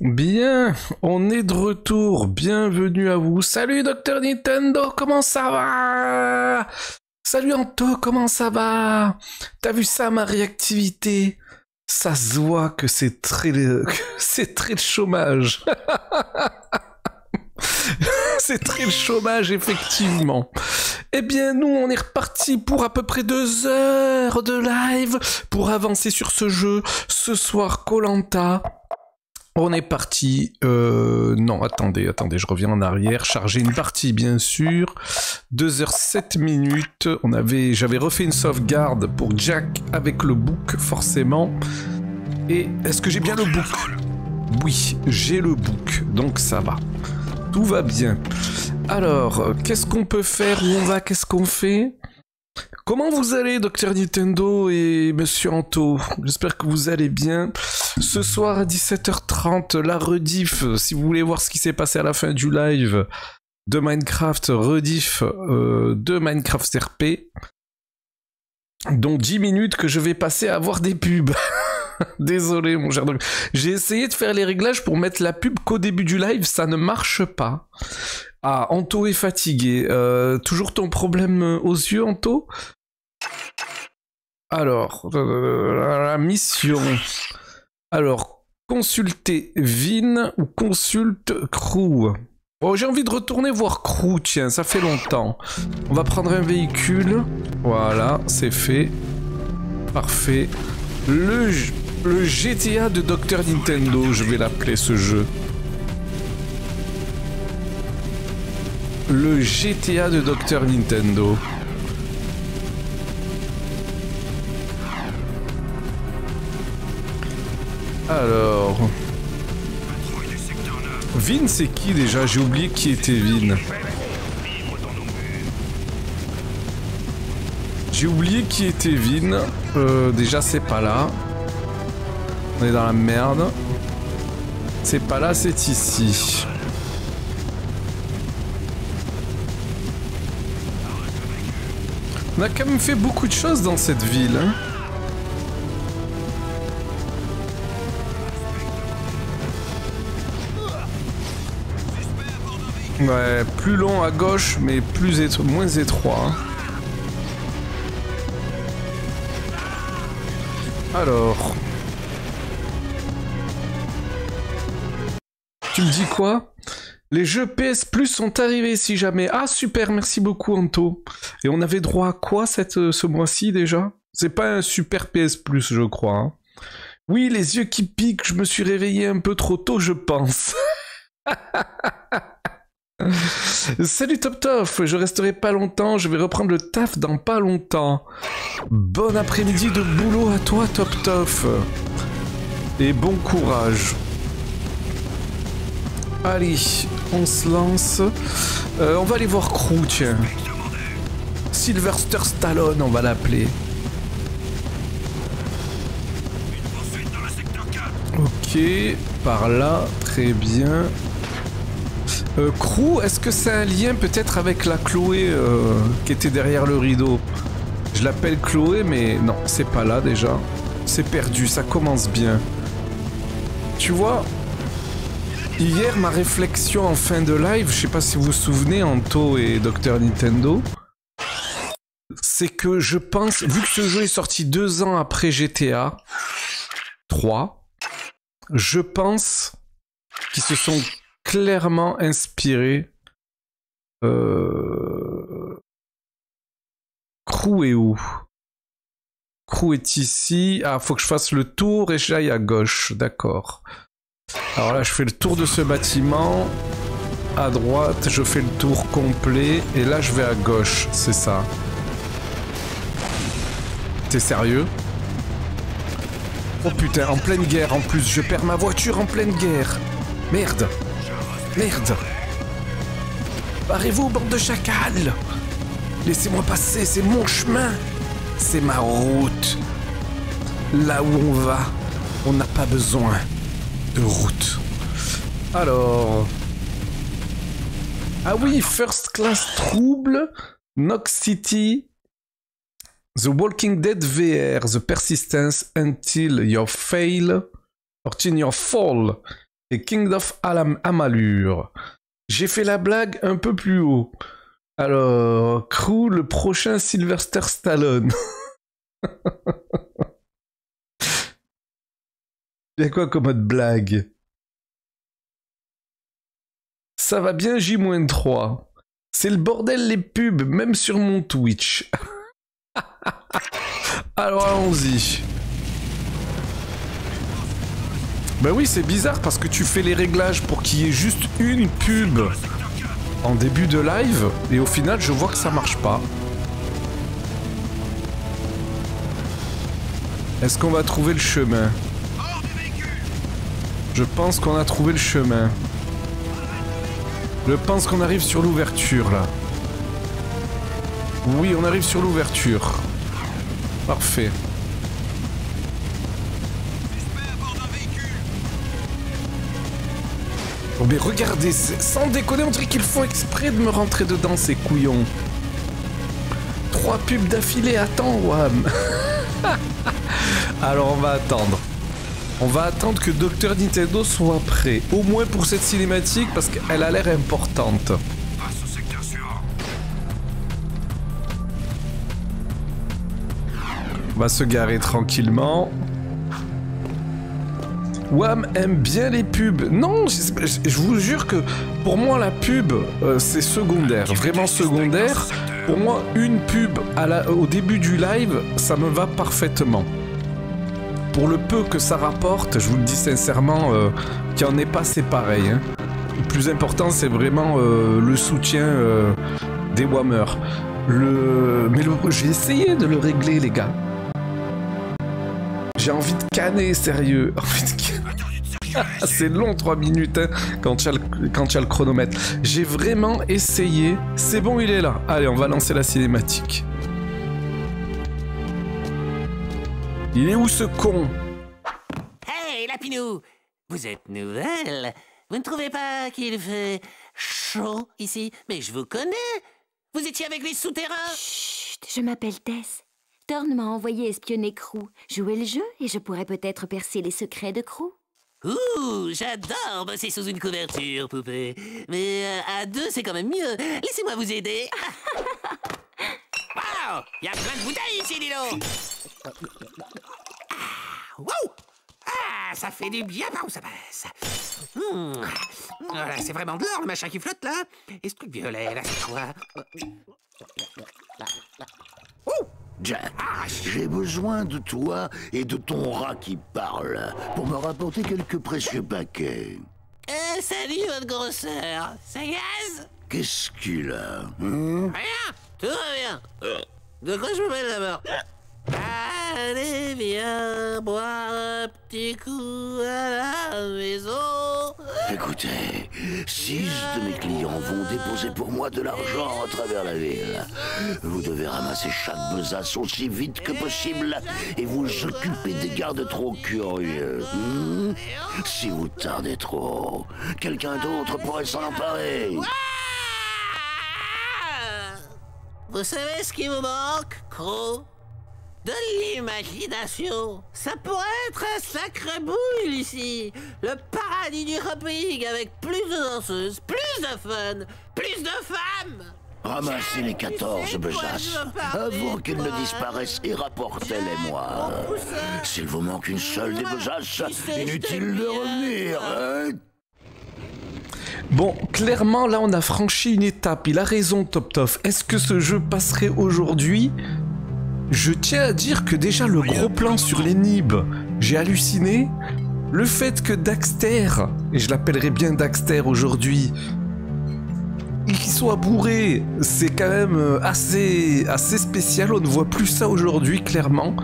Bien, on est de retour. Bienvenue à vous. Salut Docteur Nintendo, comment ça va? Salut Anto, comment ça va? T'as vu ça ma réactivité? Ça se voit que c'est très c'est très le chômage. c'est très le chômage effectivement. Eh bien nous on est reparti pour à peu près deux heures de live pour avancer sur ce jeu. Ce soir Colanta. On est parti. Euh, non, attendez, attendez, je reviens en arrière. Charger une partie, bien sûr. 2h07 minutes. On avait, j'avais refait une sauvegarde pour Jack avec le book, forcément. Et est-ce que j'ai bien le book? Oui, j'ai le book, donc ça va. Tout va bien. Alors, qu'est-ce qu'on peut faire? Où on va? Qu'est-ce qu'on fait? Comment vous allez, Docteur Nintendo et Monsieur Anto? J'espère que vous allez bien. Ce soir à 17h30, la rediff, si vous voulez voir ce qui s'est passé à la fin du live de Minecraft, rediff euh, de Minecraft RP. Donc 10 minutes que je vais passer à voir des pubs. Désolé mon cher J'ai essayé de faire les réglages pour mettre la pub qu'au début du live, ça ne marche pas. Ah, Anto est fatigué. Euh, toujours ton problème aux yeux, Anto? Alors, euh, la mission. Alors, consulter Vin ou consulte Crew? Oh, j'ai envie de retourner voir Crew, tiens, ça fait longtemps. On va prendre un véhicule. Voilà, c'est fait. Parfait. Le, le GTA de Dr Nintendo, je vais l'appeler ce jeu. Le GTA de Dr Nintendo. Alors... Vin, c'est qui déjà? J'ai oublié qui était Vin. J'ai oublié qui était Vin. Euh, déjà, c'est pas là. On est dans la merde. C'est pas là, c'est ici. On a quand même fait beaucoup de choses dans cette ville. Hein. Ouais, plus long à gauche, mais plus moins étroit. Alors. Tu me dis quoi? Les jeux PS Plus sont arrivés si jamais. Ah super, merci beaucoup Anto. Et on avait droit à quoi cette, ce mois-ci déjà? C'est pas un super PS Plus, je crois. Hein. Oui, les yeux qui piquent, je me suis réveillé un peu trop tôt, je pense. Salut Top Tof, je resterai pas longtemps, je vais reprendre le taf dans pas longtemps. Bon après-midi de boulot à toi Top Tof. Et bon courage. Allez, on se lance. Euh, on va aller voir Crew, tiens. Sylvester Stallone, on va l'appeler. Ok, par là, très bien. Euh, Crew, est-ce que c'est un lien peut-être avec la Chloé euh, qui était derrière le rideau? Je l'appelle Chloé, mais non, c'est pas là déjà. C'est perdu, ça commence bien. Tu vois, hier, ma réflexion en fin de live, je sais pas si vous vous souvenez, Anto et Dr Nintendo, c'est que je pense, vu que ce jeu est sorti deux ans après GTA 3, je pense qu'ils se sont clairement inspiré. Euh... Crew est où? Crew est ici. Ah, faut que je fasse le tour et j'aille à gauche. D'accord. Alors là, je fais le tour de ce bâtiment. À droite, je fais le tour complet. Et là, je vais à gauche. C'est ça. T'es sérieux? Oh putain, en pleine guerre en plus. Je perds ma voiture en pleine guerre. Merde. Merde Barrez-vous, bande de chacals Laissez-moi passer, c'est mon chemin C'est ma route là où on va. On n'a pas besoin route. Alors... Ah oui, First Class Trouble, Knox City, The Walking Dead VR, The Persistence Until Your Fail, or Until Your Fall, et King of Alam Amalur. J'ai fait la blague un peu plus haut. Alors, Crew, le prochain Sylvester Stallone. Il y a quoi comme autre blague? Ça va bien J-3. C'est le bordel les pubs, même sur mon Twitch. Alors allons-y. Bah oui, c'est bizarre parce que tu fais les réglages pour qu'il y ait juste une pub en début de live et au final je vois que ça marche pas. Est-ce qu'on va trouver le chemin? Je pense qu'on a trouvé le chemin. Je pense qu'on arrive sur l'ouverture là. Oui, on arrive sur l'ouverture. Parfait. Oh mais regardez, sans déconner, on dirait qu'ils font exprès de me rentrer dedans, ces couillons. Trois pubs d'affilée, attends, Wam. Alors on va attendre. On va attendre que Dr Nintendo soit prêt. Au moins pour cette cinématique, parce qu'elle a l'air importante. On va se garer tranquillement. Wam aime bien les pubs. Non, je, vous jure que pour moi la pub euh, c'est secondaire, vraiment secondaire. Pour moi une pub au début du live, ça me va parfaitement. Pour le peu que ça rapporte, je vous le dis sincèrement, euh, qu'il n'y en ait pas, c'est pareil. Hein. Le plus important c'est vraiment euh, le soutien des Wammers. Le... Mais j'ai essayé de le régler les gars. J'ai envie de canner, sérieux. C'est long 3 minutes hein, quand tu as, le chronomètre. J'ai vraiment essayé. C'est bon, il est là. Allez, on va lancer la cinématique. Il est où ce con Hey, Lapinou Vous êtes nouvelle Vous ne trouvez pas qu'il fait chaud ici? Mais je vous connais Vous étiez avec les souterrains Chut, je m'appelle Tess. Thorne m'a envoyé espionner Crew. Jouer le jeu et je pourrais peut-être percer les secrets de Crew. Ouh, j'adore bosser sous une couverture, poupée. Mais euh, à deux, c'est quand même mieux. Laissez-moi vous aider. Waouh Il y a plein de bouteilles ici, Lilo wow! Ah, ça fait du bien par où ça passe? Hmm. Voilà, c'est vraiment de l'or, le machin qui flotte, là. Et ce truc violet, là, c'est quoi? Ouh Jack, j'ai besoin de toi et de ton rat qui parle pour me rapporter quelques précieux paquets. Eh, salut, votre grosseur. Ça gaz? Qu'est-ce qu'il a hein? Rien. Tout va bien. De quoi je me mets d'abord? Allez, viens boire un petit coup à la maison. Écoutez, six de mes clients vont déposer pour moi de l'argent à travers la ville. Vous devez ramasser chaque besace aussi vite que possible et vous occuper des gardes trop curieux. Hmm? si vous tardez trop, quelqu'un d'autre pourrait s'en emparer. Vous savez ce qui vous manque, Croc de l'imagination. Ça pourrait être un sacré boule ici. Le paradis du hopping avec plus de danseuses, plus de fun, plus de femmes. Ramassez les 14 besaces avant qu'ils ne disparaissent et rapportez-les-moi. S'il vous manque une seule des besaces, inutile de revenir. Hein Bon, clairement, là, on a franchi une étape. Il a raison, Top Top. Est-ce que ce jeu passerait aujourd'hui? Je tiens à dire que déjà le gros plan sur les Nibs, j'ai halluciné. Le fait que Daxter, et je l'appellerai bien Daxter aujourd'hui, il soit bourré, c'est quand même euh, assez, assez spécial. On ne voit plus ça aujourd'hui, clairement.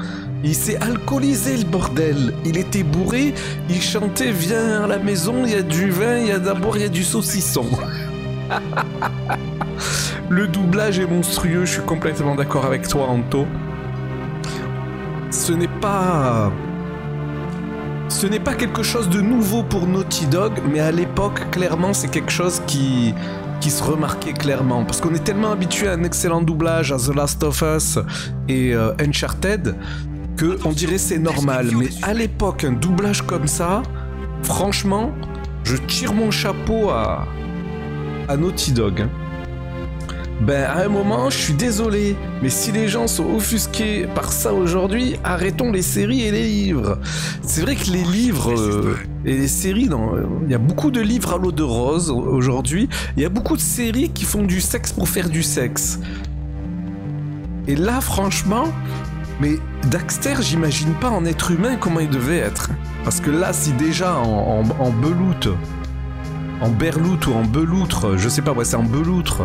Il s'est alcoolisé, le bordel. Il était bourré, il chantait Viens à la maison, il y a du vin, il y a d'abord, il y a du saucisson. le doublage est monstrueux, je suis complètement d'accord avec toi, Anto ce n'est pas ce n'est pas quelque chose de nouveau pour Naughty Dog, mais à l'époque, clairement, c'est quelque chose qui, qui se remarquait clairement. Parce qu'on est tellement habitué à un excellent doublage à The Last of Us et euh, Uncharted que on dirait c'est normal. Mais à l'époque, un doublage comme ça, franchement, je tire mon chapeau à, à Naughty Dog. Ben, à un moment, je suis désolé, mais si les gens sont offusqués par ça aujourd'hui, arrêtons les séries et les livres. C'est vrai que les livres euh, et les séries, euh, il y a beaucoup de livres à l'eau de rose aujourd'hui. Il y a beaucoup de séries qui font du sexe pour faire du sexe. Et là, franchement, mais Daxter, j'imagine pas en être humain comment il devait être. Parce que là, si déjà en, en, en beloute, en berloute ou en beloutre, je sais pas, ouais, c'est en beloutre.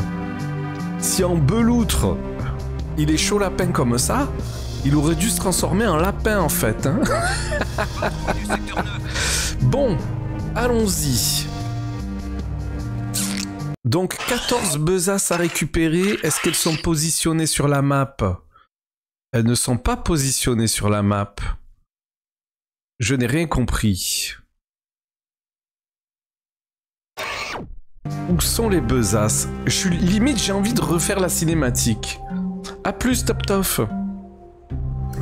Si en beloutre, il est chaud lapin comme ça, il aurait dû se transformer en lapin en fait. hein. bon, allons-y. Donc 14 besaces à récupérer. Est-ce qu'elles sont positionnées sur la map? Elles ne sont pas positionnées sur la map. Je n'ai rien compris. Où sont les besaces? Je suis limite, j'ai envie de refaire la cinématique. A plus, Top Tof.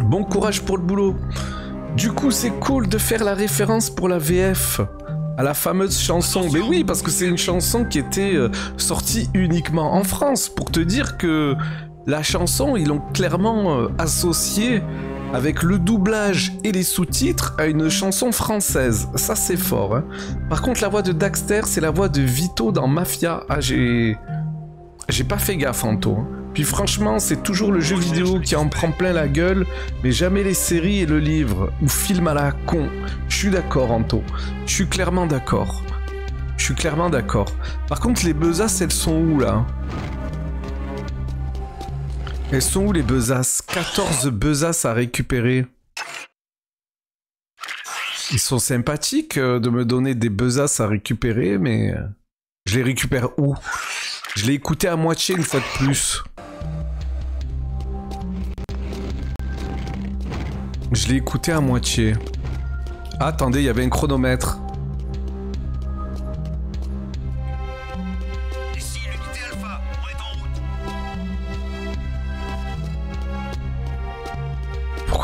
Bon courage pour le boulot. Du coup, c'est cool de faire la référence pour la VF à la fameuse chanson. Mais oui, parce que c'est une chanson qui était euh, sortie uniquement en France. Pour te dire que la chanson, ils l'ont clairement euh, associée avec le doublage et les sous-titres à une chanson française. Ça, c'est fort. hein. Par contre, la voix de Daxter, c'est la voix de Vito dans Mafia. Ah, j'ai. J'ai pas fait gaffe, Anto. hein. Puis franchement, c'est toujours le jeu vidéo qui en prend plein la gueule, mais jamais les séries et le livre, ou film à la con. Je suis d'accord, Anto. Je suis clairement d'accord. Je suis clairement d'accord. Par contre, les besaces, elles sont où, là? Elles sont où, les besaces? 14 besaces à récupérer. Ils sont sympathiques euh, de me donner des besaces à récupérer, mais... euh, Je les récupère où? Je l'ai écouté à moitié une fois de plus. Je l'ai écouté à moitié. Attendez, il y avait un chronomètre.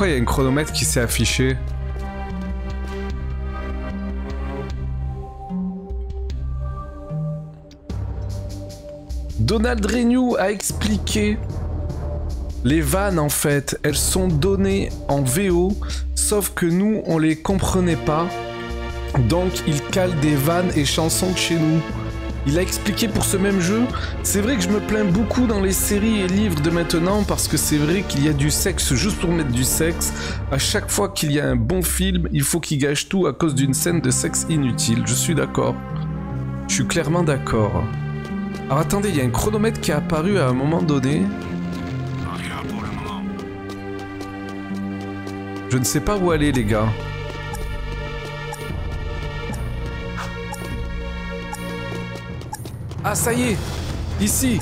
Il y a un chronomètre qui s'est affiché Donald Renew a expliqué les vannes en fait, elles sont données en VO, sauf que nous on les comprenait pas. Donc il cale des vannes et chansons chez nous. Il a expliqué pour ce même jeu, c'est vrai que je me plains beaucoup dans les séries et livres de maintenant parce que c'est vrai qu'il y a du sexe juste pour mettre du sexe. À chaque fois qu'il y a un bon film, il faut qu'il gâche tout à cause d'une scène de sexe inutile. Je suis d'accord. Je suis clairement d'accord. Alors attendez, il y a un chronomètre qui est apparu à un moment donné. Je ne sais pas où aller les gars. Ah ça y est Ici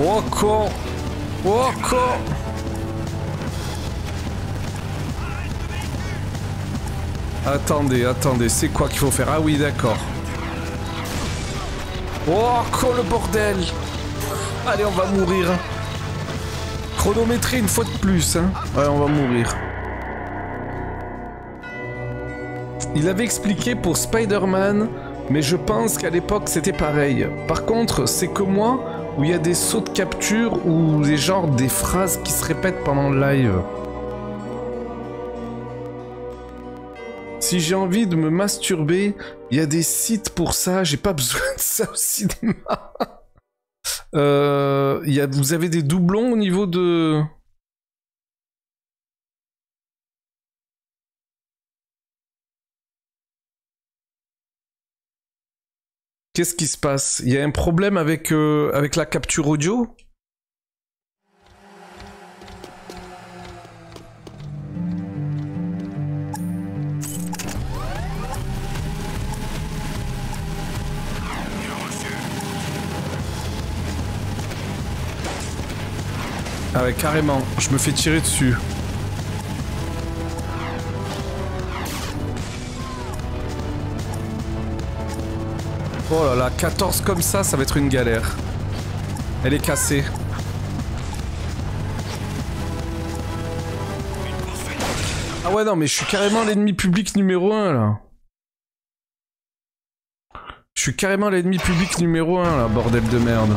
Oh con Oh con Attendez, attendez, c'est quoi qu'il faut faire? Ah oui, d'accord. Oh, con le bordel Allez, on va mourir. Chronométré une fois de plus, hein. Ouais, on va mourir. Il avait expliqué pour Spider-Man, mais je pense qu'à l'époque c'était pareil. Par contre, c'est que moi où il y a des sauts de capture ou des genres des phrases qui se répètent pendant le live. Si j'ai envie de me masturber, il y a des sites pour ça, j'ai pas besoin de ça au cinéma. Euh, vous avez des doublons au niveau de... Qu'est-ce qui se passe? Il y a un problème avec, euh, avec la capture audio? Ah ouais, carrément. Je me fais tirer dessus. Oh là là, 14 comme ça, ça va être une galère. Elle est cassée. Ah ouais, non, mais je suis carrément l'ennemi public numéro 1 là. Je suis carrément l'ennemi public numéro 1 là, bordel de merde.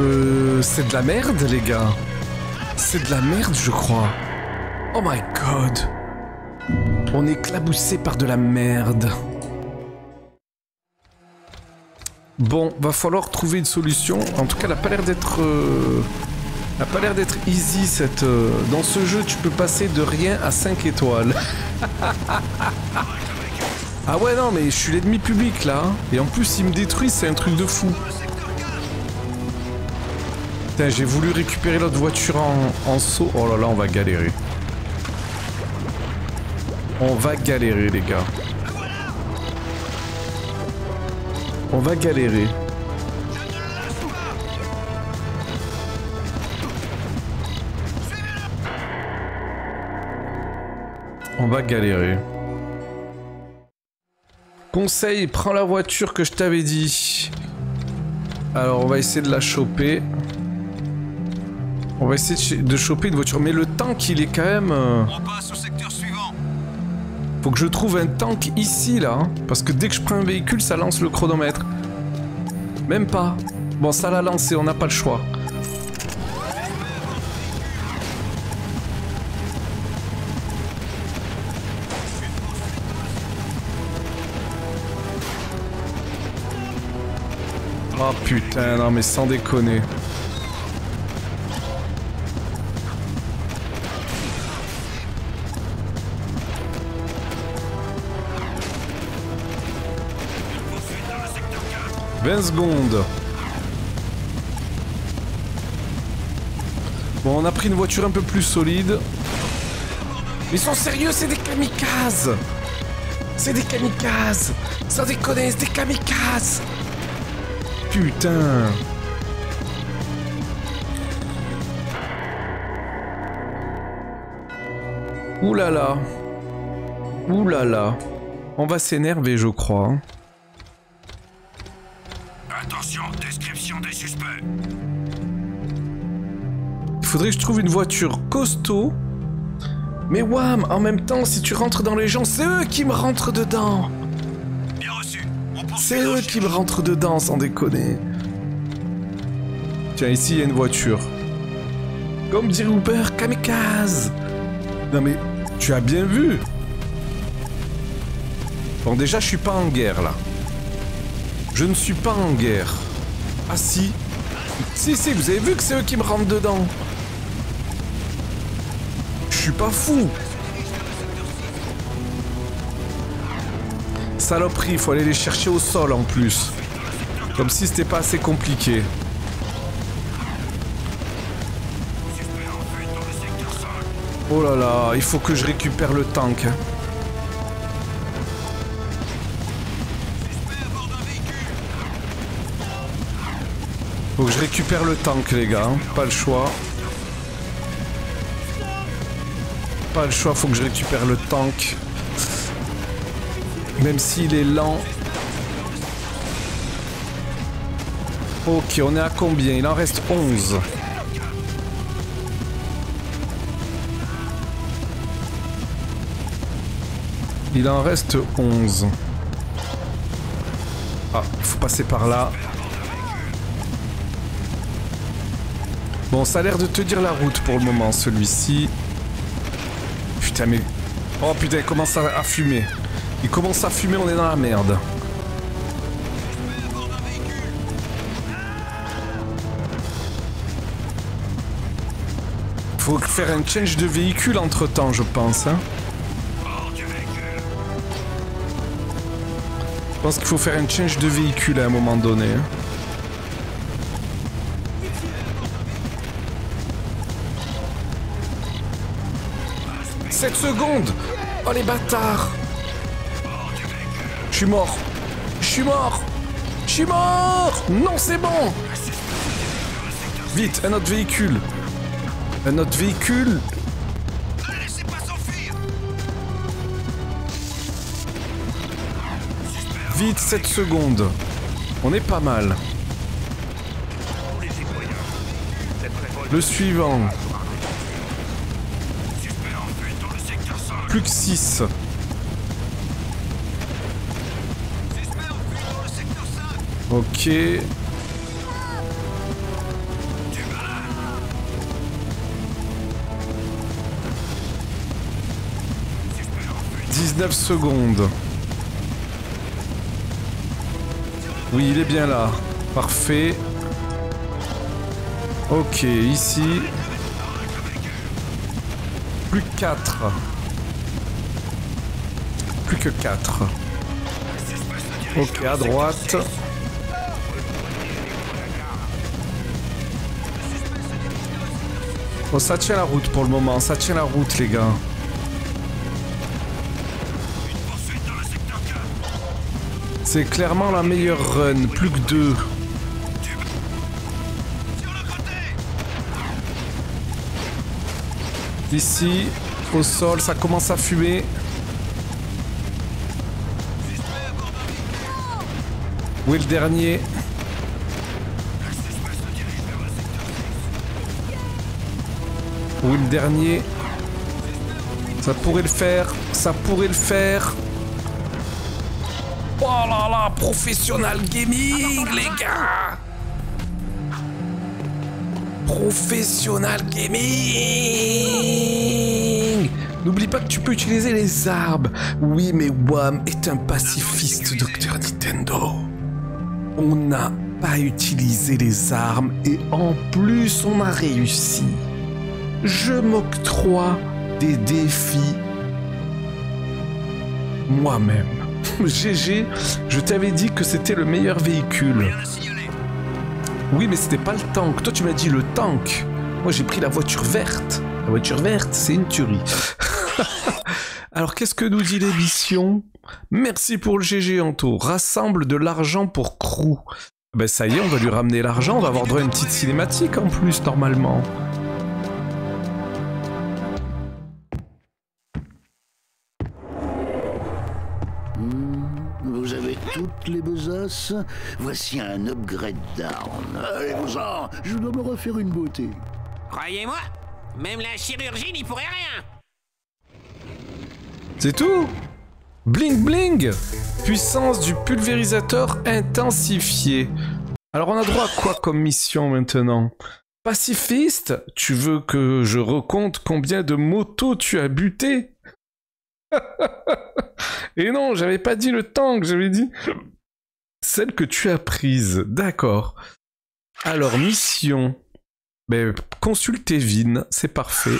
Euh, c'est de la merde, les gars. C'est de la merde, je crois. Oh my god. On est éclaboussé par de la merde. Bon, va falloir trouver une solution. En tout cas, elle a pas l'air d'être... euh, Elle a pas l'air d'être easy, cette... euh, Dans ce jeu, tu peux passer de rien à 5 étoiles. ah ouais, non, mais je suis l'ennemi public, là. Et en plus, il me détruit, c'est un truc de fou. Putain, j'ai voulu récupérer l'autre voiture en, en saut. Oh là là, on va galérer. On va galérer, les gars. On va galérer. On va galérer. Conseil, prends la voiture que je t'avais dit. Alors, on va essayer de la choper. On va essayer de ch- de choper une voiture. Mais le tank, il est quand même... euh, On passe au secteur suivant. Faut que je trouve un tank ici, là. hein, parce que dès que je prends un véhicule, ça lance le chronomètre. Même pas. Bon, ça l'a lancé, on n'a pas le choix. Oh putain, non mais sans déconner. « 20 secondes. Bon, on a pris une voiture un peu plus solide. Mais ils sont sérieux, c'est des kamikazes C'est des kamikazes Sans déconner, c'est des kamikazes Putain Ouh là là Ouh là là On va s'énerver, je crois. Il faudrait que je trouve une voiture costaud. Mais wham, en même temps, si tu rentres dans les gens, c'est eux qui me rentrent dedans. Bien reçu. C'est eux qui me rentrent dedans, sans déconner. Tiens, ici, il y a une voiture. Comme dit Uber, kamikaze. Non mais, tu as bien vu. Bon, déjà, je suis pas en guerre, là. Je ne suis pas en guerre. Ah si. Si, si, vous avez vu que c'est eux qui me rentrent dedans. Je suis pas fou. Saloperie, il faut aller les chercher au sol en plus. Comme si c'était pas assez compliqué. Oh là là, il faut que je récupère le tank. Faut que je récupère le tank, les gars. hein. Pas le choix. Pas le choix, faut que je récupère le tank. Même s'il est lent. Ok, on est à combien? Il en reste 11. Il en reste 11. Ah, faut passer par là. Bon, ça a l'air de te dire la route pour le moment, celui-ci. Putain, mais... Oh putain, il commence à, à fumer. Il commence à fumer, on est dans la merde. Faut faire un change de véhicule entre temps, je pense. Hein. Je pense qu'il faut faire un change de véhicule à un moment donné. hein. « 7 secondes Oh les bâtards. Je suis mort. Je suis mort. Je suis mort. Non, c'est bon. Vite, un autre véhicule. Un autre véhicule. Vite, 7 secondes. On est pas mal. Le suivant. Plus que 6. Ok. « 19 secondes. Oui, il est bien là. Parfait. Ok, ici. Plus que 4. Plus que 4. Ok, à droite. Bon, ça tient la route pour le moment. Ça tient la route, les gars. C'est clairement la meilleure run. Plus que deux. Ici, au sol, ça commence à fumer. Le dernier Où est le dernier Ça pourrait le faire. Ça pourrait le faire. Oh là là, professionnal gaming, les gars Professionnal gaming N'oublie pas que tu peux utiliser les arbres. Oui, mais Wham est un pacifiste, Docteur Nintendo. On n'a pas utilisé les armes et en plus on a réussi. Je m'octroie des défis moi-même. GG, je t'avais dit que c'était le meilleur véhicule. Oui, mais c'était pas le tank. Toi, tu m'as dit le tank. Moi, j'ai pris la voiture verte. La voiture verte, c'est une tuerie. Alors, qu'est-ce que nous dit l'émission? Merci pour le GG Anto. Rassemble de l'argent pour Crew. Ben ça y est, on va lui ramener l'argent. On va avoir droit à une petite cinématique en plus, normalement. Vous avez toutes les besaces? Voici un upgrade d'armes. Allez-vous-en Je dois me refaire une beauté. Croyez-moi, même la chirurgie n'y pourrait rien. C'est tout? Bling bling Puissance du pulvérisateur intensifié. Alors on a droit à quoi comme mission maintenant? Pacifiste Tu veux que je recompte combien de motos tu as buté Et non, j'avais pas dit le tank, j'avais dit celle que tu as prise. D'accord. Alors, mission. Ben, consultez Vin, c'est parfait.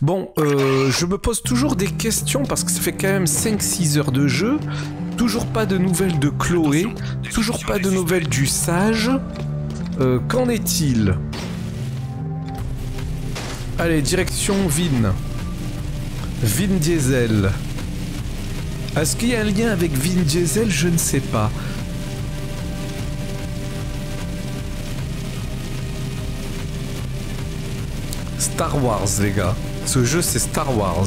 Bon, euh, je me pose toujours des questions parce que ça fait quand même 5-6 heures de jeu. Toujours pas de nouvelles de Chloé. Toujours pas de nouvelles du sage. Euh, Qu'en est-il? Allez, direction Vin. Vin Diesel. Est-ce qu'il y a un lien avec Vin Diesel? Je ne sais pas. Star Wars, les gars. Ce jeu, c'est Star Wars.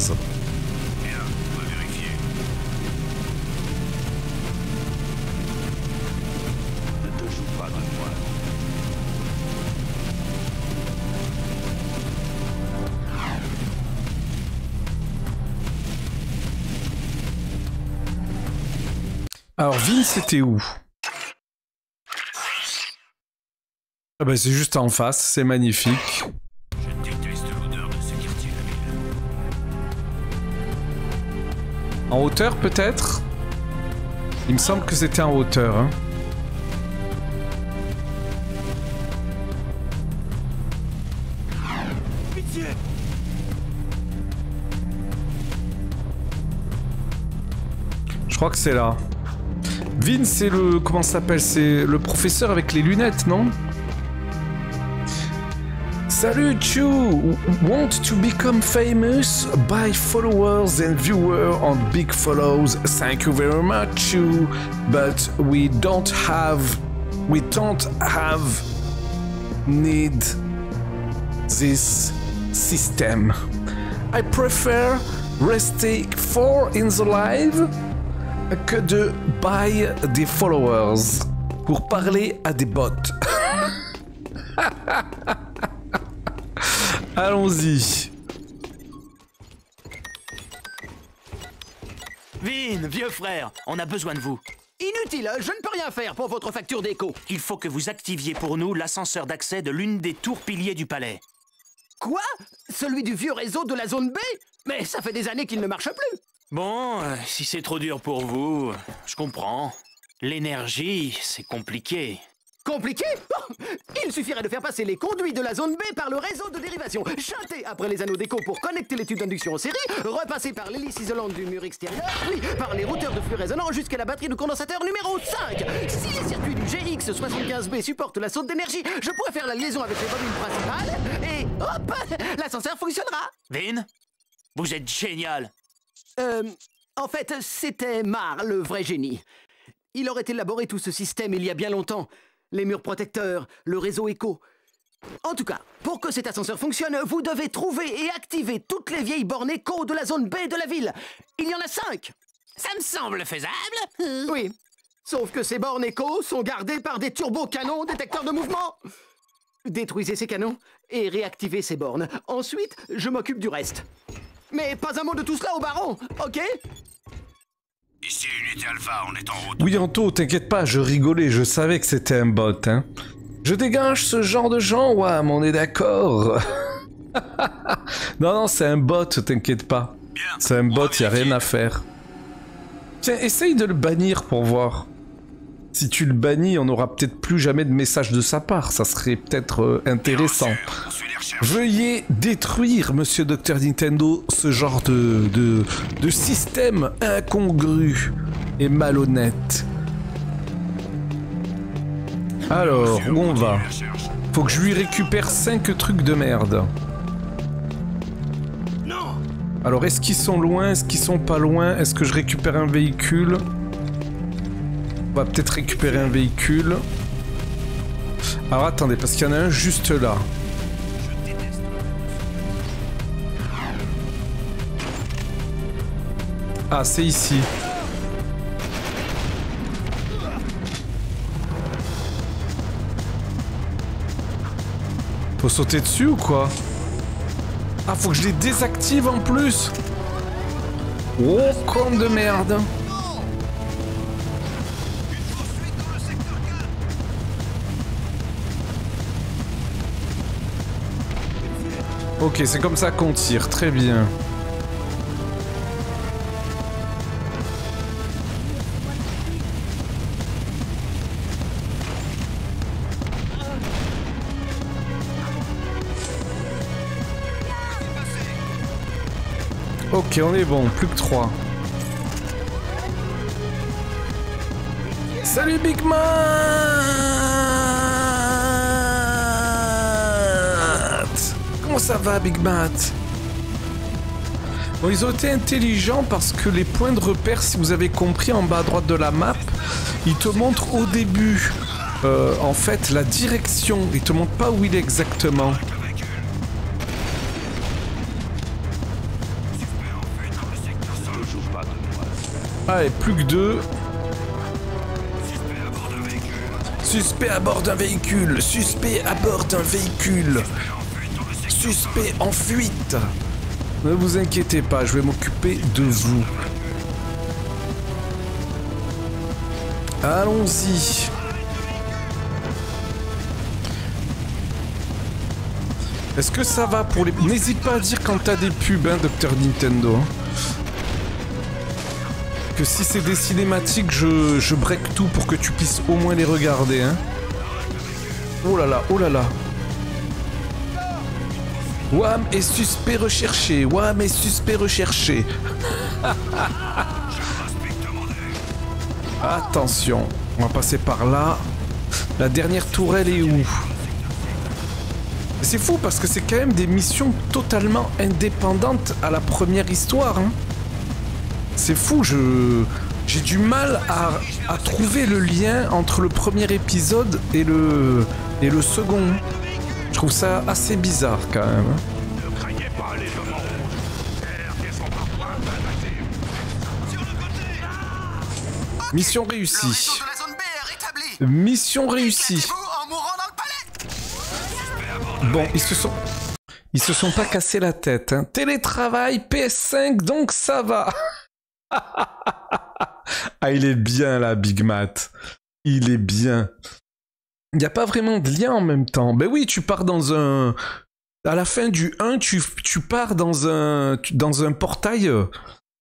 Alors, Vin, c'était où? Ah bah, C'est juste en face, c'est magnifique. En hauteur, peut-être? Il me semble que c'était en hauteur. Hein. Je crois que c'est là. Vin, c'est le. Comment ça s'appelle? C'est le professeur avec les lunettes, non? Salut Chu! Want to become famous? by followers and viewers on big follows. Thank you very much. But we don't have, we don't have need this system. I prefer rester for in the live que de buy des followers pour parler à des bots. Allons-y. Vin, vieux frère, on a besoin de vous. Inutile, je ne peux rien faire pour votre facture d'écho. Il faut que vous activiez pour nous l'ascenseur d'accès de l'une des tours piliers du palais. Quoi? Celui du vieux réseau de la zone B? Mais ça fait des années qu'il ne marche plus. Bon, euh, si c'est trop dur pour vous, je comprends. L'énergie, c'est compliqué. Compliqué Il suffirait de faire passer les conduits de la zone B par le réseau de dérivation, chanter après les anneaux d'écho pour connecter les tubes d'induction en série, repasser par l'hélice isolante du mur extérieur, puis par les routeurs de flux résonnants jusqu'à la batterie de condensateur numéro 5. Si les circuits du GX75B supportent la saute d'énergie, je pourrais faire la liaison avec les bobines principales et hop, l'ascenseur fonctionnera. Vin, vous êtes génial. Euh, en fait, c'était Mar, le vrai génie. Il aurait élaboré tout ce système il y a bien longtemps. Les murs protecteurs, le réseau écho. En tout cas, pour que cet ascenseur fonctionne, vous devez trouver et activer toutes les vieilles bornes écho de la zone B de la ville. Il y en a cinq. Ça me semble faisable. Oui. Sauf que ces bornes écho sont gardées par des turbo-canons détecteurs de mouvement. Détruisez ces canons et réactivez ces bornes. Ensuite, je m'occupe du reste. Mais pas un mot de tout cela au baron, ok? Ici, Unité Alpha, on est en route. Oui, Anto, t'inquiète pas, je rigolais, je savais que c'était un bot, hein. Je dégage ce genre de gens, Wam, on est d'accord. non, non, c'est un bot, t'inquiète pas. C'est un bot, y a rien à faire. Tiens, essaye de le bannir pour voir. Si tu le bannis, on n'aura peut-être plus jamais de message de sa part. Ça serait peut-être euh, intéressant. Veuillez détruire, monsieur Dr Nintendo, ce genre de, de, de système incongru et malhonnête. Alors, où on va? Faut que je lui récupère 5 trucs de merde. Alors, est-ce qu'ils sont loin? Est-ce qu'ils sont pas loin? Est-ce que je récupère un véhicule? On va peut-être récupérer un véhicule. Alors, attendez, parce qu'il y en a un juste là. Ah, c'est ici. Faut sauter dessus ou quoi? Ah, faut que je les désactive en plus Oh, con de merde Ok, c'est comme ça qu'on tire, très bien. Ok, on est bon, plus que 3. Salut Big Matt Comment ça va Big Matt Bon, ils ont été intelligents parce que les points de repère, si vous avez compris, en bas à droite de la map, ils te montrent au début, euh, en fait, la direction. Ils te montrent pas où il est exactement. Allez, plus que deux. Suspect à bord d'un véhicule. Suspect à bord d'un véhicule. En fuite. Ne vous inquiétez pas, je vais m'occuper de vous. Allons-y. Est-ce que ça va pour les... N'hésite pas à dire quand t'as des pubs, hein, Docteur Nintendo. hein. Que si c'est des cinématiques, je, je break tout pour que tu puisses au moins les regarder, hein. Oh là là, oh là là. Wam est suspect recherché. Wam est suspect recherché. Attention, on va passer par là. La dernière tourelle est où? C'est fou parce que c'est quand même des missions totalement indépendantes à la première histoire. hein. C'est fou, je j'ai du mal à, trouver le lien entre le premier épisode et le et le second. Je trouve ça assez bizarre quand même. hein. Ne craignez pas les hommes en rouge. Terre qui sont parfois un peu abattés. Sur le côté Mission réussie. la zone. Mission réussie. Bon, ils se sont ils se sont pas cassés la tête. Hein. Télétravail PS5, donc ça va. ah, il est bien là, Big Mat. Il est bien. Il n'y a pas vraiment de lien en même temps. Ben oui, tu pars dans un. À la fin du 1, tu, pars dans un, dans un portail.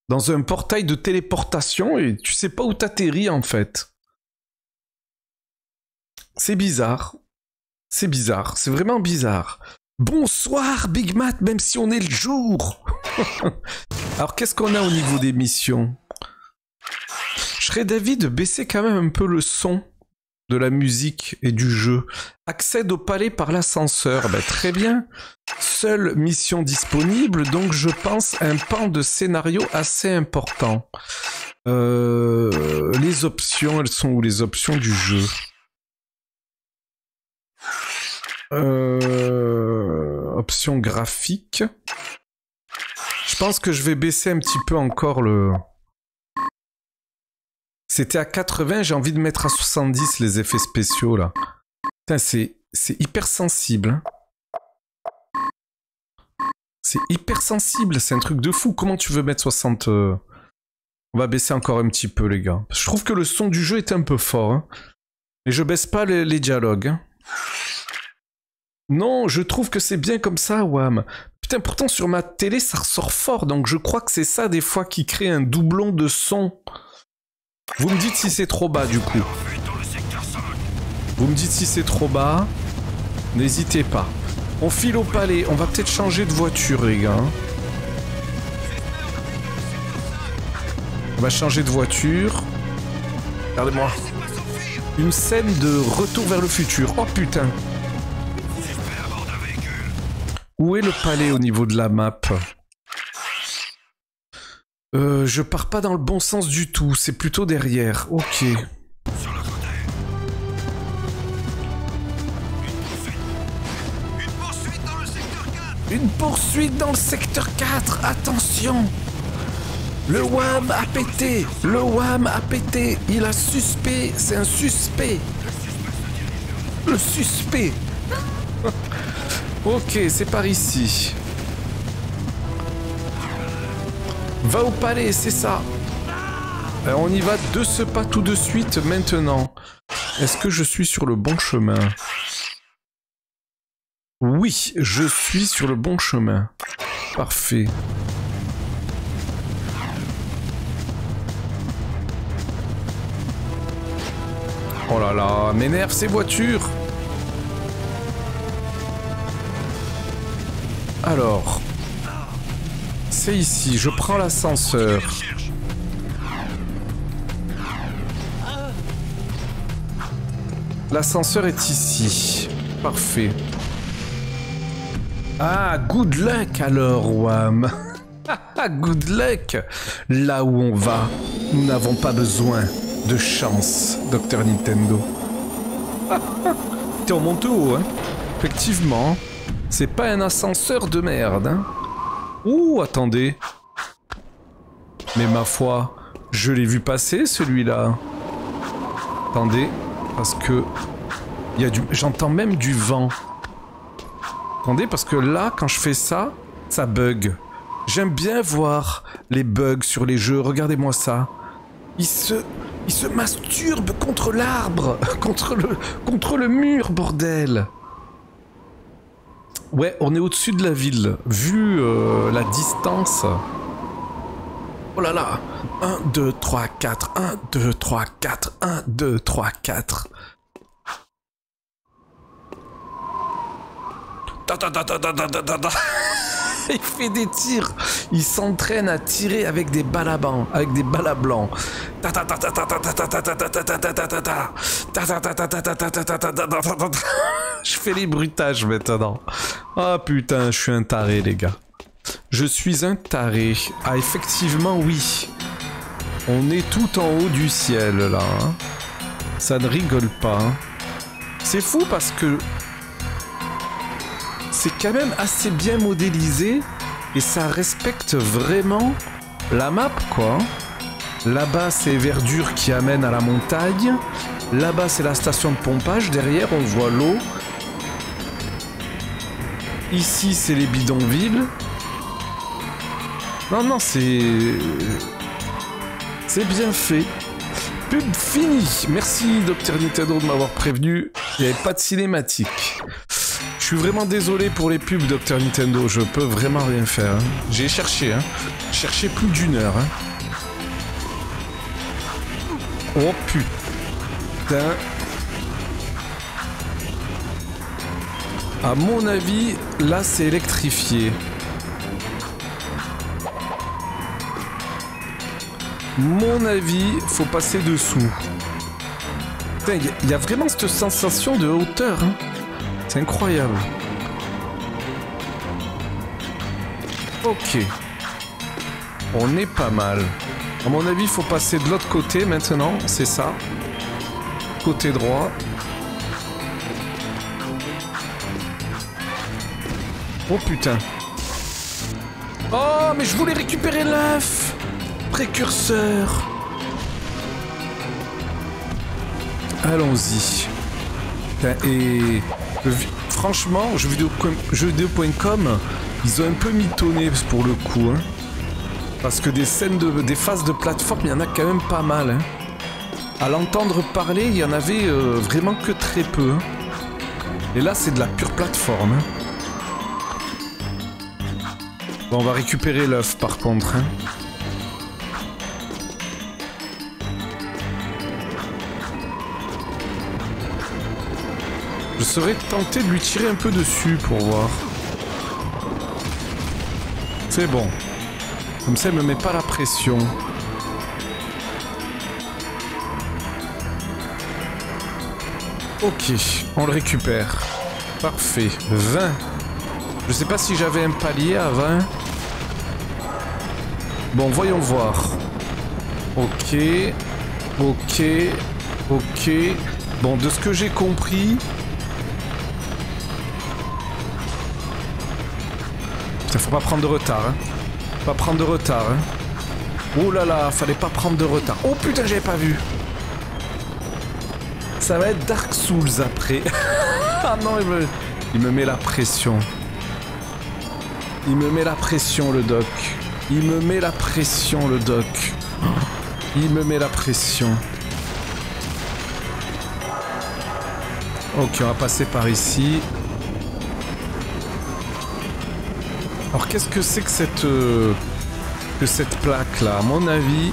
Dans un portail de téléportation et tu sais pas où t'atterris en fait. C'est bizarre. C'est bizarre. C'est vraiment bizarre. Bonsoir Big Mat, même si on est le jour. Alors qu'est-ce qu'on a au niveau des missions? Je serais d'avis de baisser quand même un peu le son de la musique et du jeu. Accède au palais par l'ascenseur. Ben, très bien. Seule mission disponible, donc je pense un pan de scénario assez important. Euh, les options, elles sont où les options du jeu? Euh, option graphique. Je pense que je vais baisser un petit peu encore le. C'était à 80, j'ai envie de mettre à 70 les effets spéciaux là. Putain, c'est hyper sensible. hein. C'est hyper sensible, c'est un truc de fou. Comment tu veux mettre 60 euh, On va baisser encore un petit peu les gars. Je trouve que le son du jeu est un peu fort. hein. Et je baisse pas les, les dialogues. hein. Non, je trouve que c'est bien comme ça, Wam. Putain, pourtant sur ma télé, ça ressort fort, donc je crois que c'est ça des fois qui crée un doublon de son. Vous me dites si c'est trop bas du coup. Fuite dans le secteur 5. Vous me dites si c'est trop bas. N'hésitez pas. On file au palais. On va peut-être changer de voiture, les gars. On va changer de voiture. Regardez-moi. Une scène de retour vers le futur. Oh putain. Où est le palais au niveau de la map? Euh, Je pars pas dans le bon sens du tout. C'est plutôt derrière. Ok. Dans le secteur 4. Une poursuite dans le secteur 4, attention Le WAM a pété Le WAM a pété Il a suspect, c'est un suspect Le suspect Ok, c'est par ici. Va au palais, c'est ça Euh, On y va de ce pas tout de suite maintenant. Est-ce que je suis sur le bon chemin? Oui, je suis sur le bon chemin. Parfait. Oh là là, m'énerve ces voitures. Alors, c'est ici, je prends l'ascenseur. L'ascenseur est ici. Parfait. Ah, good luck alors, Wam. Good luck. Là où on va, nous n'avons pas besoin de chance, Docteur Nintendo. T'es en monte haut, hein Effectivement, c'est pas un ascenseur de merde, hein Ouh, attendez. Mais ma foi, je l'ai vu passer celui-là. Attendez, parce que j'entends même du vent. Attendez, parce que là, quand je fais ça, ça bug. J'aime bien voir les bugs sur les jeux. Regardez-moi ça. Il se, il se masturbe contre l'arbre, contre le mur, bordel. Ouais, on est au-dessus de la ville. Vu euh, la distance... Oh là là. 1, 2, 3, 4, 1, 2, 3, 4, 1, 2, 3, 4 il fait des tirs. Il s'entraîne à tirer avec des balabans, avec des balles. Je fais les bruitages maintenant. Ah oh, putain, je suis un taré, les gars. Je suis un taré. Ah, effectivement, oui. On est tout en haut du ciel, là. Ça ne rigole pas. C'est fou parce que c'est quand même assez bien modélisé et ça respecte vraiment la map, quoi. Là-bas, c'est verdure qui amène à la montagne. Là-bas, c'est la station de pompage. Derrière, on voit l'eau. Ici, c'est les bidonvilles. Non, non, c'est... C'est bien fait. Pub fini. Merci, Dr Nintendo, de m'avoir prévenu. Il n'y avait pas de cinématique. Je suis vraiment désolé pour les pubs, Dr Nintendo. Je peux vraiment rien faire. hein. J'ai cherché, hein. Cherché plus d'une heure, hein. Oh putain. À mon avis, là c'est électrifié. Mon avis, faut passer dessous. Putain, il y a- il y, a vraiment cette sensation de hauteur. hein. C'est incroyable. Ok. On est pas mal. À mon avis, il faut passer de l'autre côté maintenant, c'est ça. Côté droit. Oh putain. Oh, mais je voulais récupérer l'œuf Précurseur Allons-y. Et franchement, jeuxvideo.com, ils ont un peu mitonné pour le coup. hein. Parce que des scènes de, des phases de plateforme, il y en a quand même pas mal. hein. À l'entendre parler, il y en avait euh, vraiment que très peu. hein. Et là, c'est de la pure plateforme. hein. Bon, on va récupérer l'œuf par contre. Serais tenté de lui tirer un peu dessus pour voir. C'est bon. Comme ça, il me met pas la pression. Ok, on le récupère. Parfait. 20. Je sais pas si j'avais un palier à 20. Bon, voyons voir. Ok. Ok. Ok. Bon, de ce que j'ai compris... Putain, faut pas prendre de retard, hein. Pas prendre de retard, hein. Oh là là, fallait pas prendre de retard. Oh putain, j'avais pas vu. Ça va être Dark Souls après. ah non, il me... il me met la pression. Il me met la pression, le doc. Il me met la pression, le doc. Il me met la pression. Ok, on va passer par ici. Alors qu'est-ce que c'est que cette euh, que cette plaque là? À mon avis.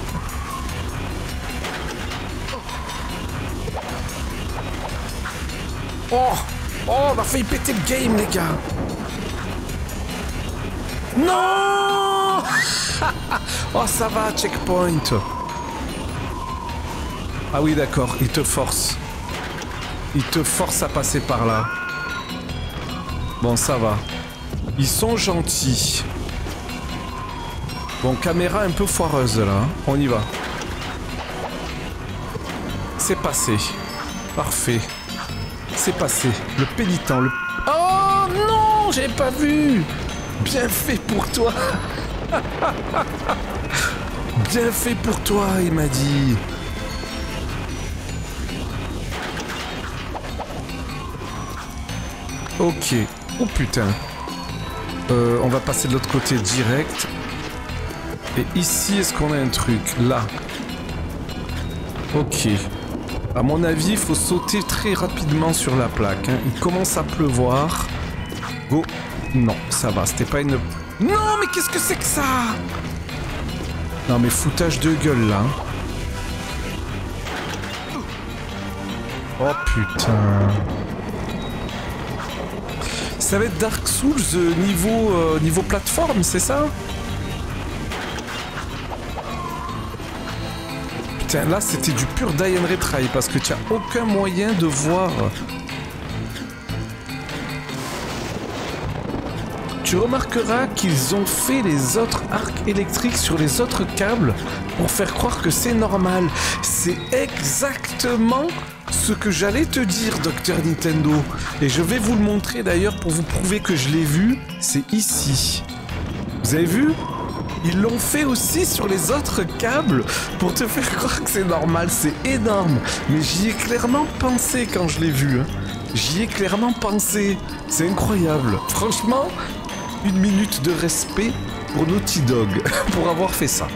Oh Oh on a failli péter le game les gars Non Oh ça va, checkpoint Ah oui d'accord, il te force. Il te force à passer par là. Bon ça va. Ils sont gentils. Bon, caméra un peu foireuse là. On y va. C'est passé. Parfait. C'est passé. Le pénitent. Le... Oh non J'avais pas vu Bien fait pour toi Bien fait pour toi, il m'a dit. Ok. Oh putain. Euh, on va passer de l'autre côté direct. Et ici, est-ce qu'on a un truc? Là. Ok. À mon avis, il faut sauter très rapidement sur la plaque. hein. Il commence à pleuvoir. Go. Non, ça va, c'était pas une... Non, mais qu'est-ce que c'est que ça? Non, mais foutage de gueule, là. Oh, putain. Ça va être Dark Souls euh, euh, niveau, plateforme, c'est ça Putain, là, c'était du pur die and retry, parce que tu aucun moyen de voir... Tu remarqueras qu'ils ont fait les autres arcs électriques sur les autres câbles pour faire croire que c'est normal. C'est exactement ce que j'allais te dire, Docteur Nintendo. Et je vais vous le montrer d'ailleurs pour vous prouver que je l'ai vu. C'est ici. Vous avez vu? Ils l'ont fait aussi sur les autres câbles pour te faire croire que c'est normal. C'est énorme. Mais j'y ai clairement pensé quand je l'ai vu. hein. J'y ai clairement pensé. C'est incroyable. Franchement, une minute de respect pour Naughty Dog pour avoir fait ça.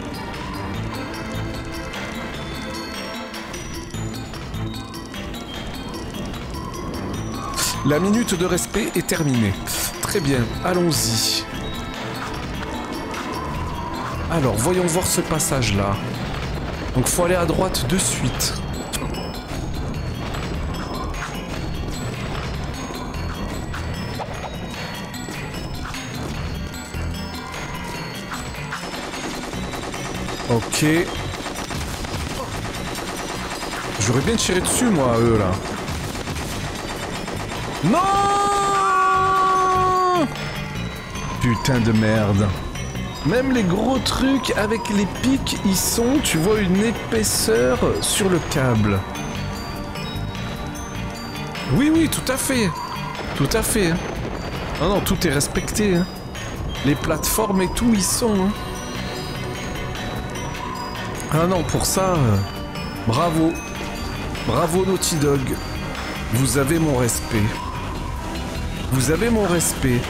La minute de respect est terminée. Très bien, allons-y. Alors, voyons voir ce passage-là. Donc, faut aller à droite de suite. Ok. J'aurais bien tiré dessus, moi, eux, là. Non Putain de merde. Même les gros trucs avec les pics, ils sont, tu vois, une épaisseur sur le câble. Oui, oui, tout à fait. Tout à fait. Non, non, tout est respecté. hein. Les plateformes et tout, ils sont. hein. Ah non, pour ça, euh, bravo. Bravo Naughty Dog. Vous avez mon respect. Vous avez mon respect.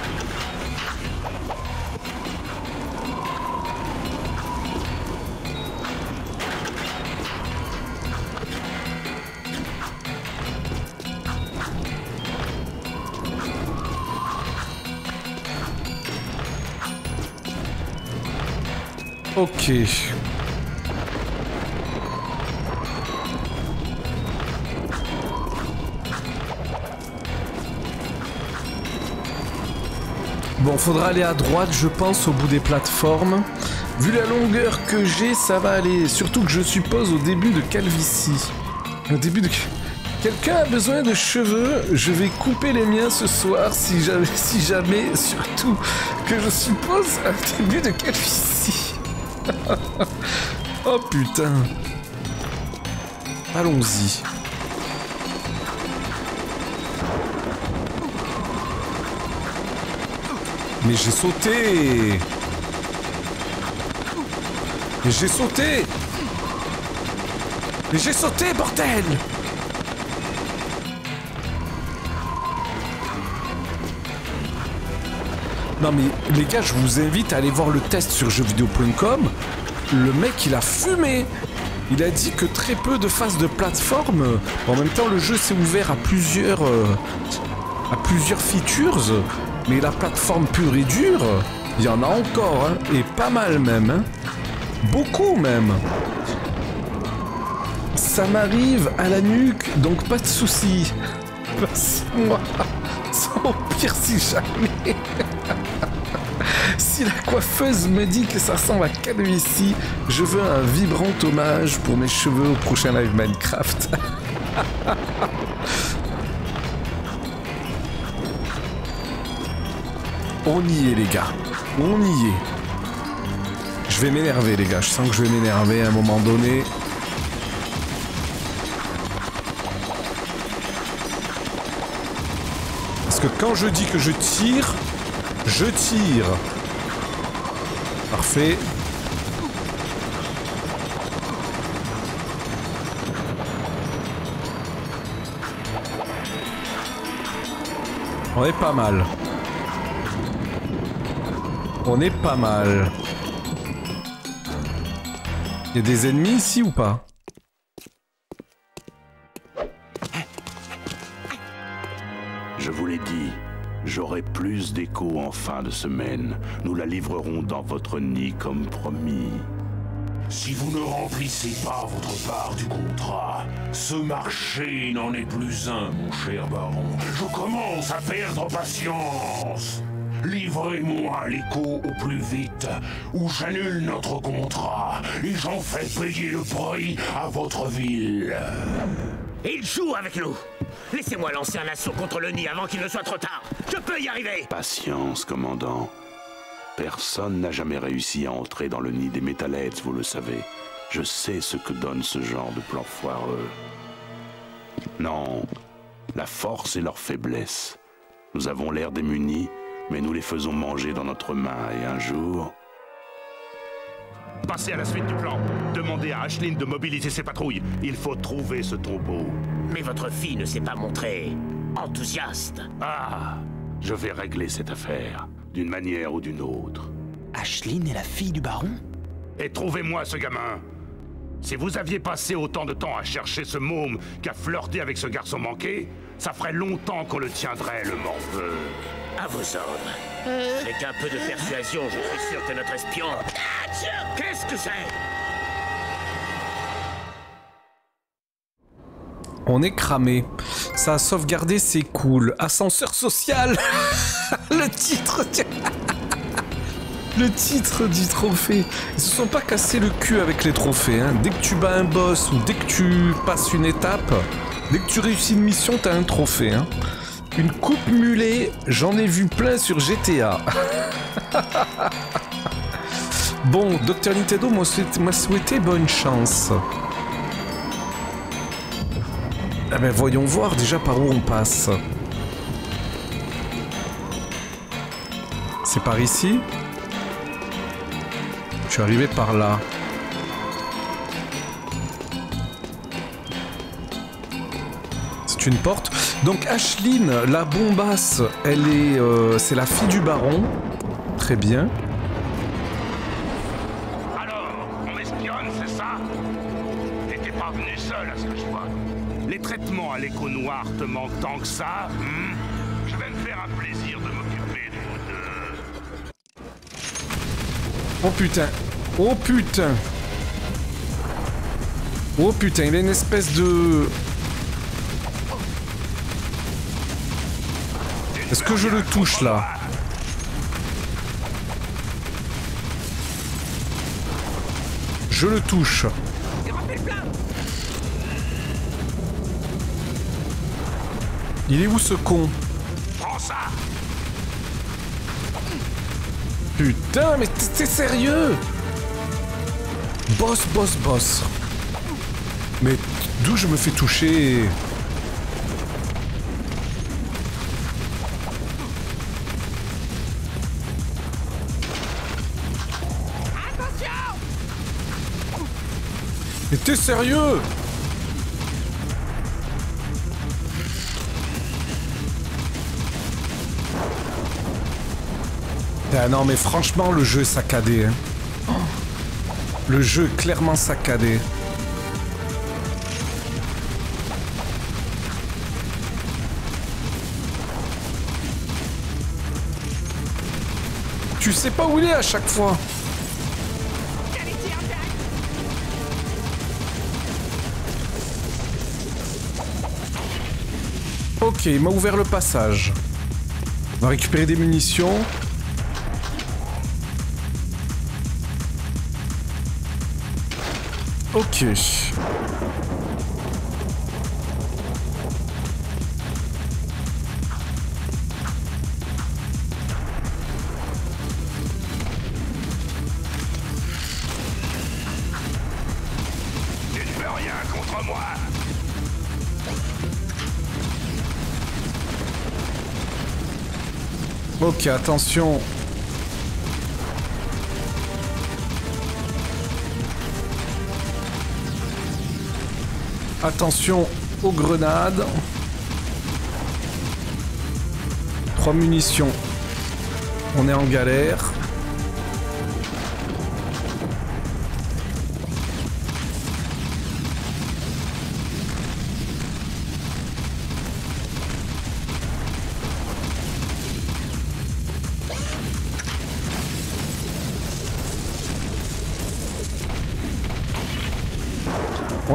Ok. Faudra aller à droite, je pense, au bout des plateformes. Vu la longueur que j'ai, ça va aller. Surtout que je suppose au début de calvitie. Au début de... Quelqu'un a besoin de cheveux Je vais couper les miens ce soir si jamais, si jamais, surtout que je suppose un début de calvitie. oh putain. Allons-y. Mais j'ai sauté. Mais j'ai sauté. Mais j'ai sauté, bordel. Non mais les gars, je vous invite à aller voir le test sur jeuxvideo.com. Le mec, il a fumé. Il a dit que très peu de phases de plateforme. En même temps, le jeu s'est ouvert à plusieurs, euh, à plusieurs features, mais la plateforme pure et dure, il y en a encore, hein, et pas mal même. hein. Beaucoup même. Ça m'arrive à la nuque, donc pas de souci. Passe-moi. Sans pire si jamais. Si la coiffeuse me dit que ça sent la calvitie, je veux un vibrant hommage pour mes cheveux au prochain live Minecraft. On y est les gars, on y est. Je vais m'énerver les gars, je sens que je vais m'énerver à un moment donné. Parce que quand je dis que je tire, je tire. Parfait. On est pas mal. On est pas mal. Il y a des ennemis ici ou pas? Je vous l'ai dit, j'aurai plus d'écho en fin de semaine. Nous la livrerons dans votre nid comme promis. Si vous ne remplissez pas votre part du contrat, ce marché n'en est plus un, mon cher baron. Je commence à perdre patience. Livrez-moi l'écho au plus vite, ou j'annule notre contrat et j'en fais payer le prix à votre ville. Il joue avec nous. Laissez-moi lancer un assaut contre le nid avant qu'il ne soit trop tard. Je peux y arriver. Patience, commandant. Personne n'a jamais réussi à entrer dans le nid des Metalheads, vous le savez. Je sais ce que donne ce genre de plan foireux. Non, la force est leur faiblesse. Nous avons l'air démunis, mais nous les faisons manger dans notre main et un jour... Passez à la suite du plan. Demandez à Ashlyn de mobiliser ses patrouilles. Il faut trouver ce tombeau. Mais votre fille ne s'est pas montrée enthousiaste. Ah, je vais régler cette affaire, d'une manière ou d'une autre. Ashlyn est la fille du baron? Et trouvez-moi ce gamin. Si vous aviez passé autant de temps à chercher ce môme qu'à flirter avec ce garçon manqué, ça ferait longtemps qu'on le tiendrait, le morveux. À vos ordres. Avec un peu de persuasion, je suis sûr que notre espion... Qu'est-ce que c'est? On est cramé. Ça a sauvegardé, c'est cool. Ascenseur social Le titre Le titre du trophée. Ils se sont pas cassés le cul avec les trophées. Hein. Dès que tu bats un boss ou dès que tu passes une étape, dès que tu réussis une mission, t'as un trophée. Hein. Une coupe mulet, j'en ai vu plein sur GTA. bon, Docteur Nintendo m'a souhaité bonne chance. Eh ben voyons voir déjà par où on passe. C'est par ici? Je suis arrivé par là. C'est une porte. Donc Ashlyn, la bombasse, elle est, euh, c'est la fille du baron. Très bien. Alors, on espionne, c'est ça? T'étais pas venu seul à ce que je vois. Les traitements à l'écho noir te manquent tant que ça hmm? Je vais me faire un plaisir de m'occuper de vous deux. Oh putain. Oh putain. Oh putain, il a une espèce de... Est-ce que je le touche là Je le touche. Il est où ce con Putain, mais t'es sérieux Boss, boss, boss. Mais d'où je me fais toucher? Mais t'es sérieux? Ah non mais franchement le jeu est saccadé. hein. Le jeu est clairement saccadé. Tu sais pas où il est à chaque fois? Ok, il m'a ouvert le passage. On va récupérer des munitions. Ok. Attention. Attention aux grenades. Trois munitions. On est en galère.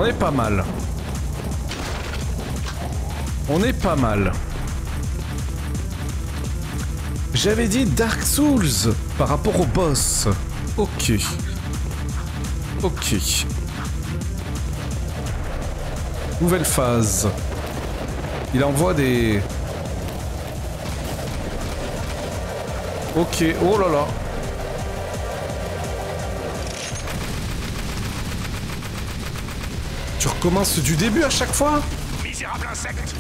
On est pas mal. On est pas mal. J'avais dit Dark Souls par rapport au boss. Ok. Ok. Nouvelle phase. Il envoie des... Ok, oh là là. Tu recommences du début à chaque fois Misérable insecte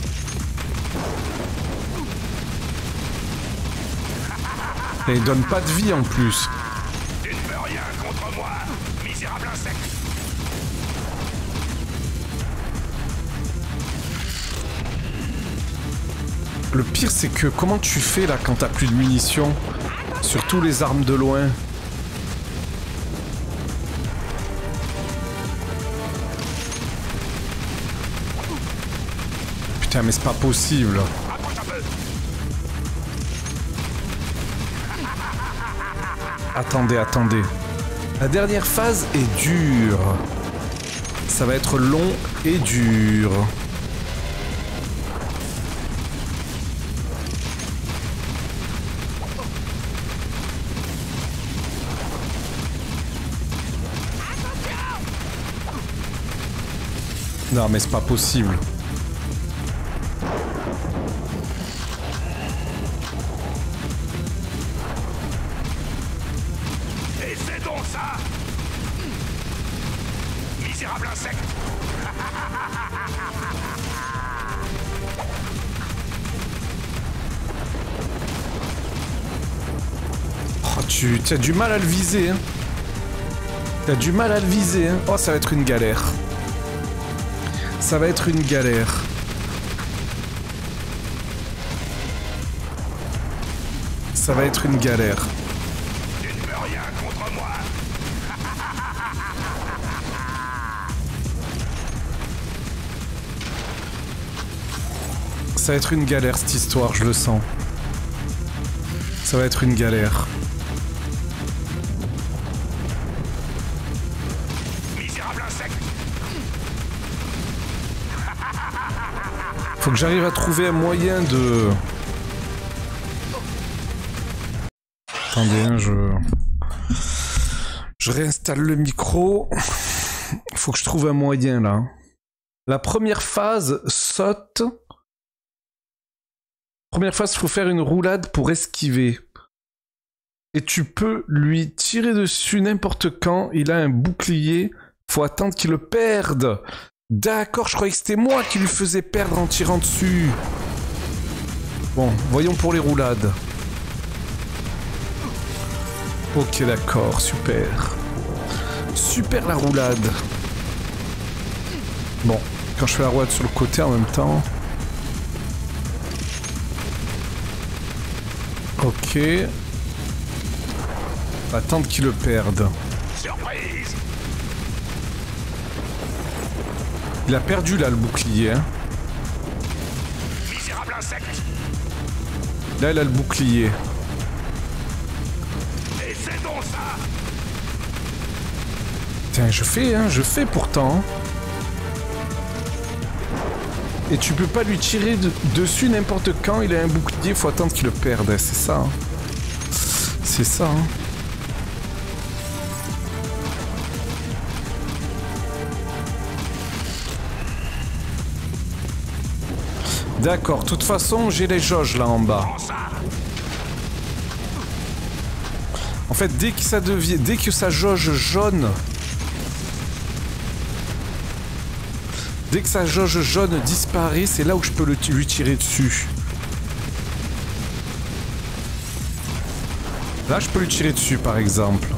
Et il donne pas de vie en plus. Tu ne peux rien contre moi, misérable insecte Le pire c'est que comment tu fais là quand t'as plus de munitions? Surtout les armes de loin. Mais c'est pas possible. Attendez, attendez. La dernière phase est dure. Ça va être long et dur. Non mais c'est pas possible. Tu as du mal à le viser. Hein. T'as du mal à le viser. Hein. Oh, ça va être une galère. Ça va être une galère. Ça va être une galère. Ça va être une galère cette histoire, je le sens. Ça va être une galère. J'arrive à trouver un moyen de... Attendez, hein, je... Je réinstalle le micro. Faut que je trouve un moyen là. La première phase saute. Première phase, faut faire une roulade pour esquiver. Et tu peux lui tirer dessus n'importe quand. Il a un bouclier. Faut attendre qu'il le perde. D'accord, je croyais que c'était moi qui lui faisais perdre en tirant dessus. Bon, voyons pour les roulades. Ok, d'accord, super. Super la roulade. Bon, quand je fais la roulade sur le côté en même temps. Ok. Attendre qu'il le perde. Surprise Il a perdu là le bouclier. Hein. Misérable insecte Là, il a le bouclier. Et c'est donc ça Tiens, je fais, hein, je fais pourtant. Et tu peux pas lui tirer de- dessus n'importe quand, il a un bouclier, faut attendre qu'il le perde, c'est ça. hein. C'est ça. hein. D'accord, de toute façon, j'ai les jauges là en bas. En fait, dès que ça devient, dès que sa jauge jaune, dès que sa jauge jaune disparaît, c'est là où je peux le, lui tirer dessus. Là, je peux lui tirer dessus, par exemple.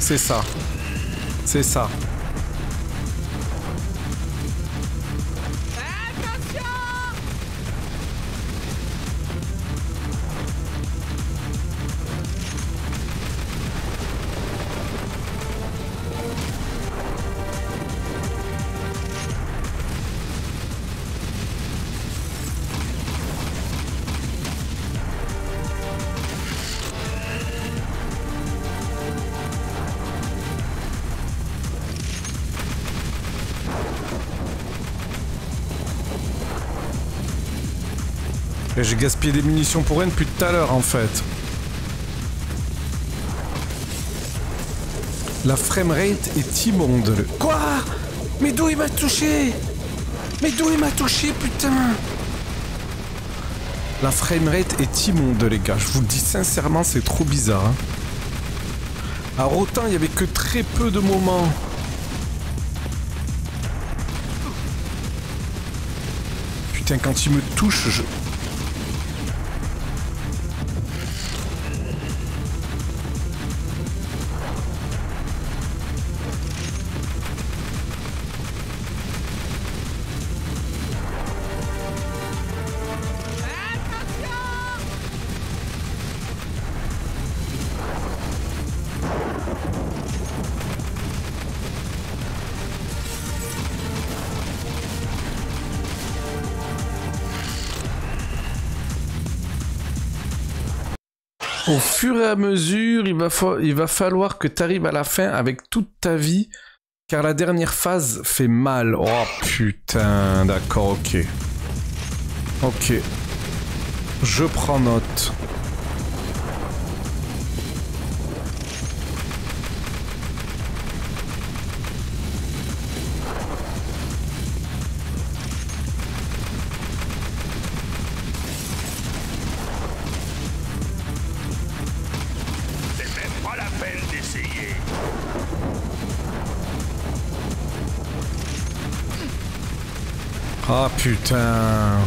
C'est ça. C'est ça. Et J'ai gaspillé des munitions pour rien depuis tout à l'heure en fait. La framerate est immonde. Quoi? Mais d'où il m'a touché? Mais d'où il m'a touché, putain? La framerate est immonde, les gars. Je vous le dis sincèrement, c'est trop bizarre. Hein. Alors autant, il y avait que très peu de moments Putain, quand il me touche, je... Au fur et à mesure, il va, falloir que tu arrives à la fin avec toute ta vie, car la dernière phase fait mal. Oh putain, d'accord, ok. Ok. Je prends note. Putain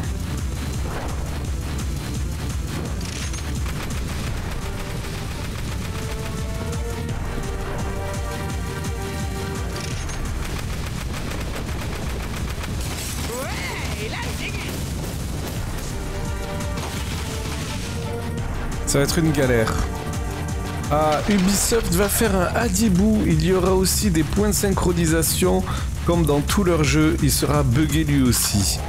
Ça va être une galère. Ah, Ubisoft va faire un Adibou. Il y aura aussi des points de synchronisation comme dans tous leurs jeux, il sera buggé lui aussi.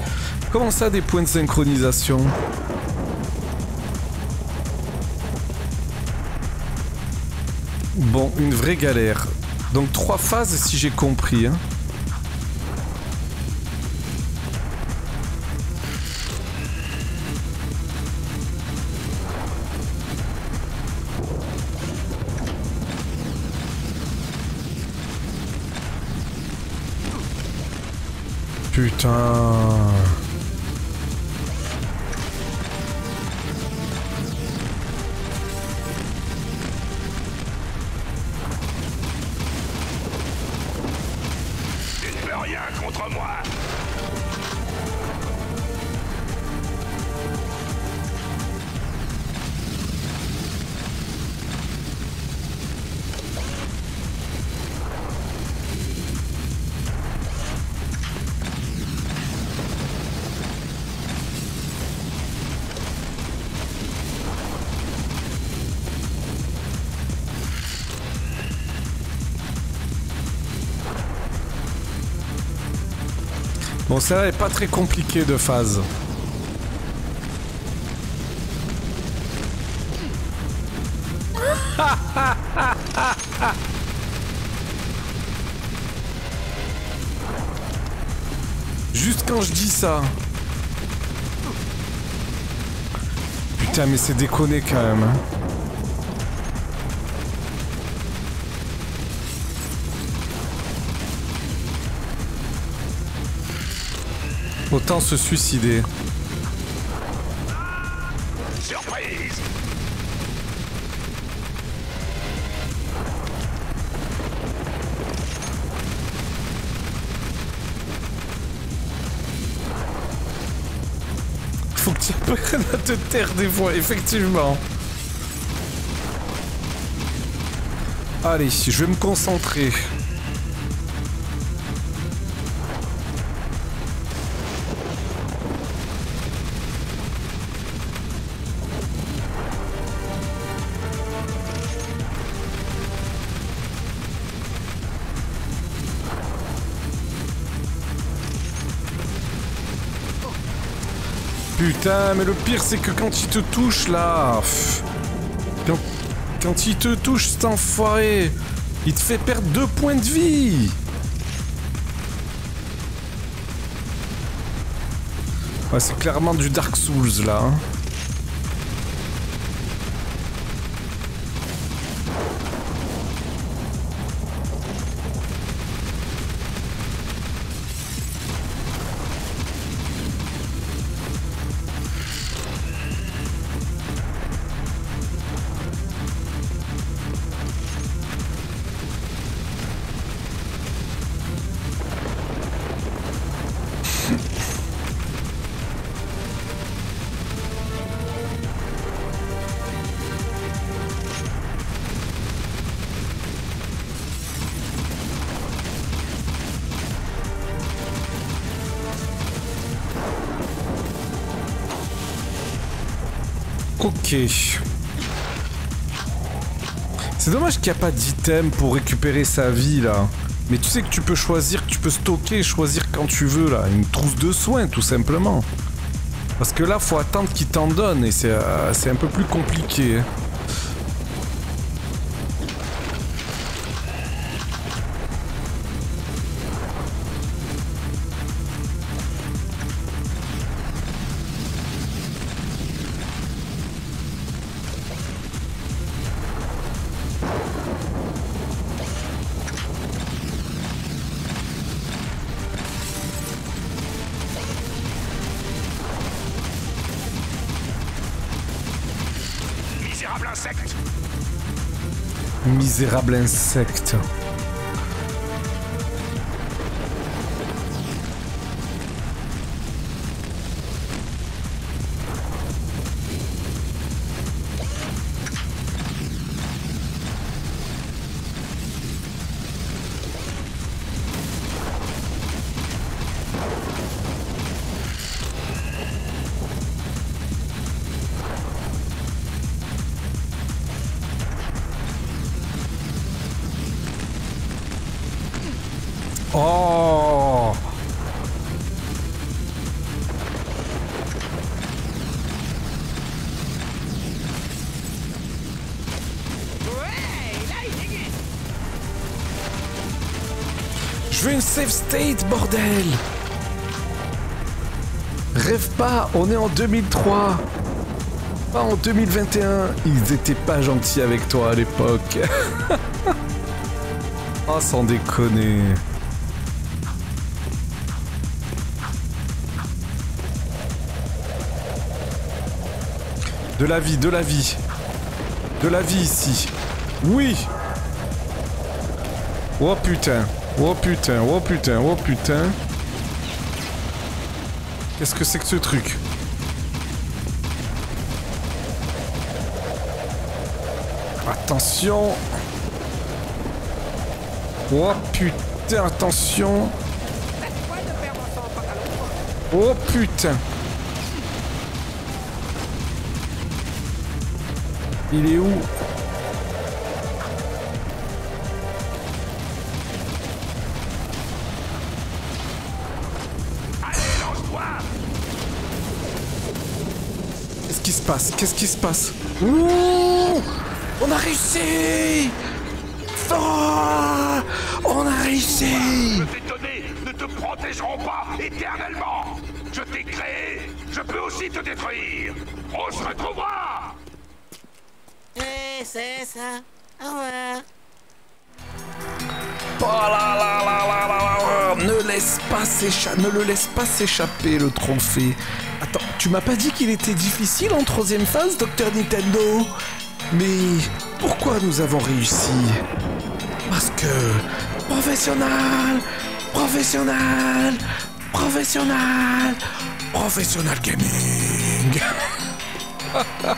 Comment ça, des points de synchronisation? Bon, une vraie galère. Donc trois phases si j'ai compris. Hein. Putain. Bon, ça n'est pas très compliqué de phase. Juste quand je dis ça. Putain, mais c'est déconné quand même. Hein. Se suicider. Surprise Faut que tu apprennes à te taire des fois, effectivement. Allez, je vais me concentrer. Putain, mais le pire c'est que quand il te touche là... Quand, il te touche cet enfoiré, il te fait perdre deux points de vie Ouais, c'est clairement du Dark Souls là. Hein. C'est dommage qu'il n'y a pas d'item pour récupérer sa vie là. Mais tu sais que tu peux choisir, tu peux stocker choisir quand tu veux là. Une trousse de soins tout simplement. Parce que là, faut attendre qu'il t'en donne et c'est euh, un peu plus compliqué. hein. Misérable insecte. On est en 2003 Pas en 2021 Ils étaient pas gentils avec toi à l'époque Oh, sans déconner De la vie, de la vie. De la vie ici. Oui Oh putain. Oh putain, oh putain, oh putain. Qu'est-ce que c'est que ce truc? Attention. Oh putain, attention. Oh putain. Il est où? Qu'est-ce qui se passe? Qu'est-ce qui se passe? On a réussi. Oh On a réussi. Tes données ne te protégeront pas éternellement. Je t'ai créé, je peux aussi te détruire. On se retrouvera. Eh, c'est ça. Au revoir. Oh là là là là là là là Ne laisse pas s'échapper, ne le laisse pas s'échapper le trophée. Attends, tu m'as pas dit qu'il était difficile en troisième phase, Docteur Nintendo? Mais pourquoi nous avons réussi? Parce que professionnel, professionnel, professionnel, professionnel gaming.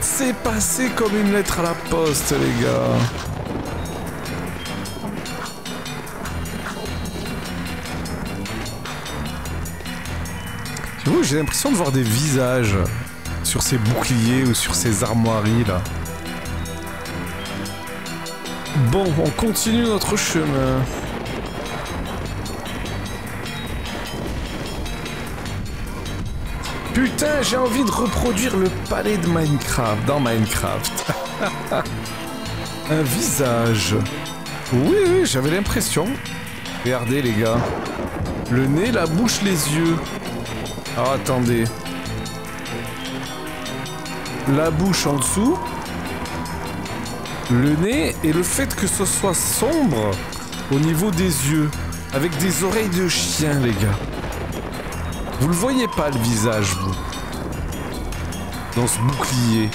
C'est passé comme une lettre à la poste, les gars. J'ai l'impression de voir des visages sur ces boucliers ou sur ces armoiries là. Bon, on continue notre chemin. Putain, j'ai envie de reproduire le palais de Minecraft dans Minecraft. Un visage. Oui, oui, j'avais l'impression. Regardez les gars. Le nez, la bouche, les yeux. Alors attendez. La bouche en dessous. Le nez et le fait que ce soit sombre au niveau des yeux. Avec des oreilles de chien, les gars. Vous le voyez pas le visage, Dans ce bouclier.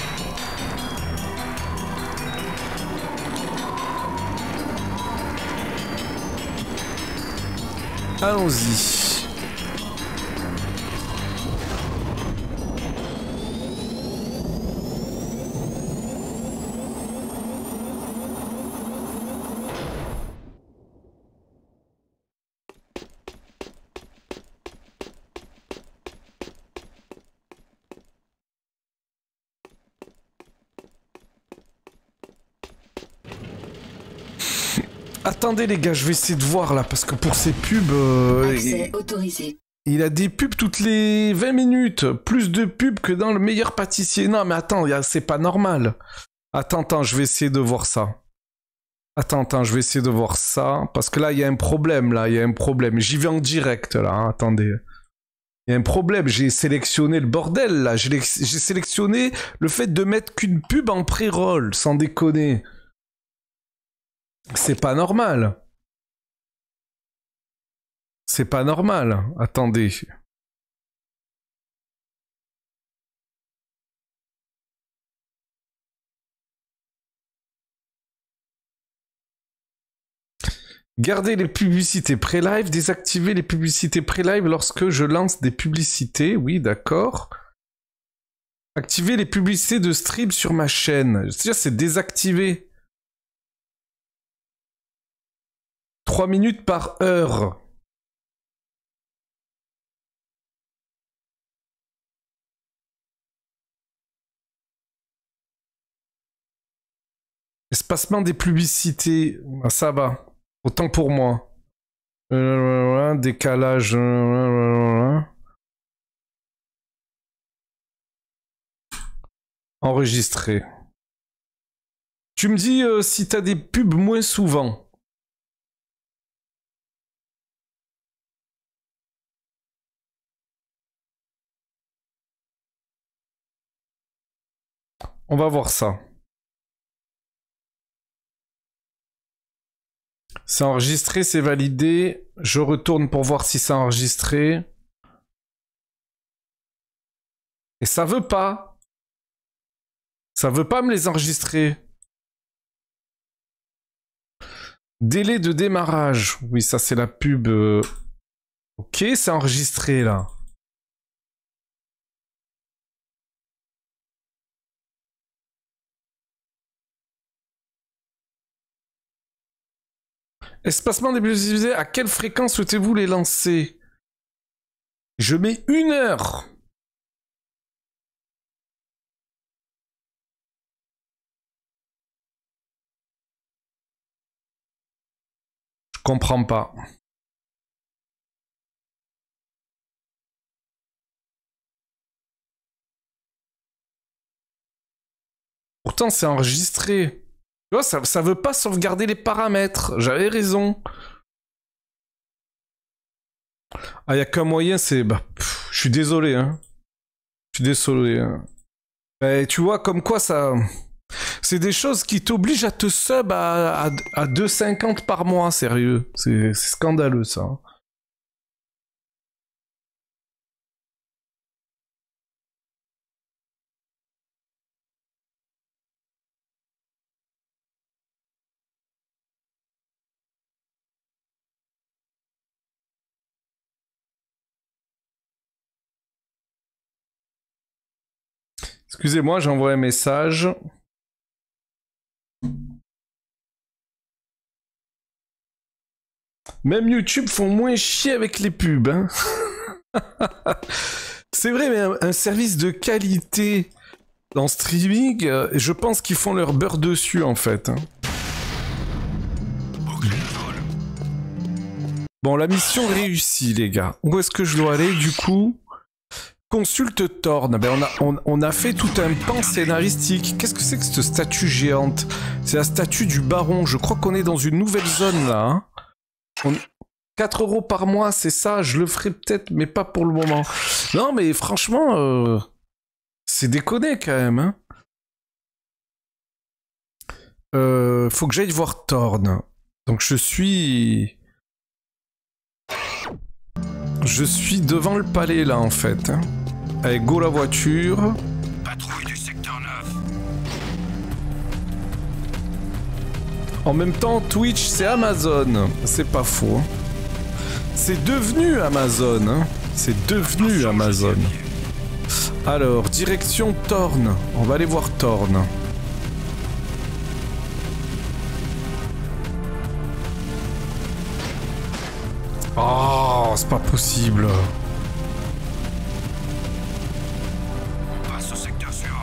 Allons-y. Attendez les gars, je vais essayer de voir là, parce que pour ces pubs... euh, Accès il, autorisé. il a des pubs toutes les 20 minutes. Plus de pubs que dans le meilleur pâtissier. Non mais attends, c'est pas normal. Attends, attends, je vais essayer de voir ça. Attends, attends, je vais essayer de voir ça. Parce que là, il y a un problème, là, il y a un problème. J'y vais en direct, là, hein, attendez. Il y a un problème, j'ai sélectionné le bordel, là. J'ai sélectionné le fait de mettre qu'une pub en pré-roll, sans déconner. C'est pas normal. C'est pas normal. Attendez. Gardez les publicités pré-live, désactivez les publicités pré-live lorsque je lance des publicités. Oui, d'accord. Activez les publicités de stream sur ma chaîne. C'est-à-dire, c'est désactivé. 3 minutes par heure. Espacement des publicités. Ah, ça va. Autant pour moi. Décalage. Enregistré. Tu me dis euh, si t'as des pubs moins souvent. On va voir ça. C'est enregistré, c'est validé. Je retourne pour voir si c'est enregistré. Et ça veut pas. Ça veut pas me les enregistrer. Délai de démarrage. Oui, ça c'est la pub. euh. Ok, c'est enregistré là. Espacement des publicités, à quelle fréquence souhaitez-vous les lancer? Je mets une heure. Je comprends pas. Pourtant, c'est enregistré. Tu vois, ça, veut pas sauvegarder les paramètres. J'avais raison. Ah, y a qu'un moyen, c'est. Bah, je suis désolé, hein. Je suis désolé. Hein. Eh, tu vois, comme quoi ça. C'est des choses qui t'obligent à te sub à, à, à 2,50 par mois, sérieux. C'est c'est scandaleux, ça. Excusez-moi, j'envoie un message. Même YouTube font moins chier avec les pubs. hein. C'est vrai, mais un, service de qualité en streaming, euh, je pense qu'ils font leur beurre dessus en fait. hein. Bon, la mission réussie, les gars. Où est-ce que je dois aller du coup? Consulte Torn. Ben, on, a, fait tout un pan scénaristique. Qu'est-ce que c'est que cette statue géante? C'est la statue du baron. Je crois qu'on est dans une nouvelle zone là. hein. On- 4 euros par mois, c'est ça? Je le ferai peut-être, mais pas pour le moment. Non, mais franchement, euh, c'est déconné quand même. Hein. Euh, faut que j'aille voir Torn. Donc je suis. Je suis devant le palais là en fait. hein. Allez, go la voiture. Patrouille du secteur 9. En même temps, Twitch c'est Amazon. C'est pas faux. hein. C'est devenu Amazon. hein. C'est devenu Amazon. Alors, direction Torn. On va aller voir Torn. Oh, c'est pas possible. On passe au secteur suivant.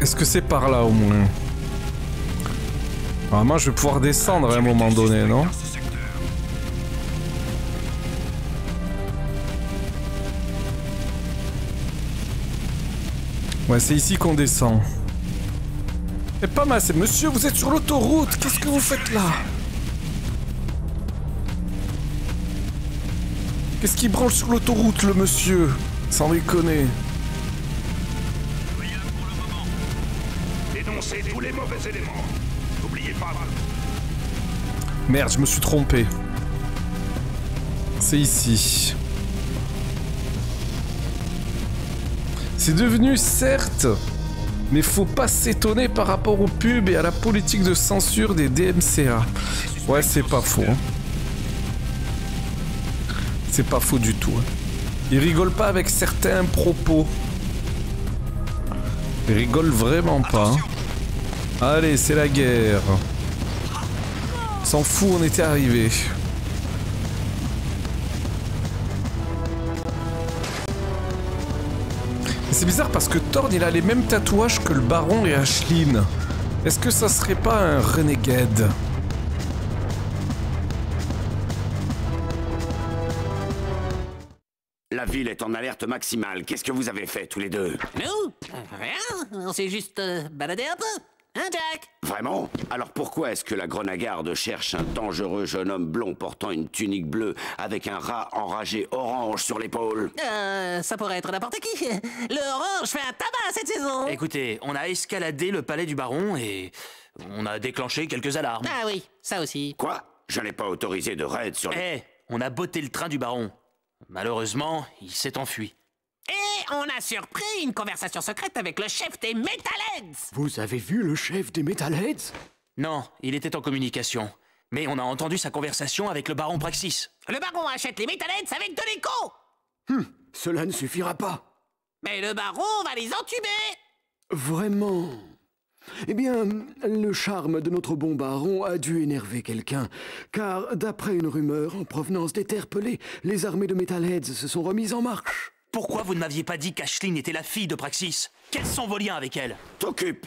Est-ce que c'est par là au moins? Normalement, je vais pouvoir descendre à un moment donné, non? Ouais, c'est ici qu'on descend. Et pas mal, c'est monsieur, vous êtes sur l'autoroute, qu'est-ce que vous faites là? Qu'est-ce qui branche sur l'autoroute, le monsieur? Sans déconner. Dénoncez tous les mauvais éléments. N'oubliez pas. Merde, je me suis trompé. C'est ici. C'est devenu, certes, mais faut pas s'étonner par rapport aux pubs et à la politique de censure des DMCA. Ouais, c'est pas faux. hein. C'est pas faux du tout. hein. Ils rigolent pas avec certains propos. Ils rigolent vraiment pas. hein. Allez, c'est la guerre. S'en fout, on était arrivé. C'est bizarre parce que Thorn il a les mêmes tatouages que le baron et Ashlyn. Est-ce que ça serait pas un renegade? La ville est en alerte maximale. Qu'est-ce que vous avez fait tous les deux? Nous Rien, on s'est juste euh, baladé un peu. Hein, Jack? Vraiment? Alors pourquoi est-ce que la grenagarde cherche un dangereux jeune homme blond portant une tunique bleue avec un rat enragé orange sur l'épaule? Euh, ça pourrait être n'importe qui. Le orange fait un tabac cette saison. Écoutez, on a escaladé le palais du baron et on a déclenché quelques alarmes. Ah oui, ça aussi. Quoi? Je n'ai pas autorisé de raid sur Eh, les... on a botté le train du baron. Malheureusement, il s'est enfui. Et on a surpris une conversation secrète avec le chef des Metalheads. Vous avez vu le chef des Metalheads Non, il était en communication. Mais on a entendu sa conversation avec le baron Praxis. Le baron achète les Metalheads avec de l'écho. Cela ne suffira pas. Mais le baron va les entuber. Vraiment? Eh bien, le charme de notre bon baron a dû énerver quelqu'un, car d'après une rumeur en provenance des terres pelées, les armées de Metalheads se sont remises en marche. Pourquoi vous ne m'aviez pas dit qu'Ashlyn était la fille de Praxis? Quels sont vos liens avec elle? T'occupe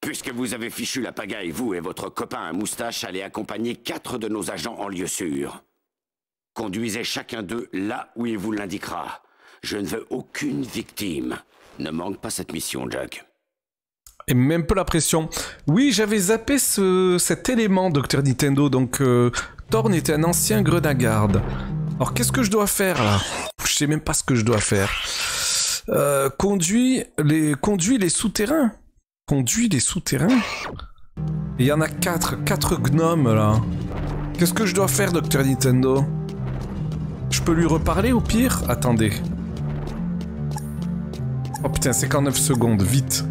Puisque vous avez fichu la pagaille, vous et votre copain à moustache allez accompagner quatre de nos agents en lieu sûr. Conduisez chacun d'eux là où il vous l'indiquera. Je ne veux aucune victime. Ne manque pas cette mission, Jack. Et même peu la pression. Oui, j'avais zappé ce, cet élément, Docteur Nintendo. Donc, euh, Thorn était un ancien grenagarde. Alors, qu'est-ce que je dois faire là? Je sais même pas ce que je dois faire. Euh, conduit les, conduit les souterrains. Conduit les souterrains. Il y en a quatre, quatre gnomes là. Qu'est-ce que je dois faire, Docteur Nintendo? Je peux lui reparler au pire? Attendez. Oh putain, 59 secondes, vite.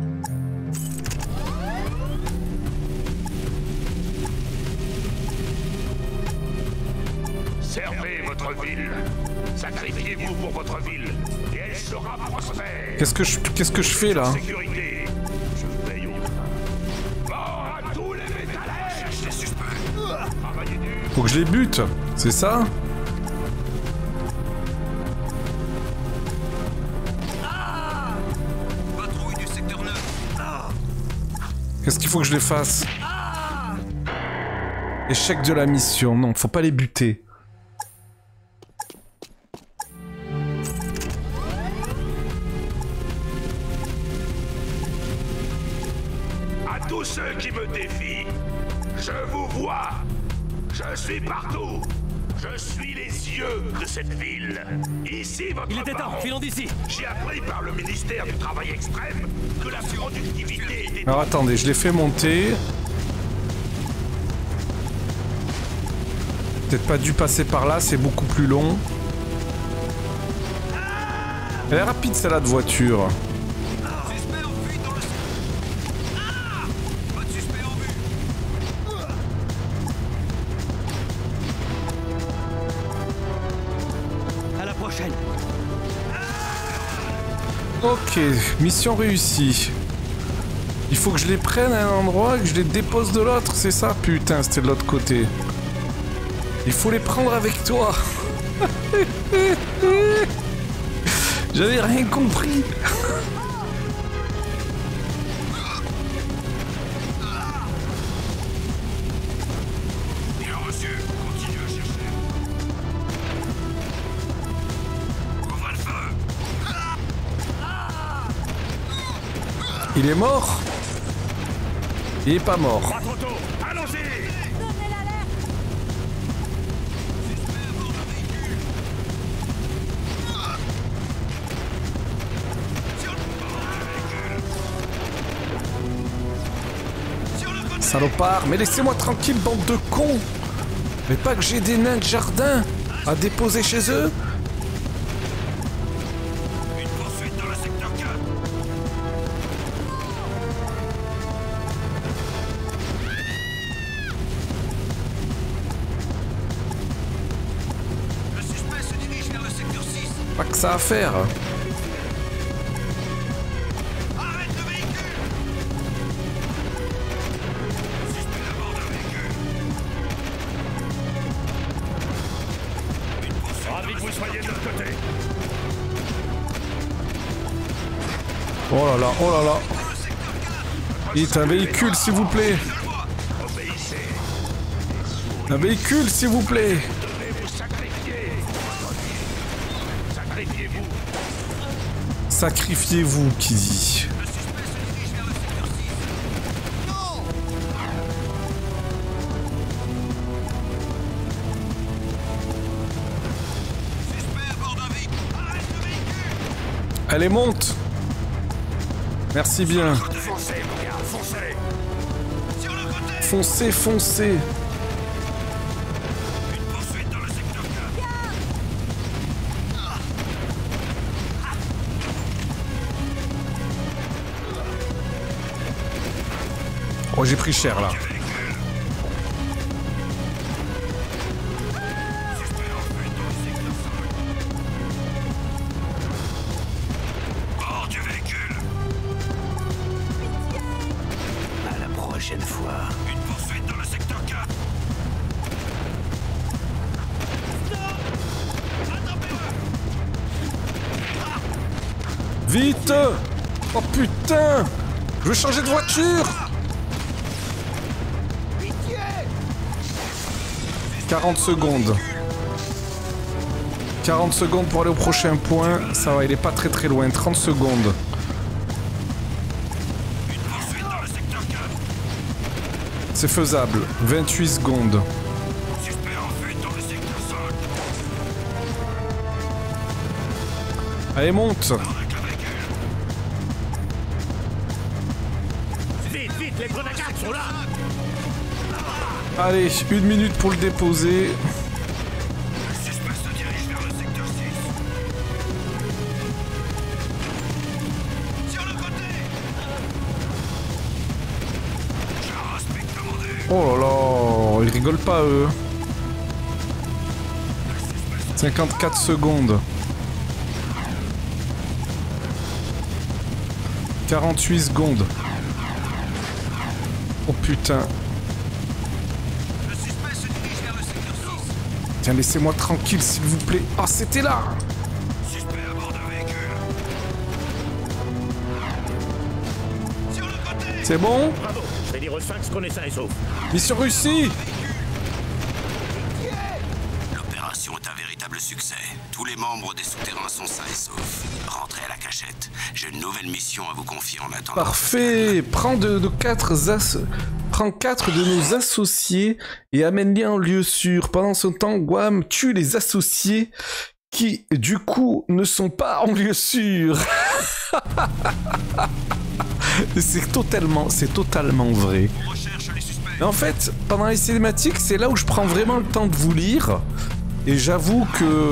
Servez votre ville. Sacrifiez-vous pour votre ville. Et elle sera prospère. Qu'est-ce que je, qu'est-ce que je fais là Sécurité. Je veille au... Mort à tous les métallers Cherche les suspects. Travaillez dur. Faut que je les bute, c'est ça Patrouille du secteur 9. Qu'est-ce qu'il faut que je les fasse Échec de la mission, non, faut pas les buter. Alors attendez, je les fais monter. Peut-être pas dû passer par là, c'est beaucoup plus long. Elle est rapide celle-là de voiture. Ok, mission réussie. Il faut que je les prenne à un endroit et que je les dépose de l'autre, c'est ça? Putain, c'était de l'autre côté. Il faut les prendre avec toi. J'avais rien compris. Il est mort? Il est pas mort. Pas trop tôt. Allons-y Salopard, mais laissez-moi tranquille, bande de cons. Mais pas que j'ai des nains de jardin à déposer chez eux notre côté Oh là là, oh là là. Vite, un véhicule, s'il vous plaît. Un véhicule, s'il vous plaît. Le véhicule Allez, monte. Merci bien. Foncez, foncez. Foncez, foncez j'ai pris cher, là. 40 secondes. 40 secondes pour aller au prochain point. Ça va, il est pas très très loin. 30 secondes. Une poursuite dans le secteur 4 C'est faisable. 28 secondes. Suspect en fuite dans le secteur 5 Allez, monte Allez, une minute pour le déposer. Le suspect se dirige vers le secteur 6 Sur le côté Je respecte commandé Oh là là, ils rigolent pas eux. 54 secondes. 48 secondes. Oh putain. Tiens, laissez-moi tranquille s'il vous plaît. Ah, c'était là Suspect à bord d'un véhicule Sur le côté C'est bon Bravo Je vais dire aux Sphinx qu'on est sain et sauf. Mission réussie L'opération est un véritable succès. Tous les membres des souterrains sont sains et saufs. Rentrez à la cachette. J'ai une nouvelle mission à vous confier en attendant. Parfait Prends de, de quatre as... Prends quatre de nos associés et amène-les en lieu sûr. Pendant ce temps, Guam tue les associés qui, du coup, ne sont pas en lieu sûr. c'est totalement, c'est totalement vrai. En fait, pendant les cinématiques, c'est là où je prends vraiment le temps de vous lire. Et j'avoue que.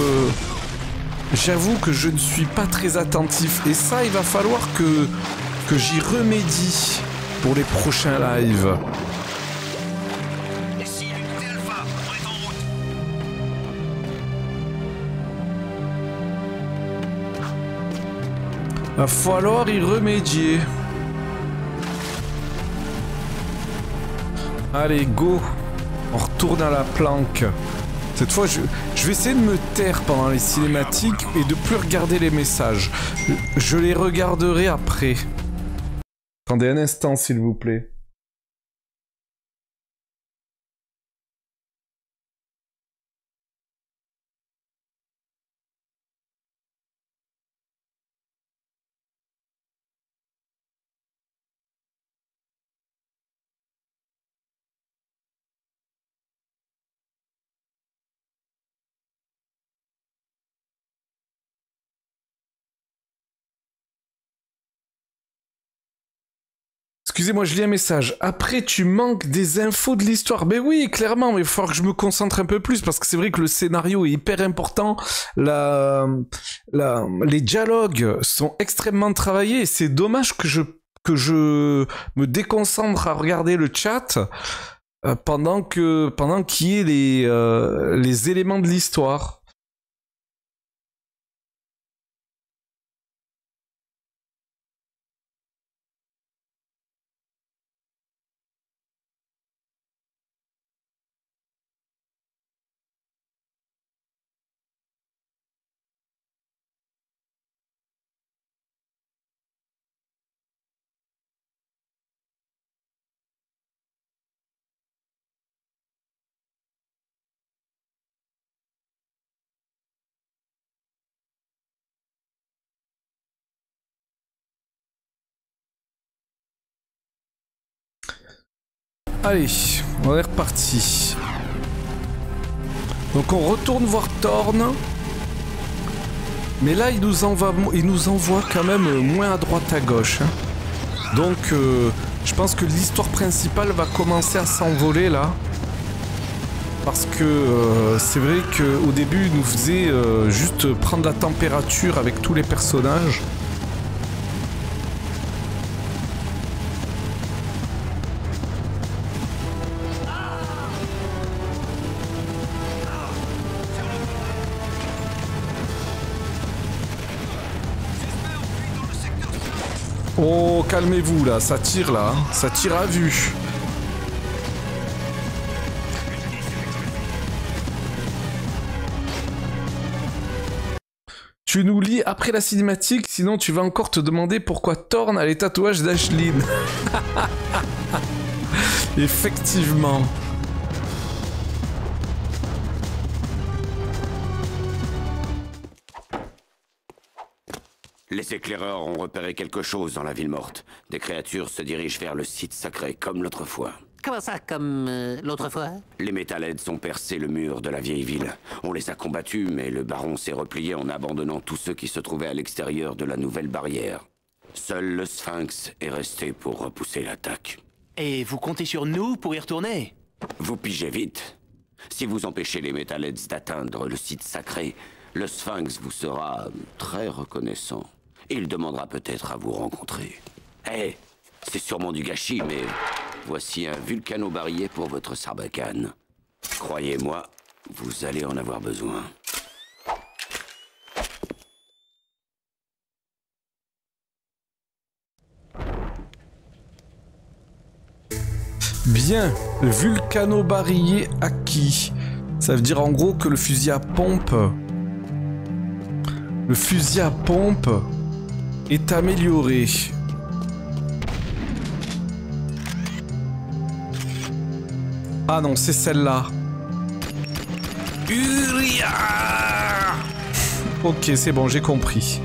J'avoue que je ne suis pas très attentif. Et ça, il va falloir que. que j'y remédie pour les prochains lives. Va falloir y remédier. Allez, go On retourne à la planque. Cette fois, je, je vais essayer de me taire pendant les cinématiques et de plus regarder les messages. Je les regarderai après. Attendez un instant, s'il vous plaît. Excusez-moi, je lis un message. Après, tu manques des infos de l'histoire. Ben oui, clairement, mais il falloir que je me concentre un peu plus parce que c'est vrai que le scénario est hyper important. Les dialogues sont extrêmement travaillés. C'est dommage que je, que je me déconcentre à regarder le chat euh, pendant que, pendant qu'il y ait les, euh, les éléments de l'histoire. Allez, on est reparti. Donc on retourne voir Thorn. Mais là, il nous envoie, il nous envoie quand même moins à droite à gauche. hein. Donc, euh, je pense que l'histoire principale va commencer à s'envoler là. Parce que euh, c'est vrai qu'au début, il nous faisait euh, juste prendre la température avec tous les personnages. Oh, calmez-vous là, ça tire là, hein. ça tire à vue. Tu nous lis après la cinématique, sinon tu vas encore te demander pourquoi Thorn a les tatouages d'Ashlyn. Effectivement. Les éclaireurs ont repéré quelque chose dans la ville morte. Des créatures se dirigent vers le site sacré, comme l'autre fois. Comment ça, comme euh, l'autre fois Les métalheads ont percé le mur de la vieille ville. On les a combattus, mais le baron s'est replié en abandonnant tous ceux qui se trouvaient à l'extérieur de la nouvelle barrière. Seul le sphinx est resté pour repousser l'attaque. Et vous comptez sur nous pour y retourner? Vous pigez vite. Si vous empêchez les métalheads d'atteindre le site sacré, le sphinx vous sera très reconnaissant. Il demandera peut-être à vous rencontrer. Eh, c'est sûrement du gâchis, mais voici un vulcano-barillet pour votre sarbacane. Croyez-moi, vous allez en avoir besoin. Bien, vulcano-barillet acquis. Ça veut dire en gros que le fusil à pompe. Le fusil à pompe est amélioré. Ah non, c'est celle-là. Uria Ok, c'est bon, j'ai compris.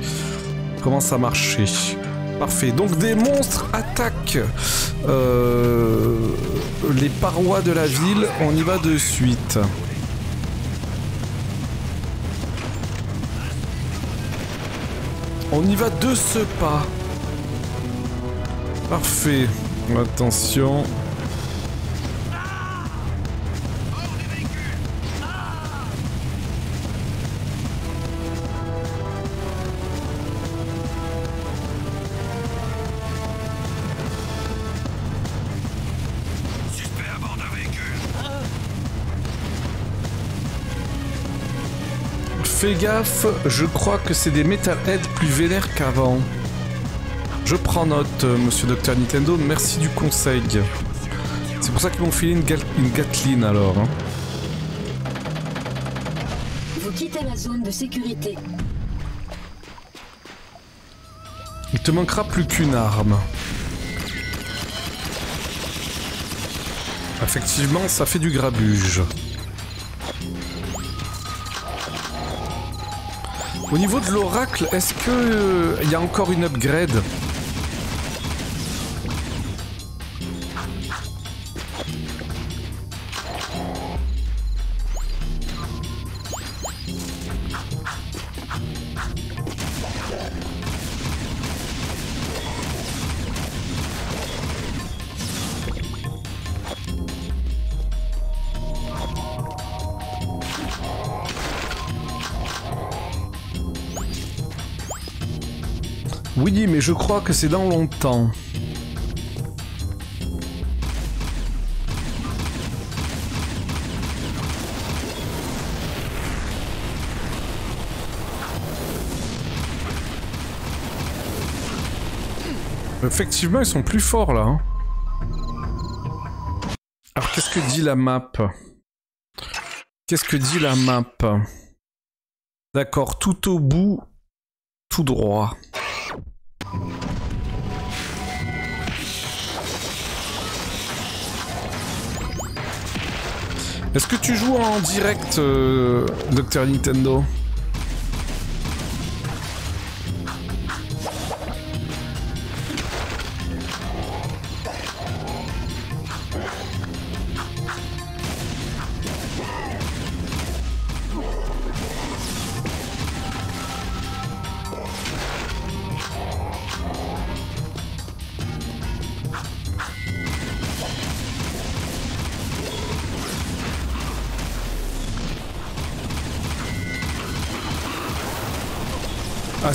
Comment ça marchait? Parfait. Donc des monstres attaquent euh, les parois de la ville. On y va de suite. On y va de ce pas. Parfait. Attention. Fais gaffe, je crois que c'est des Metalheads plus vénères qu'avant. Je prends note, euh, monsieur Docteur Nintendo, merci du conseil. C'est pour ça qu'ils m'ont filé une, une Gatling alors. hein. Vous quittez la zone de sécurité. Il te manquera plus qu'une arme. Effectivement, ça fait du grabuge. Au niveau de l'oracle, est-ce que euh, il y a encore une upgrade? Je crois que c'est dans longtemps. Effectivement, ils sont plus forts là. hein. Alors qu'est-ce que dit la map? Qu'est-ce que dit la map? D'accord, tout au bout, tout droit. Est-ce que tu joues en direct, euh, Dr Nintendo?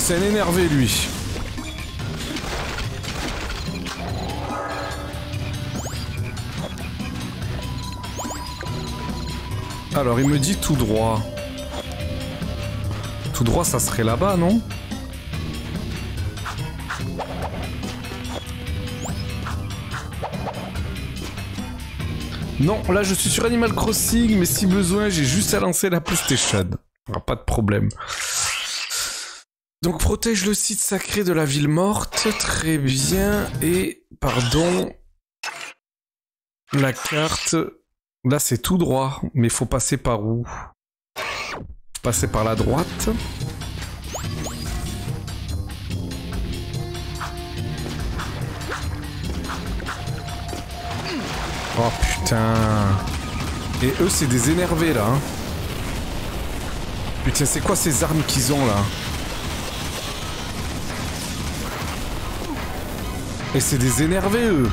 C'est un énervé, lui. Alors, il me dit tout droit. Tout droit, ça serait là-bas, non? Non, là je suis sur Animal Crossing, mais si besoin, j'ai juste à lancer la PlayStation. Ah, pas de problème. Donc protège le site sacré de la ville morte, très bien. Et pardon, la carte, là c'est tout droit, mais faut passer par où? Passer par la droite. Oh putain. Et eux c'est des énervés là. hein. Putain c'est quoi ces armes qu'ils ont là? Et c'est des énervés eux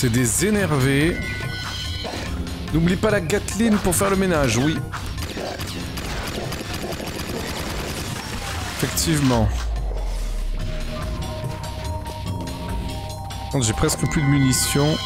C'est des énervés. N'oublie pas la Gatling pour faire le ménage, oui. Effectivement. J'ai presque plus de munitions.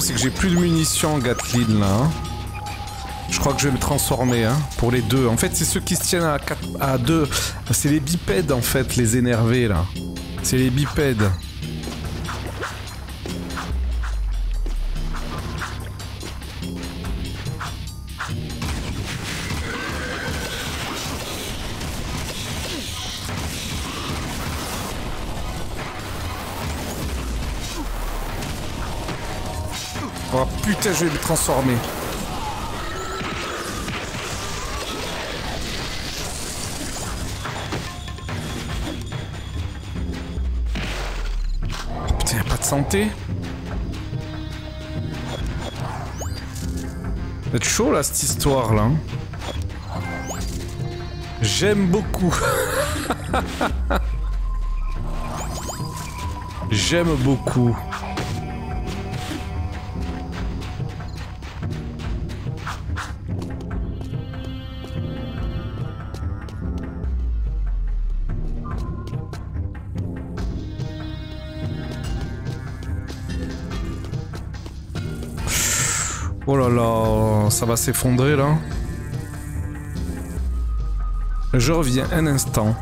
C'est que j'ai plus de munitions en Gatling là. hein. Je crois que je vais me transformer hein, pour les deux. En fait c'est ceux qui se tiennent à, quatre- à deux. C'est les bipèdes en fait les énervés là. C'est les bipèdes. Je vais me transformer. Putain, pas de santé. Être chaud là cette histoire là. hein? J'aime beaucoup. J'aime beaucoup. Ça va s'effondrer là. Je reviens un instant.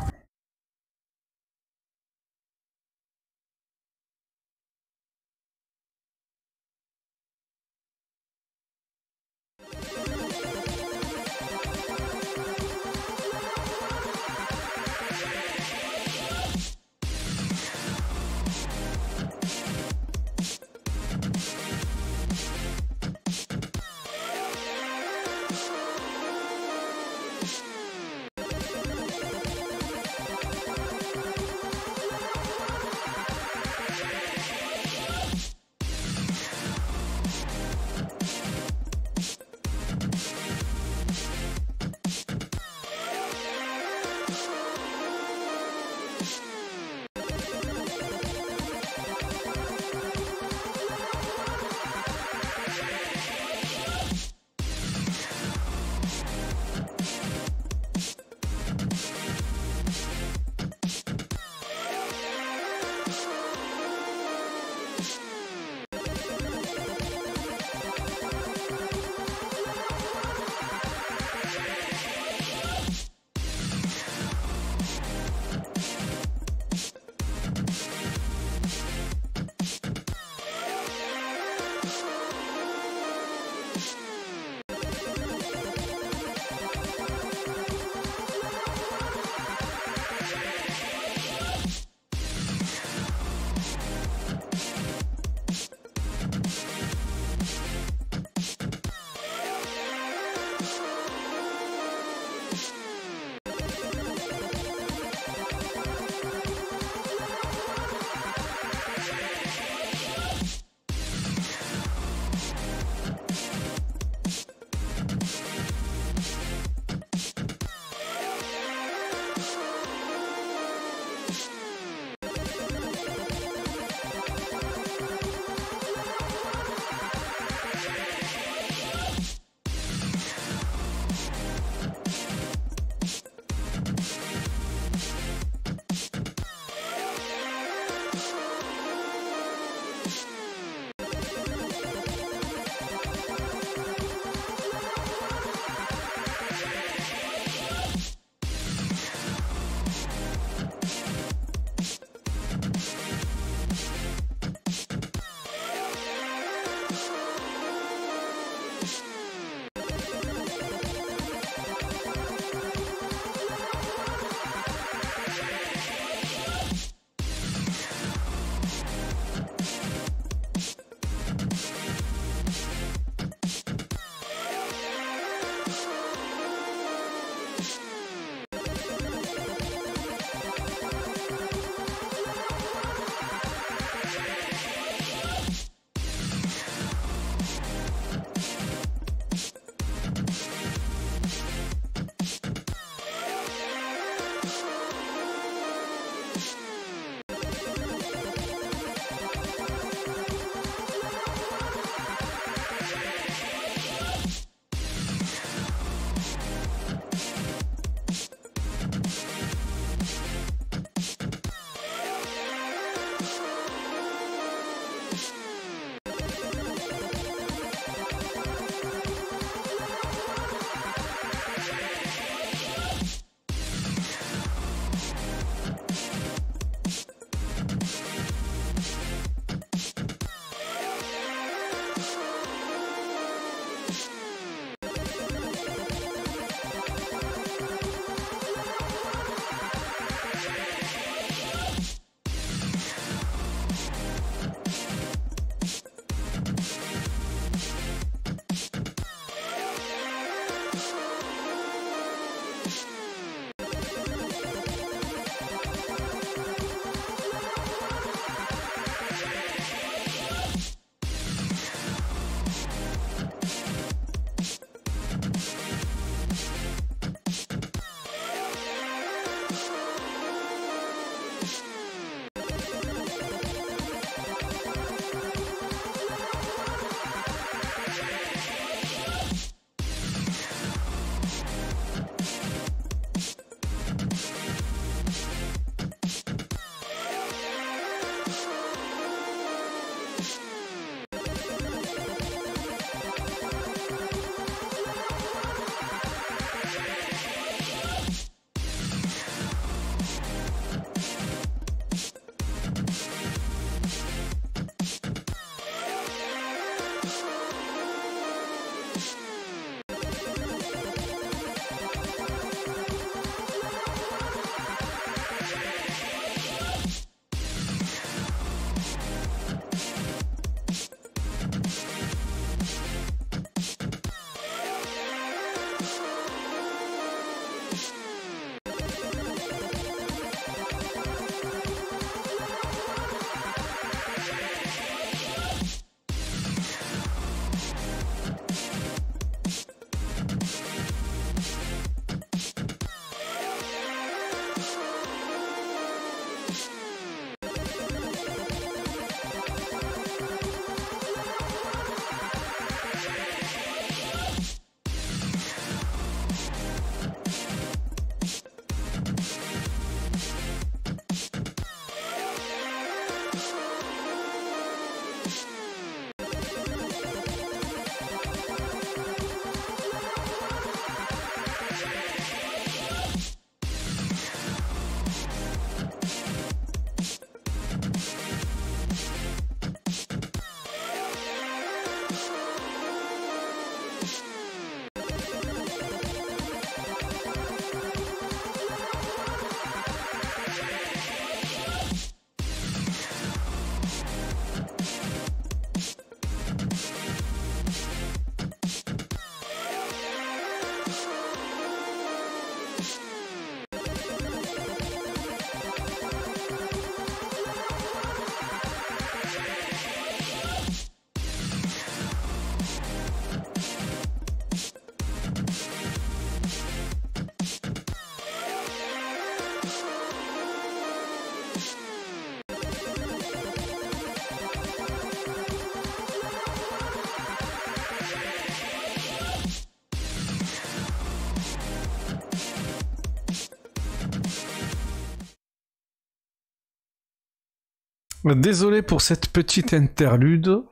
Désolé pour cette petite interlude.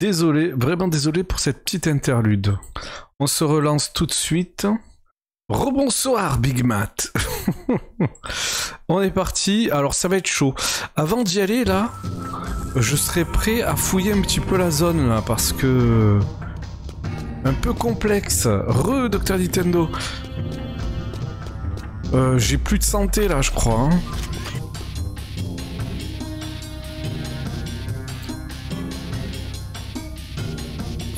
Désolé, vraiment désolé pour cette petite interlude. On se relance tout de suite. Rebonsoir Big Mat. On est parti. Alors ça va être chaud. Avant d'y aller là, je serai prêt à fouiller un petit peu la zone là parce que un peu complexe. Re Docteur Nintendo. Euh, J'ai plus de santé là, je crois. hein.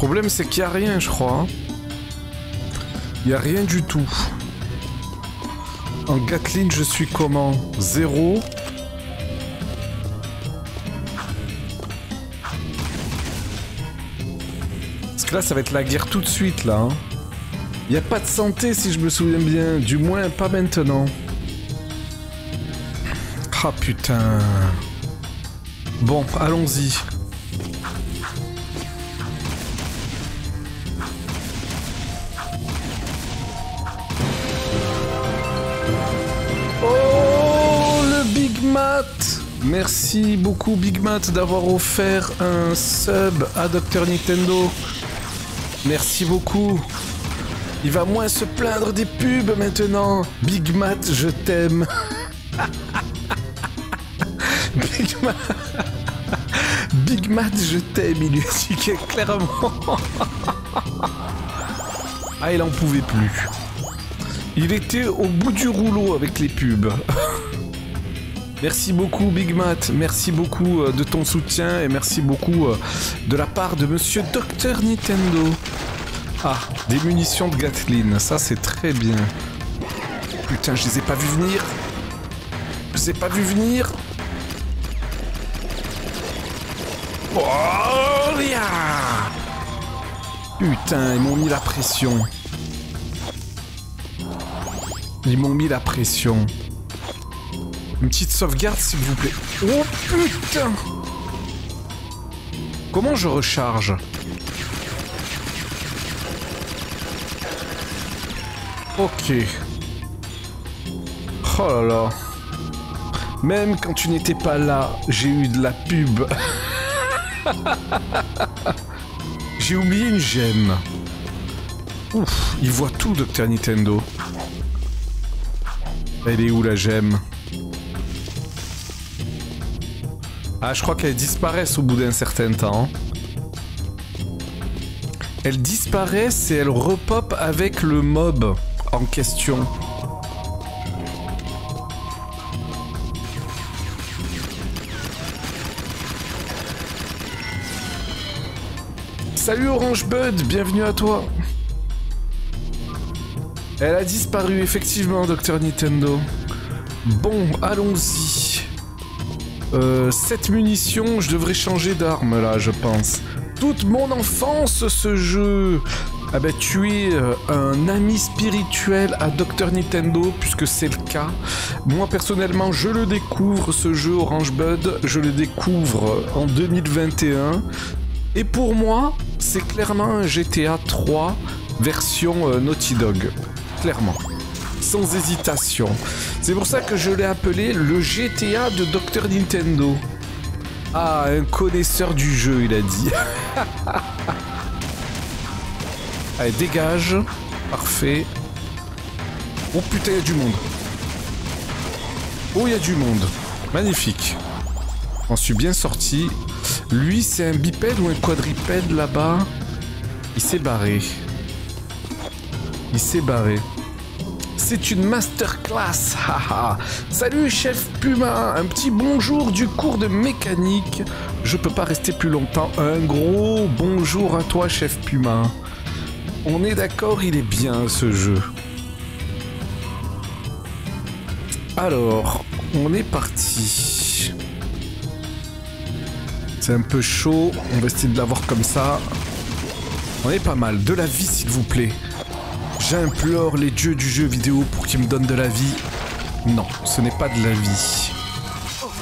Problème c'est qu'il y a rien, je crois. hein. Il y a rien du tout. En Gatling, je suis comment? Zéro. Parce que là, ça va être la guerre tout de suite, là. hein. Il n'y a pas de santé, si je me souviens bien. Du moins, pas maintenant. Ah, putain. Bon, allons-y. Le Big Mat Merci beaucoup Big Mat d'avoir offert un sub à Dr Nintendo. Merci beaucoup. Il va moins se plaindre des pubs maintenant. Big Mat, je t'aime. Big Mat. Big Mat, je t'aime. Il lui que clairement. ah, il en pouvait plus. Il était au bout du rouleau avec les pubs. Merci beaucoup Big Mat, merci beaucoup euh, de ton soutien et merci beaucoup euh, de la part de Monsieur Docteur Nintendo. Ah, des munitions de Gatlin, ça c'est très bien. Putain, je les ai pas vus venir. Je les ai pas vus venir. Oh, ya Putain, ils m'ont mis la pression. Ils m'ont mis la pression. Une petite sauvegarde, s'il vous plaît. Oh putain Comment je recharge Ok. Oh là là. Même quand tu n'étais pas là, j'ai eu de la pub. j'ai oublié une gemme. Ouf, il voit tout, Docteur Nintendo. Elle est où la gemme? Ah, je crois qu'elles disparaissent au bout d'un certain temps. Elles disparaissent et elles repopent avec le mob en question. Salut Orange Bud, bienvenue à toi. Elle a disparu effectivement, Docteur Nintendo. Bon, allons-y. Euh, cette munition, je devrais changer d'arme là, je pense. Toute mon enfance, ce jeu. Ah bah tu es euh, un ami spirituel à Dr Nintendo puisque c'est le cas. Moi personnellement je le découvre ce jeu Orange Bud, je le découvre en 2021. Et pour moi c'est clairement un GTA 3 version euh, Naughty Dog. Clairement. Sans hésitation. C'est pour ça que je l'ai appelé le GTA de Dr Nintendo. Ah, un connaisseur du jeu, il a dit. Allez, dégage. Parfait. Oh putain, il y a du monde. Oh, il y a du monde. Magnifique. On suis bien sorti. Lui, c'est un bipède ou un quadripède là-bas? Il s'est barré. Il s'est barré. C'est une masterclass. haha. Salut chef Puma, un petit bonjour du cours de mécanique. Je peux pas rester plus longtemps. Un gros bonjour à toi chef Puma. On est d'accord, il est bien ce jeu. Alors, on est parti. C'est un peu chaud, on va essayer de l'avoir comme ça. On est pas mal. De la vie s'il vous plaît. J'implore les dieux du jeu vidéo pour qu'ils me donnent de la vie. Non, ce n'est pas de la vie.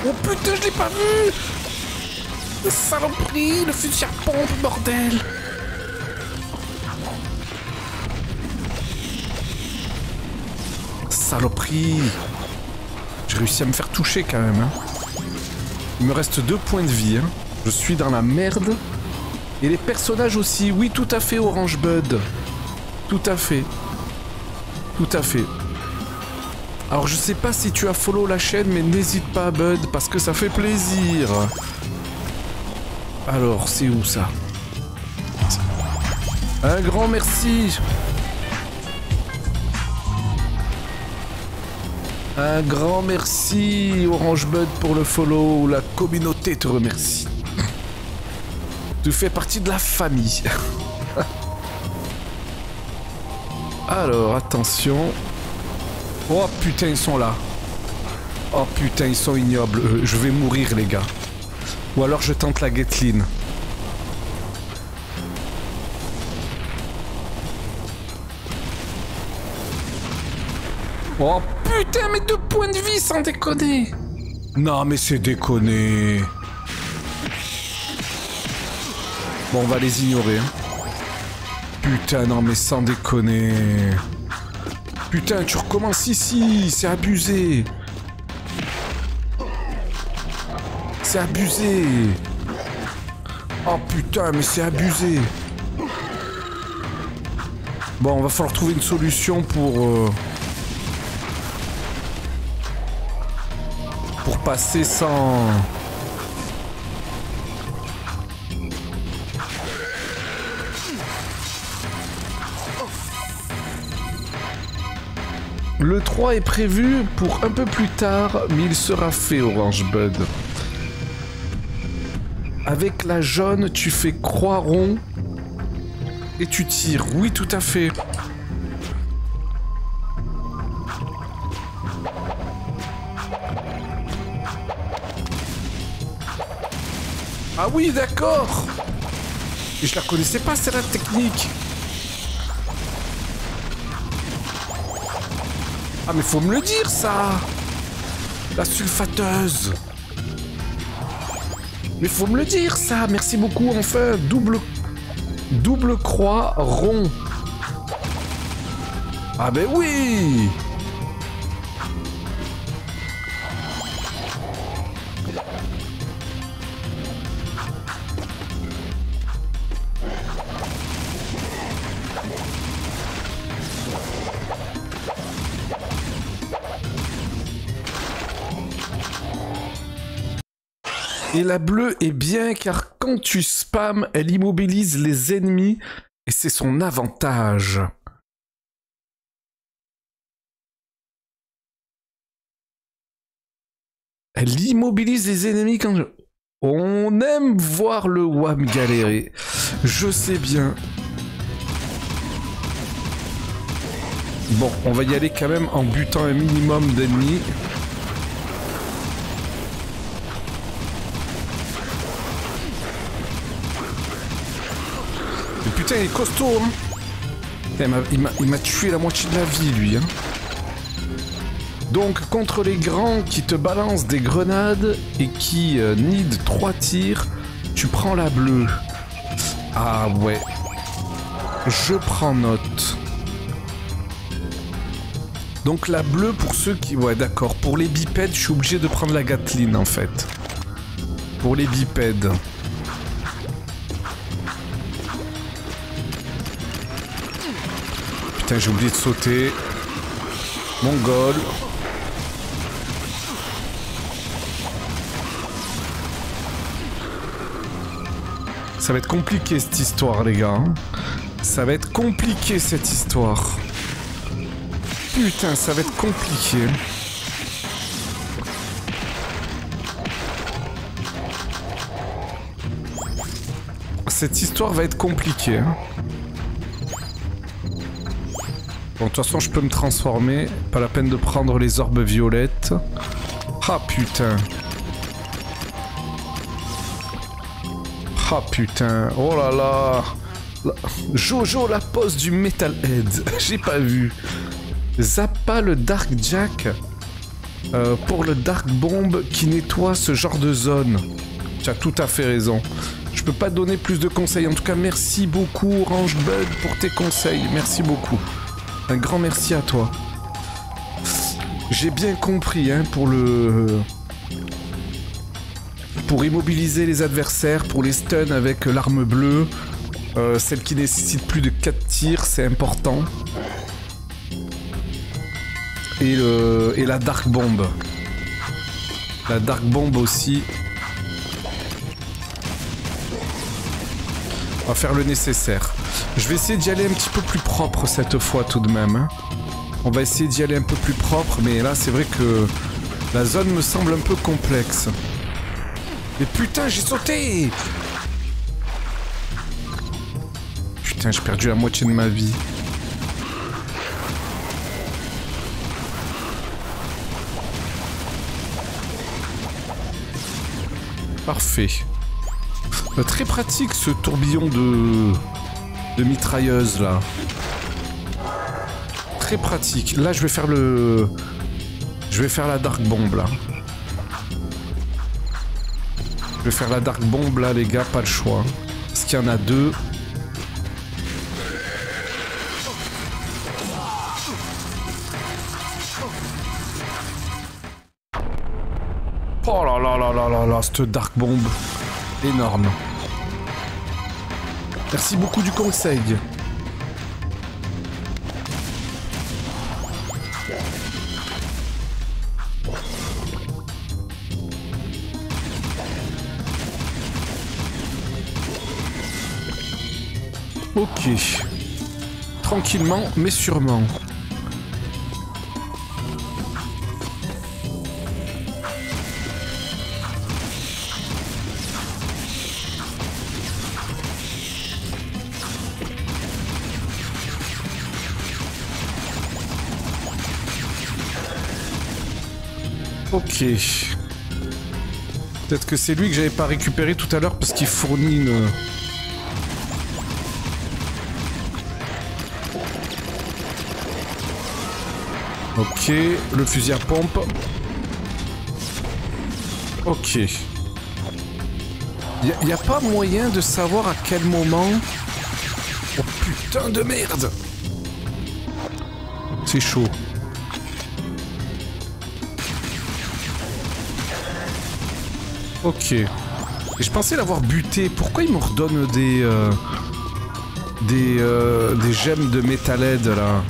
Oh putain, je l'ai pas vu Le saloperie, le fusil à pompe, bordel Saloperie J'ai réussi à me faire toucher quand même. Hein. Il me reste deux points de vie. hein. Je suis dans la merde. Et les personnages aussi. Oui, tout à fait, Orange Bud. Tout à fait. Tout à fait. Alors, je sais pas si tu as follow la chaîne, mais n'hésite pas, Bud, parce que ça fait plaisir. Alors, c'est où ça? Un grand merci. Un grand merci, Orange Bud, pour le follow. La communauté te remercie. Tu fais partie de la famille. Alors, attention. Oh putain, ils sont là. Oh putain, ils sont ignobles. Euh, je vais mourir, les gars. Ou alors je tente la Gatling. Oh putain, mais deux points de vie sans déconner. Non, mais c'est déconné. Bon, on va les ignorer. hein. Putain, non, mais sans déconner. Putain, tu recommences ici, c'est abusé. C'est abusé. Oh putain, mais c'est abusé. Bon, on va falloir trouver une solution pour... euh, Pour passer sans... Le 3 est prévu pour un peu plus tard, mais il sera fait, Orange Bud. Avec la jaune, tu fais croix rond et tu tires. Oui, tout à fait. Ah oui, d'accord. Je la connaissais pas, c'est la technique. Ah mais faut me le dire ça. La sulfateuse. Mais faut me le dire ça. Merci beaucoup enfin Double... Double croix rond. Ah ben oui Et la bleue est bien car quand tu spams, elle immobilise les ennemis et c'est son avantage. Elle immobilise les ennemis quand. On aime voir le WAM galérer. Je sais bien. Bon, on va y aller quand même en butant un minimum d'ennemis. Putain, il est costaud, hein m'a- Il m'a tué la moitié de la vie, lui, hein Donc, contre les grands qui te balancent des grenades et qui euh, need 3 tirs, tu prends la bleue. Ah ouais. Je prends note. Donc la bleue pour ceux qui... Ouais d'accord. Pour les bipèdes, je suis obligé de prendre la Gatling en fait. Pour les bipèdes. J'ai oublié de sauter. Mongol. Ça va être compliqué cette histoire, les gars. hein. Ça va être compliqué cette histoire. Putain, ça va être compliqué. Cette histoire va être compliquée. hein. De toute façon, je peux me transformer. Pas la peine de prendre les orbes violettes. Ah putain. Ah putain. Oh là là. Jojo, la pose du Metalhead. J'ai pas vu. Zappa le Dark Jack. euh, pour le Dark Bomb qui nettoie ce genre de zone. Tu as tout à fait raison. Je peux pas donner plus de conseils. En tout cas, merci beaucoup Orange Bud pour tes conseils. Merci beaucoup. Un grand merci à toi. J'ai bien compris, hein, pour le... pour immobiliser les adversaires, pour les stun avec l'arme bleue. Euh, celle qui nécessite plus de 4 tirs, c'est important. Et, le, et la Dark Bomb. La Dark Bomb aussi. On va faire le nécessaire. Je vais essayer d'y aller un petit peu plus propre cette fois tout de même. hein. On va essayer d'y aller un peu plus propre, mais là c'est vrai que la zone me semble un peu complexe. Mais putain, j'ai sauté Putain, j'ai perdu la moitié de ma vie. Parfait. Très pratique ce tourbillon de, de mitrailleuse là. Très pratique. Là, je vais faire le. Je vais faire la dark bomb là. Je vais faire la dark bomb là, les gars, pas le choix. Parce qu'il y en a deux. Oh là là là là là là, cette dark bomb. Énorme. Merci beaucoup du conseil. Ok. Tranquillement, mais sûrement. Ok. Peut-être que c'est lui que j'avais pas récupéré tout à l'heure parce qu'il fournit une... Ok, le fusil à pompe. Ok. Y a, y a pas moyen de savoir à quel moment... Oh putain de merde C'est chaud. Ok. Et je pensais l'avoir buté. Pourquoi il me redonne des... euh, des... euh, des gemmes de métalède là?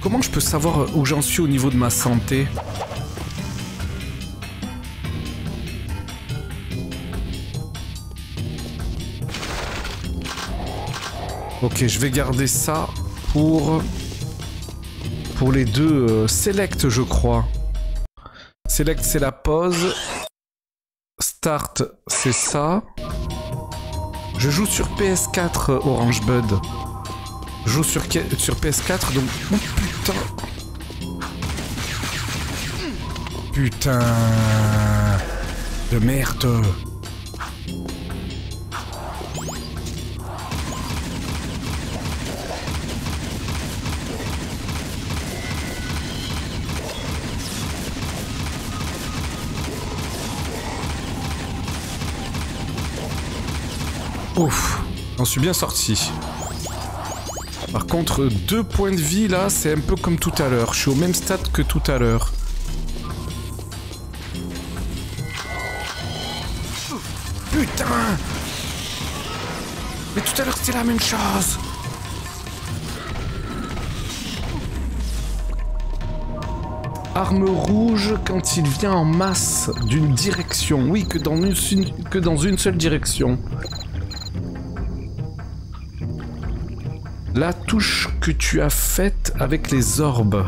Comment je peux savoir où j'en suis au niveau de ma santé? Ok, je vais garder ça pour... Pour les deux euh, select, je crois. Select, c'est la pause. Start, c'est ça. Je joue sur PS4, euh, Orange Bud. Je joue sur, K- sur PS4, donc... Oh putain Putain De merde Ouf J'en suis bien sorti. Par contre, deux points de vie là, c'est un peu comme tout à l'heure. Je suis au même stade que tout à l'heure. Putain Mais tout à l'heure c'était la même chose Arme rouge quand il vient en masse d'une direction. Oui, que dans une, que dans une seule direction. La touche que tu as faite avec les orbes.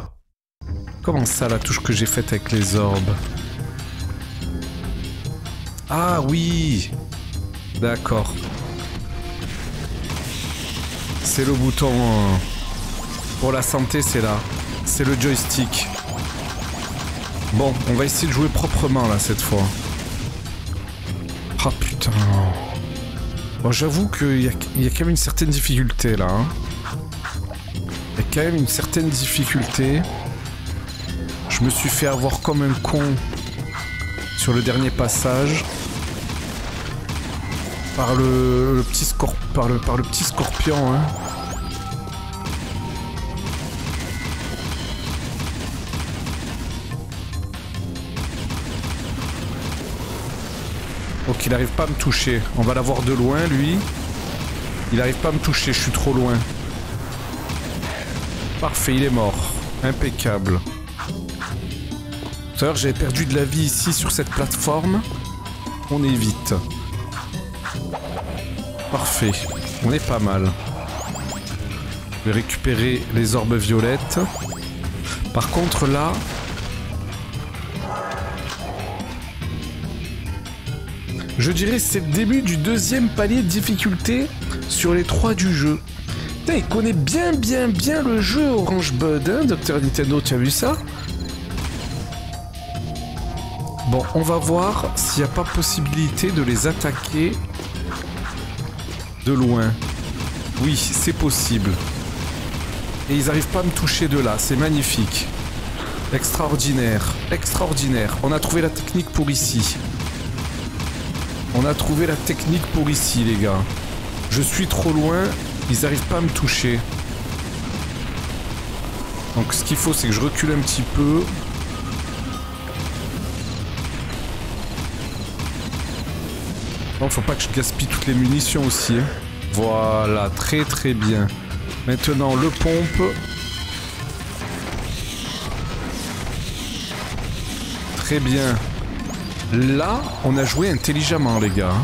Comment ça, la touche que j'ai faite avec les orbes? Ah oui D'accord. C'est le bouton... euh, Pour la santé, c'est là. C'est le joystick. Bon, on va essayer de jouer proprement là cette fois. Ah putain. Bon, j'avoue qu'il y, a- il y a quand même une certaine difficulté là. hein. Il y a quand même une certaine difficulté. Je me suis fait avoir comme un con sur le dernier passage par le, petit scorp par le petit scorpion. Hein. Ok, il n'arrive pas à me toucher. On va l'avoir de loin, lui. Il n'arrive pas à me toucher, je suis trop loin. Parfait, il est mort. Impeccable. Tout à l'heure, j'avais perdu de la vie ici sur cette plateforme. On évite. Parfait. On est pas mal. Je vais récupérer les orbes violettes. Par contre, là... Je dirais c'est le début du deuxième palier de difficulté sur les trois du jeu. Putain, il connaît bien, bien, bien le jeu Orange Bud, hein, Docteur Nintendo, tu as vu ça? Bon, on va voir s'il n'y a pas possibilité de les attaquer de loin. Oui, c'est possible. Et ils n'arrivent pas à me toucher de là, c'est magnifique. Extraordinaire, extraordinaire. On a trouvé la technique pour ici. On a trouvé la technique pour ici, les gars. Je suis trop loin, ils n'arrivent pas à me toucher. Donc ce qu'il faut, c'est que je recule un petit peu. Non, faut pas que je gaspille toutes les munitions aussi. hein. Voilà, très très bien. Maintenant, le pompe. Très bien. Là, on a joué intelligemment, les gars.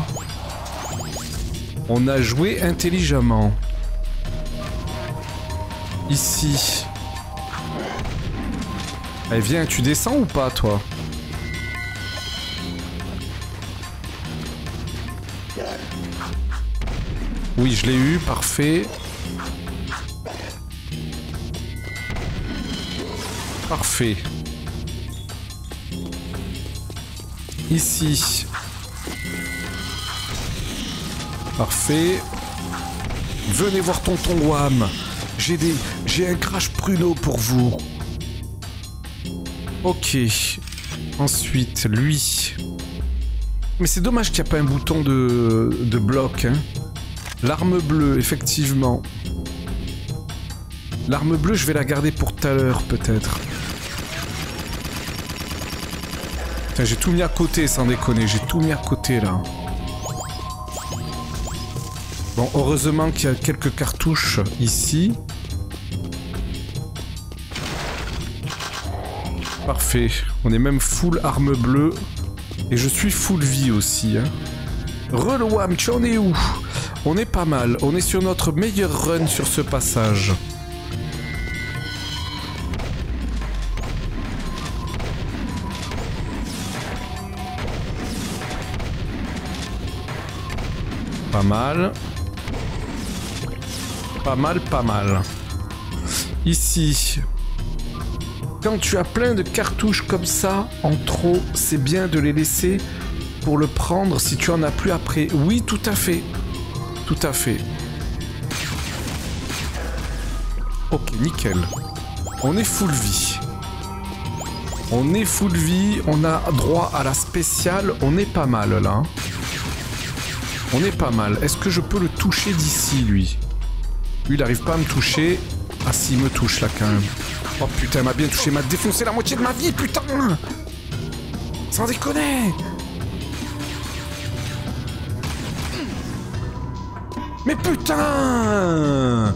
On a joué intelligemment. Ici. Allez, viens, tu descends ou pas, toi? Oui, je l'ai eu, parfait. Parfait. Ici. Parfait. Venez voir tonton Wam. J'ai des... J'ai un crash pruneau pour vous. Ok. Ensuite, lui. Mais c'est dommage qu'il n'y a pas un bouton de, de bloc. Hein. L'arme bleue, effectivement. L'arme bleue, je vais la garder pour tout à l'heure, peut-être. J'ai tout mis à côté, sans déconner. J'ai tout mis à côté, là. Bon, heureusement qu'il y a quelques cartouches ici. Parfait. On est même full arme bleue. Et je suis full vie aussi. Hein. Tu en es où? On est pas mal. On est sur notre meilleur run sur ce passage. Pas mal. Pas mal, pas mal. Ici. Quand tu as plein de cartouches comme ça, en trop, c'est bien de les laisser pour le prendre si tu en as plus après. Oui, tout à fait. Tout à fait. Ok, nickel. On est full vie. On est full vie, on a droit à la spéciale, on est pas mal là. On est pas mal. Est-ce que je peux le toucher d'ici, lui? Lui, il n'arrive pas à me toucher. Ah si, il me touche là quand même. Oh putain, il m'a bien touché, m'a défoncé la moitié de ma vie, putain. Sans déconner. Mais putain.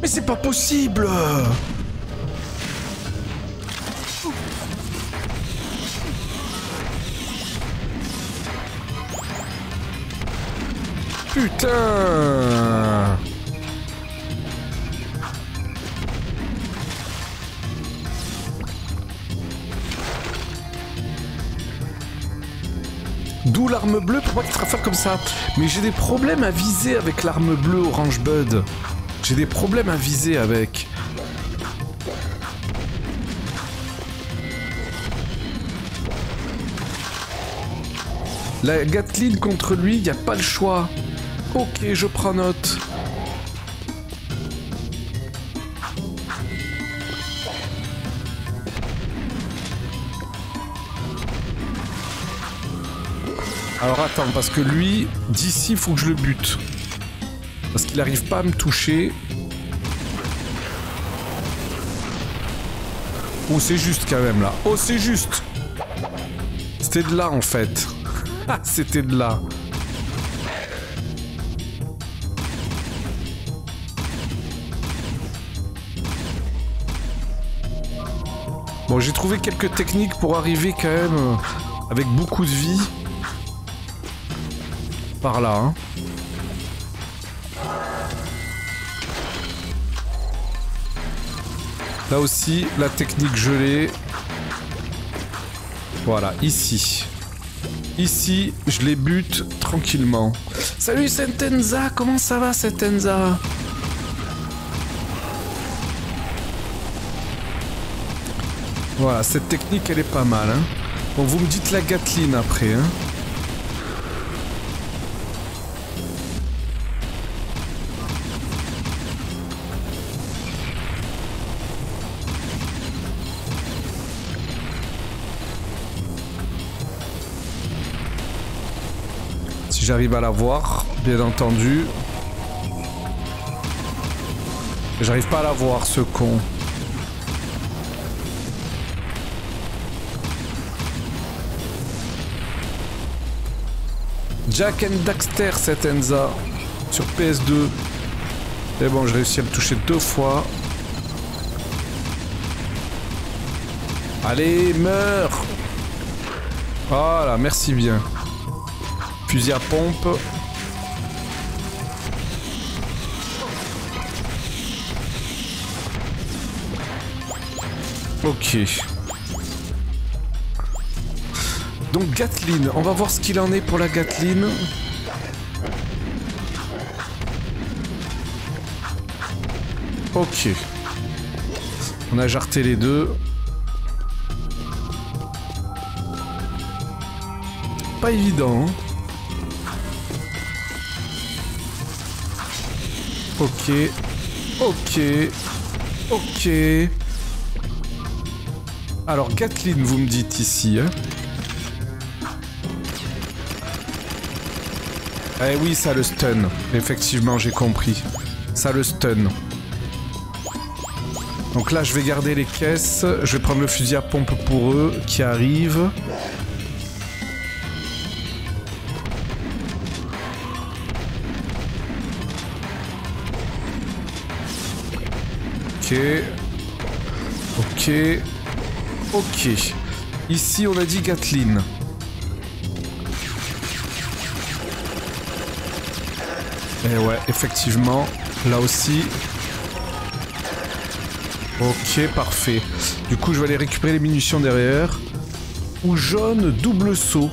Mais c'est pas possible. Putain D'où l'arme bleue pour pas qu'il te comme ça. Mais j'ai des problèmes à viser avec l'arme bleue Orange Bud. J'ai des problèmes à viser avec. La Gatling contre lui, y a pas le choix. Ok, je prends note. Alors attends, parce que lui, d'ici, faut que je le bute. Parce qu'il n'arrive pas à me toucher. Oh, c'est juste quand même là. Oh, c'est juste C'était de là en fait. C'était de là. Bon, j'ai trouvé quelques techniques pour arriver quand même euh, avec beaucoup de vie. Par là, hein. Là aussi, la technique gelée. Voilà, ici. Ici, je les bute tranquillement. Salut Sentenza, comment ça va Sentenza Voilà, cette technique elle est pas mal. Hein. Bon, vous me dites la Gatling après. Hein. J'arrive à la voir, bien entendu. J'arrive pas à la voir, ce con. Jack and Daxter, cette Enza. Sur PS2. Et bon, j'ai réussi à le toucher deux fois. Allez, meurs Voilà, merci bien. Pompe. Ok. Donc Gatling, on va voir ce qu'il en est pour la Gatling. Ok. On a jarté les deux. Pas évident. Hein. Ok. Ok. Ok. Alors Gatling, vous me dites ici. Hein. Eh oui, ça le stun. Effectivement, j'ai compris. Ça le stun. Donc là, je vais garder les caisses. Je vais prendre le fusil à pompe pour eux qui arrive. Ok. Ok. Ici, on a dit Gatling. Et eh ouais, effectivement, là aussi. Ok, parfait. Du coup, je vais aller récupérer les munitions derrière. Ou jaune, double saut.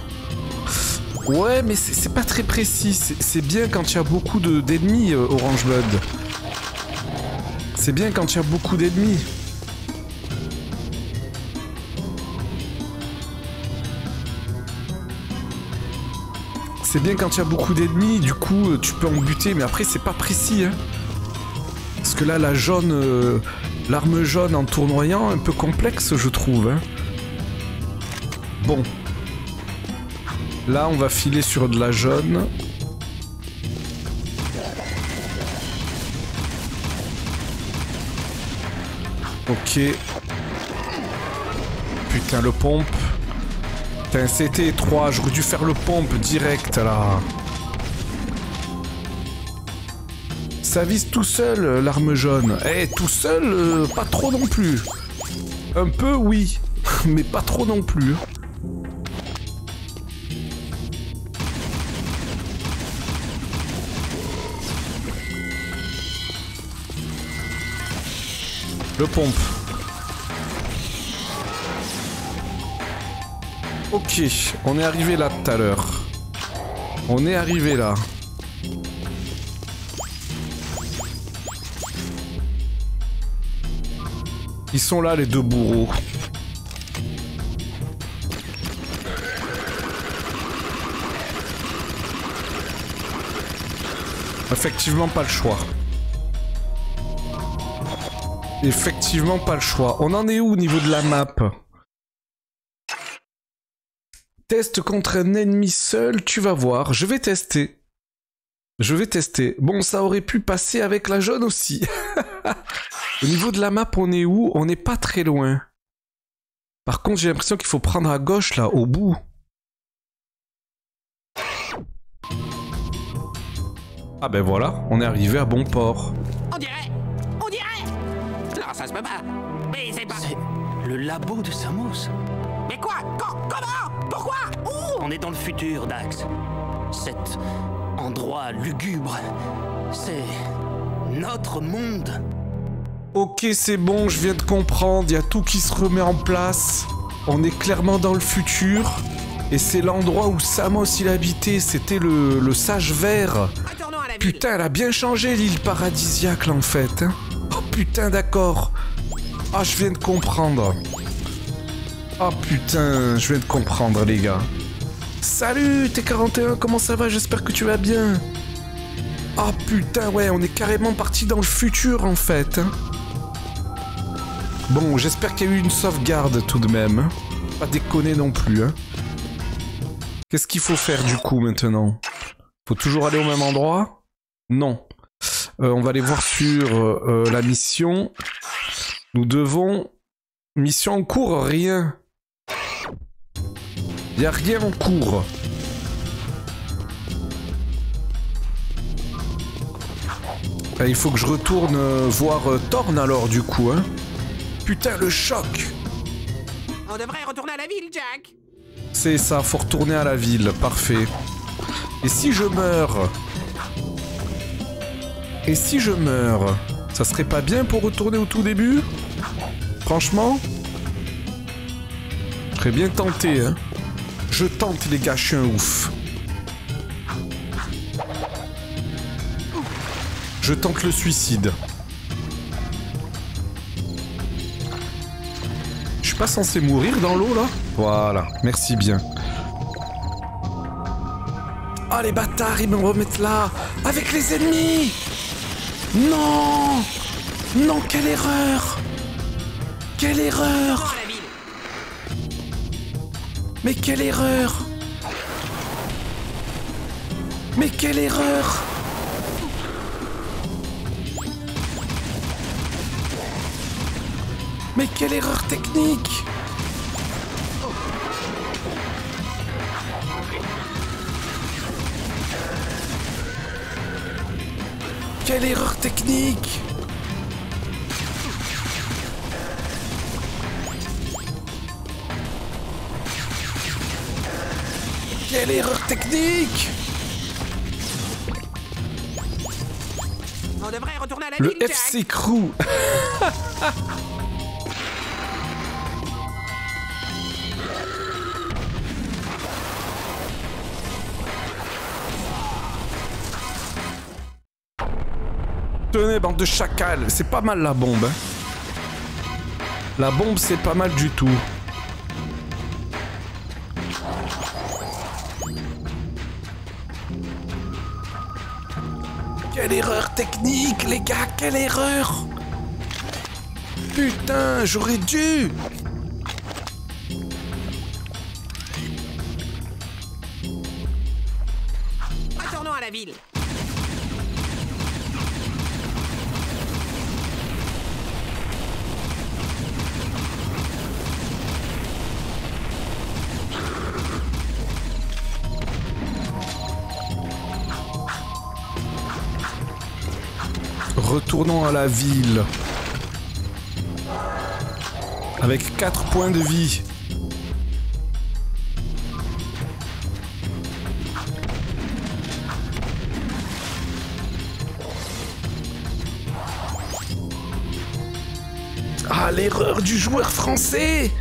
Ouais, mais c'est pas très précis. C'est bien quand il y a beaucoup d'ennemis, euh, Orange Blood. C'est bien quand il y a beaucoup d'ennemis. c'est bien quand il y a beaucoup d'ennemis, du coup euh, tu peux en buter, mais après c'est pas précis. Hein. Parce que là, la jaune, euh, l'arme jaune en tournoyant, un peu complexe, je trouve. Hein. Bon. Là, on va filer sur de la jaune. Ok. Putain, le pompe. Putain, c'était étroit, j'aurais dû faire le pompe direct là. Ça vise tout seul, l'arme jaune. Eh, tout seul, euh, pas trop non plus. Un peu, oui, mais pas trop non plus. Pompe. Ok, on est arrivé là tout à l'heure. On est arrivé là. Ils sont là les deux bourreaux. Effectivement pas le choix. Effectivement, pas le choix. On en est où au niveau de la map Test contre un ennemi seul, tu vas voir. Je vais tester. Je vais tester. Bon, ça aurait pu passer avec la jaune aussi. au niveau de la map, on est où? On n'est pas très loin. Par contre, j'ai l'impression qu'il faut prendre à gauche, là, au bout. Ah ben voilà, on est arrivé à bon port ça se peut pas Mais c'est pas... C'est le labo de Samos. Mais quoi? Quand Comment? Pourquoi? Où? On est dans le futur, Dax. Cet endroit lugubre, c'est notre monde. Ok, c'est bon, je viens de comprendre, il y a tout qui se remet en place. On est clairement dans le futur. Et c'est l'endroit où Samos il habitait, c'était le, le sage vert. Putain, elle a bien changé l'île paradisiaque là en fait. hein. Oh putain, d'accord. Ah, je viens de comprendre. Ah putain, je viens de comprendre les gars. Salut T41, comment ça va? J'espère que tu vas bien. Ah putain, ouais, on est carrément parti dans le futur en fait. hein. Bon, j'espère qu'il y a eu une sauvegarde tout de même. Pas déconner non plus. Hein. Qu'est-ce qu'il faut faire du coup maintenant? Faut toujours aller au même endroit? Non. Euh, on va aller voir sur euh, euh, la mission. Nous devons... Mission en cours, rien. Y a rien en cours. Ah, il faut que je retourne voir Thorn alors du coup. Hein. Putain, le choc On devrait retourner à la ville, Jack C'est ça, faut retourner à la ville, parfait. Et si je meurs? Et si je meurs Ça serait pas bien pour retourner au tout début? Franchement serais bien tenté, hein. Je tente les gars, je suis un ouf. Je tente le suicide. Je suis pas censé mourir dans l'eau là? Voilà, merci bien. Ah les bâtards, ils me remettent là Avec les ennemis Non! Non, quelle erreur! Quelle erreur! Mais quelle erreur! Mais quelle erreur! Mais quelle erreur technique Quelle erreur technique. Quelle erreur technique. On devrait retourner à la Le FC Crew Tenez, bande de chacals, c'est pas mal la bombe. hein. La bombe, c'est pas mal du tout. Quelle erreur technique, les gars, quelle erreur Putain, j'aurais dû Retournons à la ville Retournons à la ville. Avec 4 points de vie. Ah, l'erreur du joueur français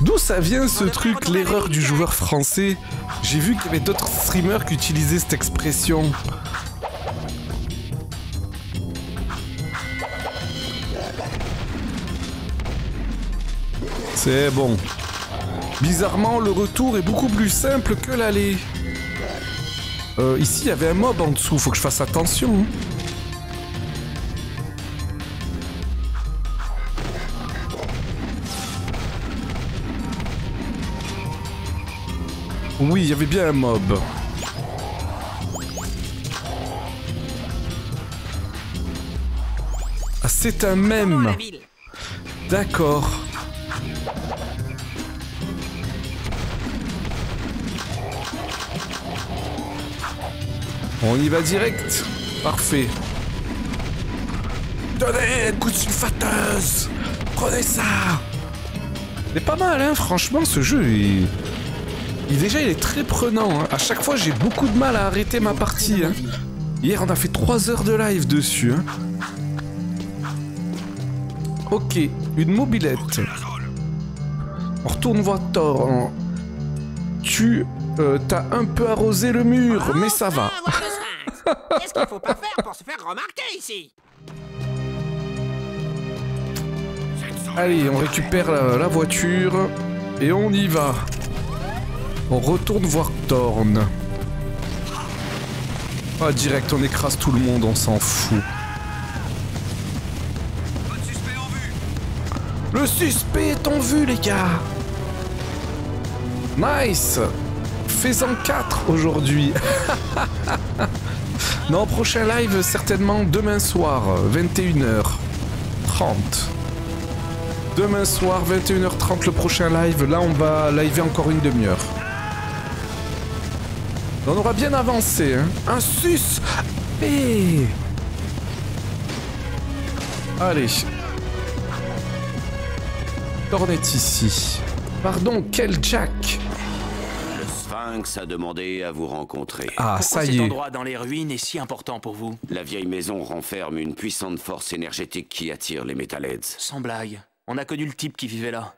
D'où ça vient ce truc, l'erreur du joueur français? J'ai vu qu'il y avait d'autres streamers qui utilisaient cette expression. C'est bon. Bizarrement, le retour est beaucoup plus simple que l'aller. Euh, ici, il y avait un mob en dessous, faut que je fasse attention. Oui, il y avait bien un mob. Ah, c'est un même. D'accord. On y va direct. Parfait. Donnez un coup de sulfateuse Prenez ça C'est pas mal, hein, franchement, ce jeu, il... il- déjà, il est très prenant. hein. À chaque fois, j'ai beaucoup de mal à arrêter ma partie. hein. Hier, on a fait 3 heures de live dessus. hein. Ok, une mobilette. On retourne voir Thor. hein. Tu euh, t'as un peu arrosé le mur, mais ça va. Qu'est-ce qu'il faut pas faire pour se faire remarquer ici? Allez, on récupère la, voiture et on y va. On retourne voir Thorn. Ah, direct, on écrase tout le monde, on s'en fout. Le suspect est en vue, les gars. Nice. Fais-en 4 aujourd'hui. non, prochain live certainement demain soir, 21h30. Demain soir, 21h30, le prochain live. Là, on va liver encore une demi-heure. On aura bien avancé, hein. Un sus Eh Allez. Thorn est ici. Pardon, quel Jack Sphinx a demandé à vous rencontrer. Ah, Pourquoi ça cet y est. endroit dans les ruines est si important pour vous? La vieille maison renferme une puissante force énergétique qui attire les Metalheads. Sans blague. On a connu le type qui vivait là.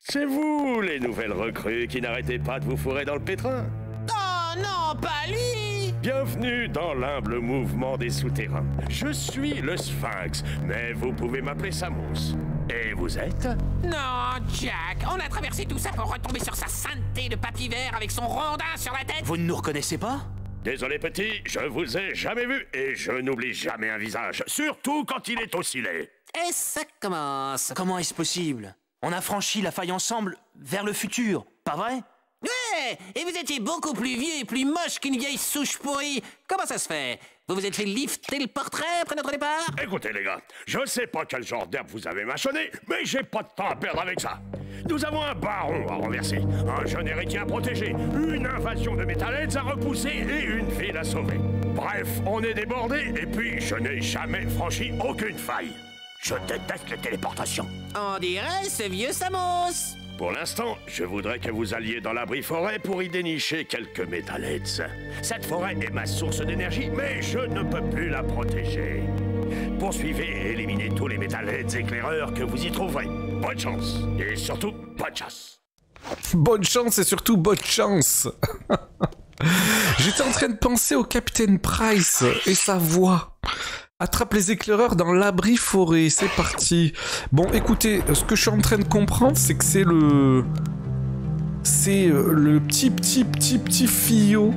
C'est vous, les nouvelles recrues, qui n'arrêtez pas de vous fourrer dans le pétrin. Oh non, pas lui Bienvenue dans l'humble mouvement des souterrains. Je suis le Sphinx, mais vous pouvez m'appeler Samus. Et vous êtes? Non, Jack, on a traversé tout ça pour retomber sur sa sainteté de papy vert avec son rondin sur la tête Vous ne nous reconnaissez pas? Désolé petit, je vous ai jamais vu et je n'oublie jamais un visage, surtout quand il est aussi laid. Et ça commence Comment est-ce possible? On a franchi la faille ensemble vers le futur, pas vrai? Ouais Et vous étiez beaucoup plus vieux et plus moche qu'une vieille souche pourrie Comment ça se fait? Vous vous êtes fait lifter le portrait après notre départ? Écoutez les gars, je sais pas quel genre d'herbe vous avez mâchonné, mais j'ai pas de temps à perdre avec ça. Nous avons un baron à renverser, un jeune héritier à protéger, une invasion de Metalheads à repousser et une ville à sauver. Bref, on est débordé et puis je n'ai jamais franchi aucune faille. Je déteste les téléportations. On dirait ce vieux Samos Pour l'instant, je voudrais que vous alliez dans l'abri forêt pour y dénicher quelques Metalheads. Cette forêt est ma source d'énergie, mais je ne peux plus la protéger. Poursuivez et éliminez tous les Metalheads éclaireurs que vous y trouverez. Bonne chance et surtout bonne chasse. Bonne chance et surtout bonne chance. J'étais en train de penser au Capitaine Price et sa voix. Attrape les éclaireurs dans l'abri forêt, c'est parti. Bon, écoutez, ce que je suis en train de comprendre, c'est que c'est le... C'est euh, le petit, petit, petit, petit fillot.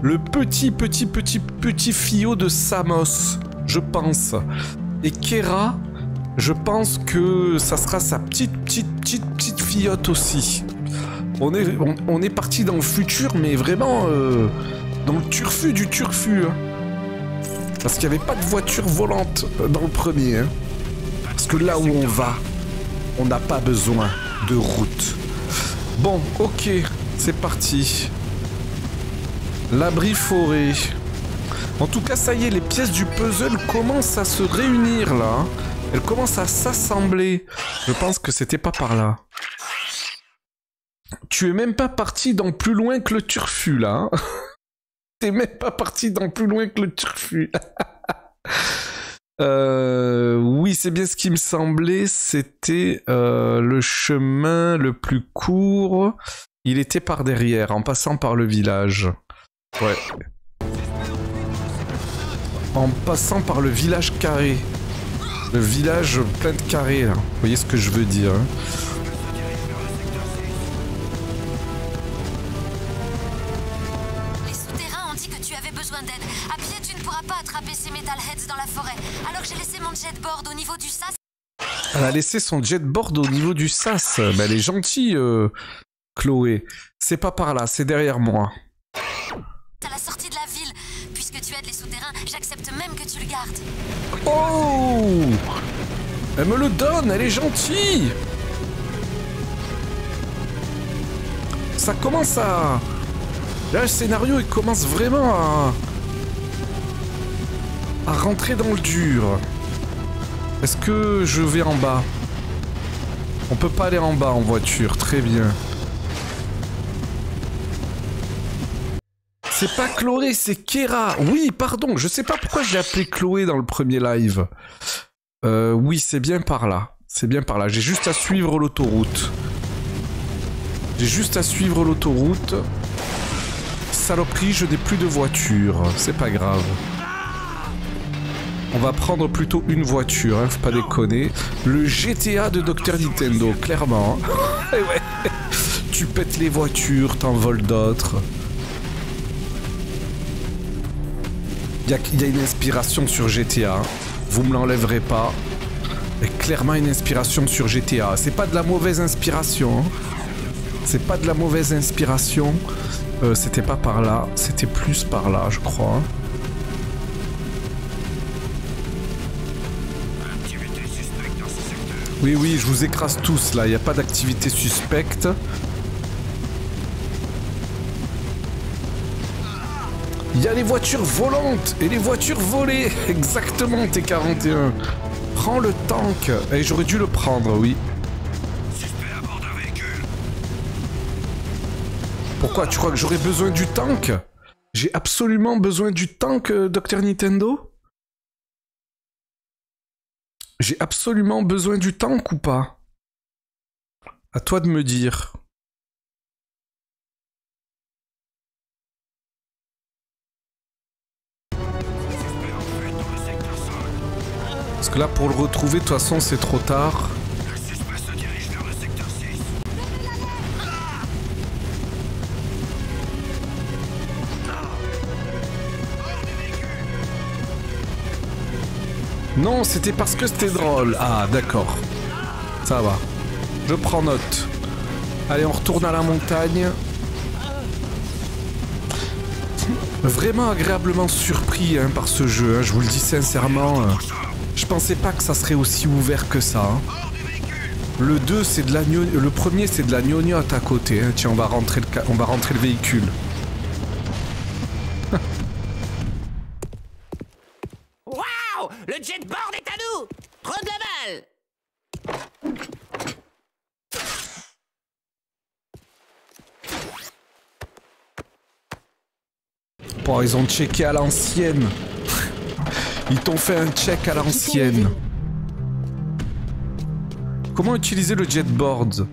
Le petit, petit, petit, petit fillot de Samos, je pense. Et Kera, je pense que ça sera sa petite, petite, petite, petite fillotte aussi. On est, parti dans le futur, mais vraiment euh, dans le turfu du turfu. hein. Parce qu'il n'y avait pas de voiture volante dans le premier. hein. Parce que là où on va, on n'a pas besoin de route. Bon, ok, c'est parti. L'abri forêt. En tout cas, ça y est, les pièces du puzzle commencent à se réunir là. hein. Elles commencent à s'assembler. Je pense que c'était pas par là. Tu es même pas parti dans plus loin que le turfu là. même pas parti dans plus loin que le turfu. Euh, oui, c'est bien ce qui me semblait. C'était euh, le chemin le plus court. Il était par derrière, en passant par le village. Ouais. En passant par le village carré. Le village plein de carrés. Vous voyez ce que je veux dire hein metalheads dans la forêt. Alors j'ai laissé mon jetboard au niveau du sas. Elle a laissé son jetboard au niveau du sas. Mais elle est gentille, euh, Chloé. C'est pas par là, c'est derrière moi. À la sortie de la ville. Puisque tu aides les souterrains, j'accepte même que tu le gardes. Oh Elle me le donne, elle est gentille Ça commence à... Là, le scénario, il commence vraiment à... à rentrer dans le dur. Est-ce que je vais en bas? On peut pas aller en bas en voiture, très bien. C'est pas Chloé, c'est Kera. Oui, pardon, je sais pas pourquoi j'ai appelé Chloé dans le premier live. Euh, oui, c'est bien par là. C'est bien par là. J'ai juste à suivre l'autoroute. J'ai juste à suivre l'autoroute. Saloperie, je n'ai plus de voiture. C'est pas grave. On va prendre plutôt une voiture, hein, faut pas déconner. Le GTA de Dr Nintendo, clairement. Eh. Tu pètes les voitures, t'en voles d'autres. Il y, a- une inspiration sur GTA. hein. Vous me l'enlèverez pas. A clairement une inspiration sur GTA. C'est pas de la mauvaise inspiration. hein. C'est pas de la mauvaise inspiration. Euh, c'était pas par là. C'était plus par là, je crois. Oui, oui, je vous écrase tous là. Il n'y a pas d'activité suspecte. Il y a les voitures volantes et les voitures volées. Exactement, T41. Prends le tank. Et j'aurais dû le prendre, oui. Pourquoi Tu crois que j'aurais besoin du tank? J'ai absolument besoin du tank, euh, Dr Nintendo? J'ai absolument besoin du tank ou pas? À toi de me dire. Parce que là, pour le retrouver, de toute façon, c'est trop tard. Non, c'était parce que c'était drôle. Ah, d'accord. Ça va. Je prends note. Allez, on retourne à la montagne. Vraiment agréablement surpris hein, par ce jeu, hein, je vous le dis sincèrement. euh, je pensais pas que ça serait aussi ouvert que ça. hein. Le 2, c'est de la Le premier, c'est de la gnognotte à côté. Tiens, on va rentrer le véhicule. Le jetboard est à nous Trop la balle Bon, ils ont checké à l'ancienne. Ils t'ont fait un check à l'ancienne. Comment utiliser le jetboard?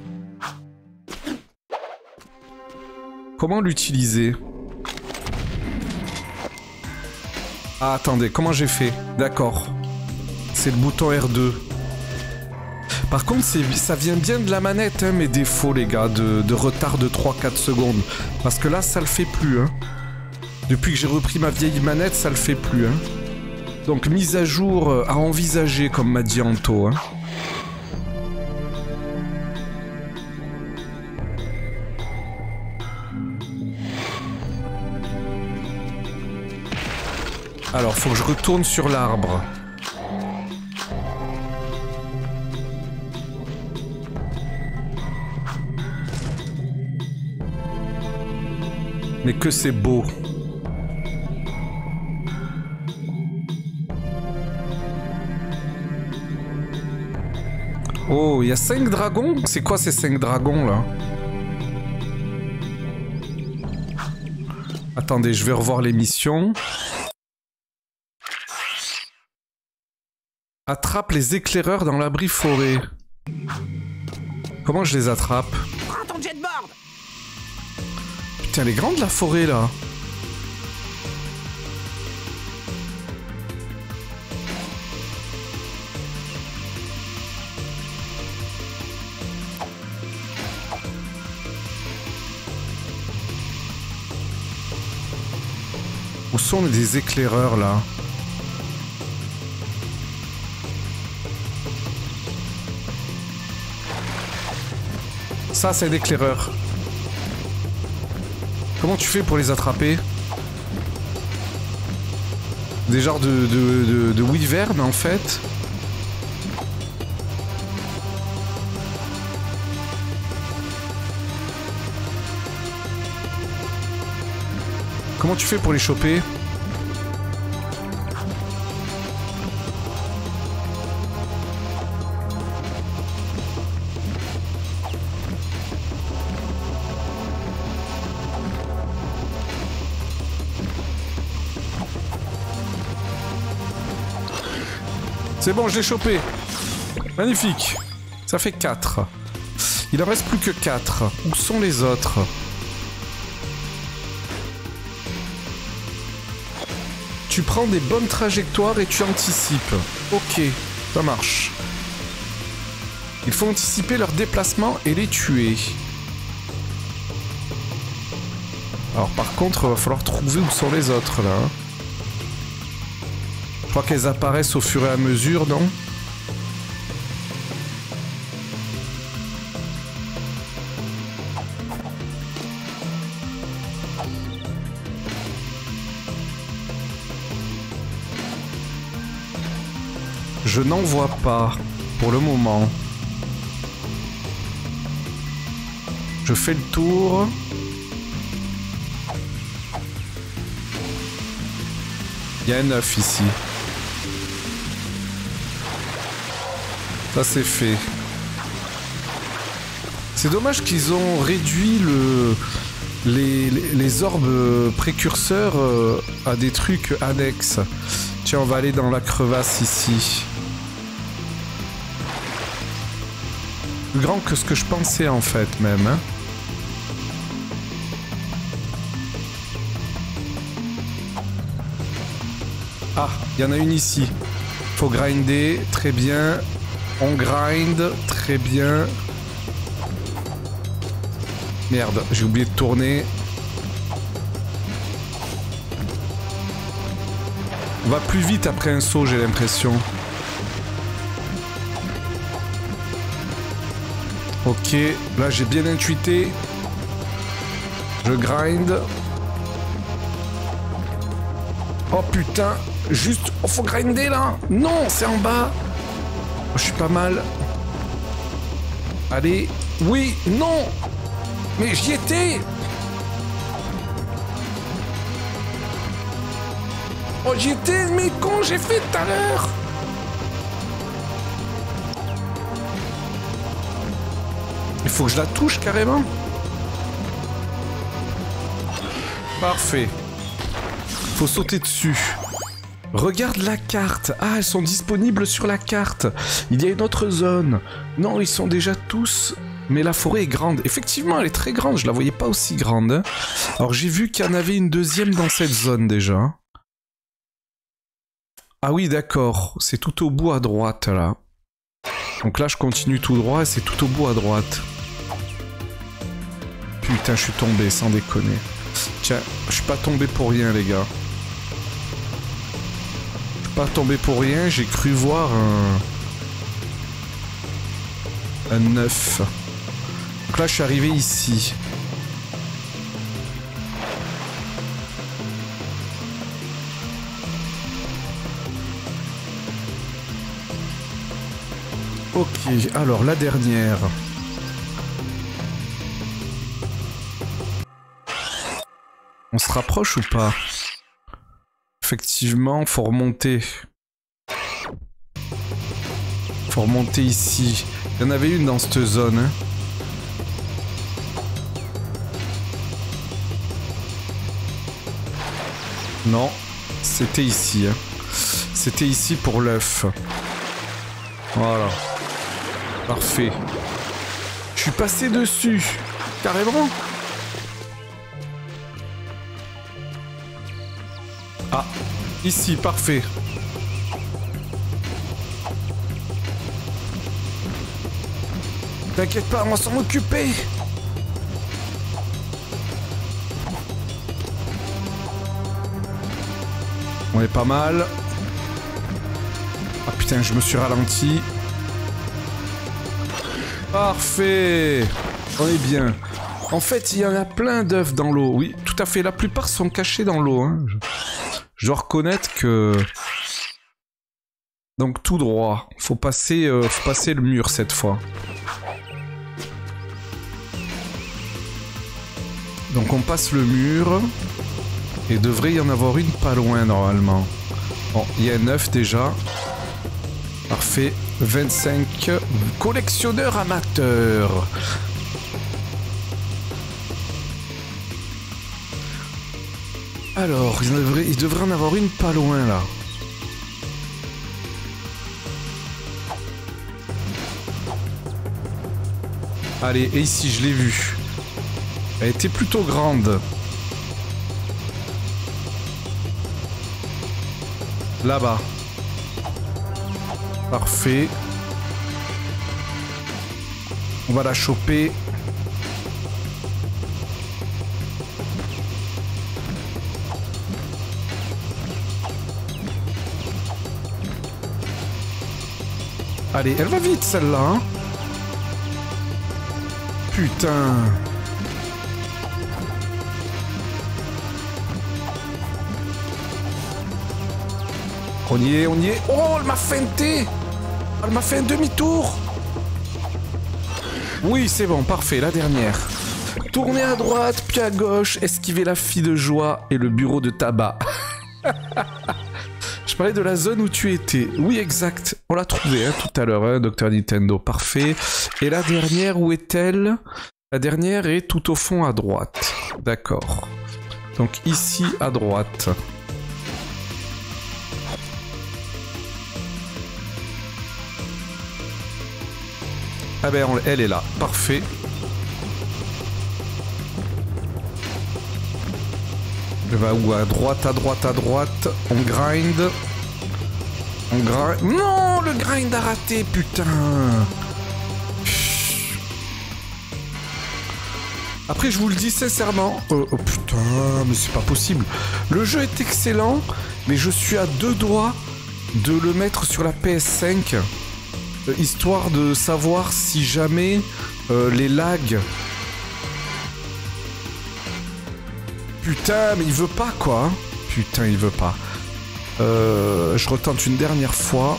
Comment l'utiliser? Ah, attendez, comment j'ai fait D'accord. C'est le bouton R2. Par contre, ça vient bien de la manette, hein, mes défauts, les gars, de, de retard de 3-4 secondes. Parce que là, ça le fait plus, hein. Depuis que j'ai repris ma vieille manette, ça le fait plus, hein. Donc, mise à jour euh, à envisager, comme m'a dit Anto, hein. Alors, faut que je retourne sur l'arbre. Mais que c'est beau. Oh, il y a 5 dragons? C'est quoi ces 5 dragons là? Attendez, je vais revoir les missions. Attrape les éclaireurs dans l'abri forêt. Comment je les attrape? Prends ton jetboard Putain, elle est grande la forêt là. Où sont les éclaireurs là? Ça, c'est l'éclaireur. Comment tu fais pour les attraper? Des genres de, de, de, de en fait. Comment tu fais pour les choper? C'est bon, je l'ai chopé. Magnifique. Ça fait 4. Il en reste plus que 4. Où sont les autres? Tu prends des bonnes trajectoires et tu anticipes. Ok, ça marche. Il faut anticiper leur déplacement et les tuer. Alors par contre, il va falloir trouver où sont les autres là. Qu'elles apparaissent au fur et à mesure, non Je n'en vois pas pour le moment. Je fais le tour. Il y a un œuf ici. C'est fait. C'est dommage qu'ils ont réduit le, les, les- les orbes précurseurs euh, à des trucs annexes. Tiens, on va aller dans la crevasse ici. Plus grand que ce que je pensais en fait même. hein. Ah, il y en a une ici. Faut grinder, très bien. On grind, très bien. Merde, j'ai oublié de tourner. On va plus vite après un saut, j'ai l'impression. Ok, là j'ai bien intuité. Je grind. Oh putain, juste, oh, faut grinder là. Non, c'est en bas. Je suis pas mal. Allez, oui, non. Mais j'y étais. Oh, j'y étais, mais con, j'ai fait tout à l'heure? Il faut que je la touche carrément. Parfait. Faut sauter dessus. Regarde la carte. Ah, elles sont disponibles sur la carte. Il y a une autre zone. Non, ils sont déjà tous. Mais la forêt est grande. Effectivement, elle est très grande. Je la voyais pas aussi grande. hein. Alors j'ai vu qu'il y en avait une deuxième dans cette zone déjà. Ah oui, d'accord. C'est tout au bout à droite là. Donc là, je continue tout droit et c'est tout au bout à droite. Putain, je suis tombé, sans déconner. Tiens, je suis pas tombé pour rien, les gars. Pas tombé pour rien, j'ai cru voir un. Un 9. Donc là, je suis arrivé ici. Ok, alors la dernière. On se rapproche ou pas? Effectivement, faut remonter. Faut remonter ici. Il y en avait une dans cette zone. hein. Non, c'était ici. hein. C'était ici pour l'œuf. Voilà. Parfait. Je suis passé dessus. Carrément. Ah, ici, parfait. T'inquiète pas, on va s'en occuper. On est pas mal. Ah putain, je me suis ralenti. Parfait. On est bien. En fait, il y en a plein d'œufs dans l'eau. Oui, tout à fait. La plupart sont cachés dans l'eau. hein. Je... dois reconnaître que... Donc tout droit. Faut passer, euh, faut passer le mur cette fois. Donc on passe le mur. Et devrait y en avoir une pas loin normalement. Bon, il y a un œuf déjà. Parfait. 25 collectionneurs amateurs. Alors, il devrait, en avoir une pas loin là. Allez, et ici, je l'ai vue. Elle était plutôt grande. Là-bas. Parfait. On va la choper. Allez, elle va vite celle-là. Hein Putain. On y est, on y est. Oh, elle m'a feinté. Elle m'a fait un demi-tour. Oui, c'est bon, parfait, la dernière. Tournez à droite, puis à gauche, esquiver la fille de joie et le bureau de tabac. Je parlais de la zone où tu étais. Oui, exact. On l'a trouvé hein, tout à l'heure, hein, Docteur Nintendo. Parfait. Et la dernière, où est-elle? La dernière est tout au fond à droite. D'accord. Donc ici à droite. Ah ben, elle est là. Parfait. Elle va où? À droite, à droite, à droite. On grind. Non, le grind a raté, putain. Après, je vous le dis sincèrement. Oh, oh, putain, mais c'est pas possible. Le jeu est excellent, mais je suis à deux doigts de le mettre sur la PS5 euh, histoire de savoir si jamais euh, les lags. Putain, mais il veut pas quoi. hein. Putain, il veut pas. Euh, je retente une dernière fois.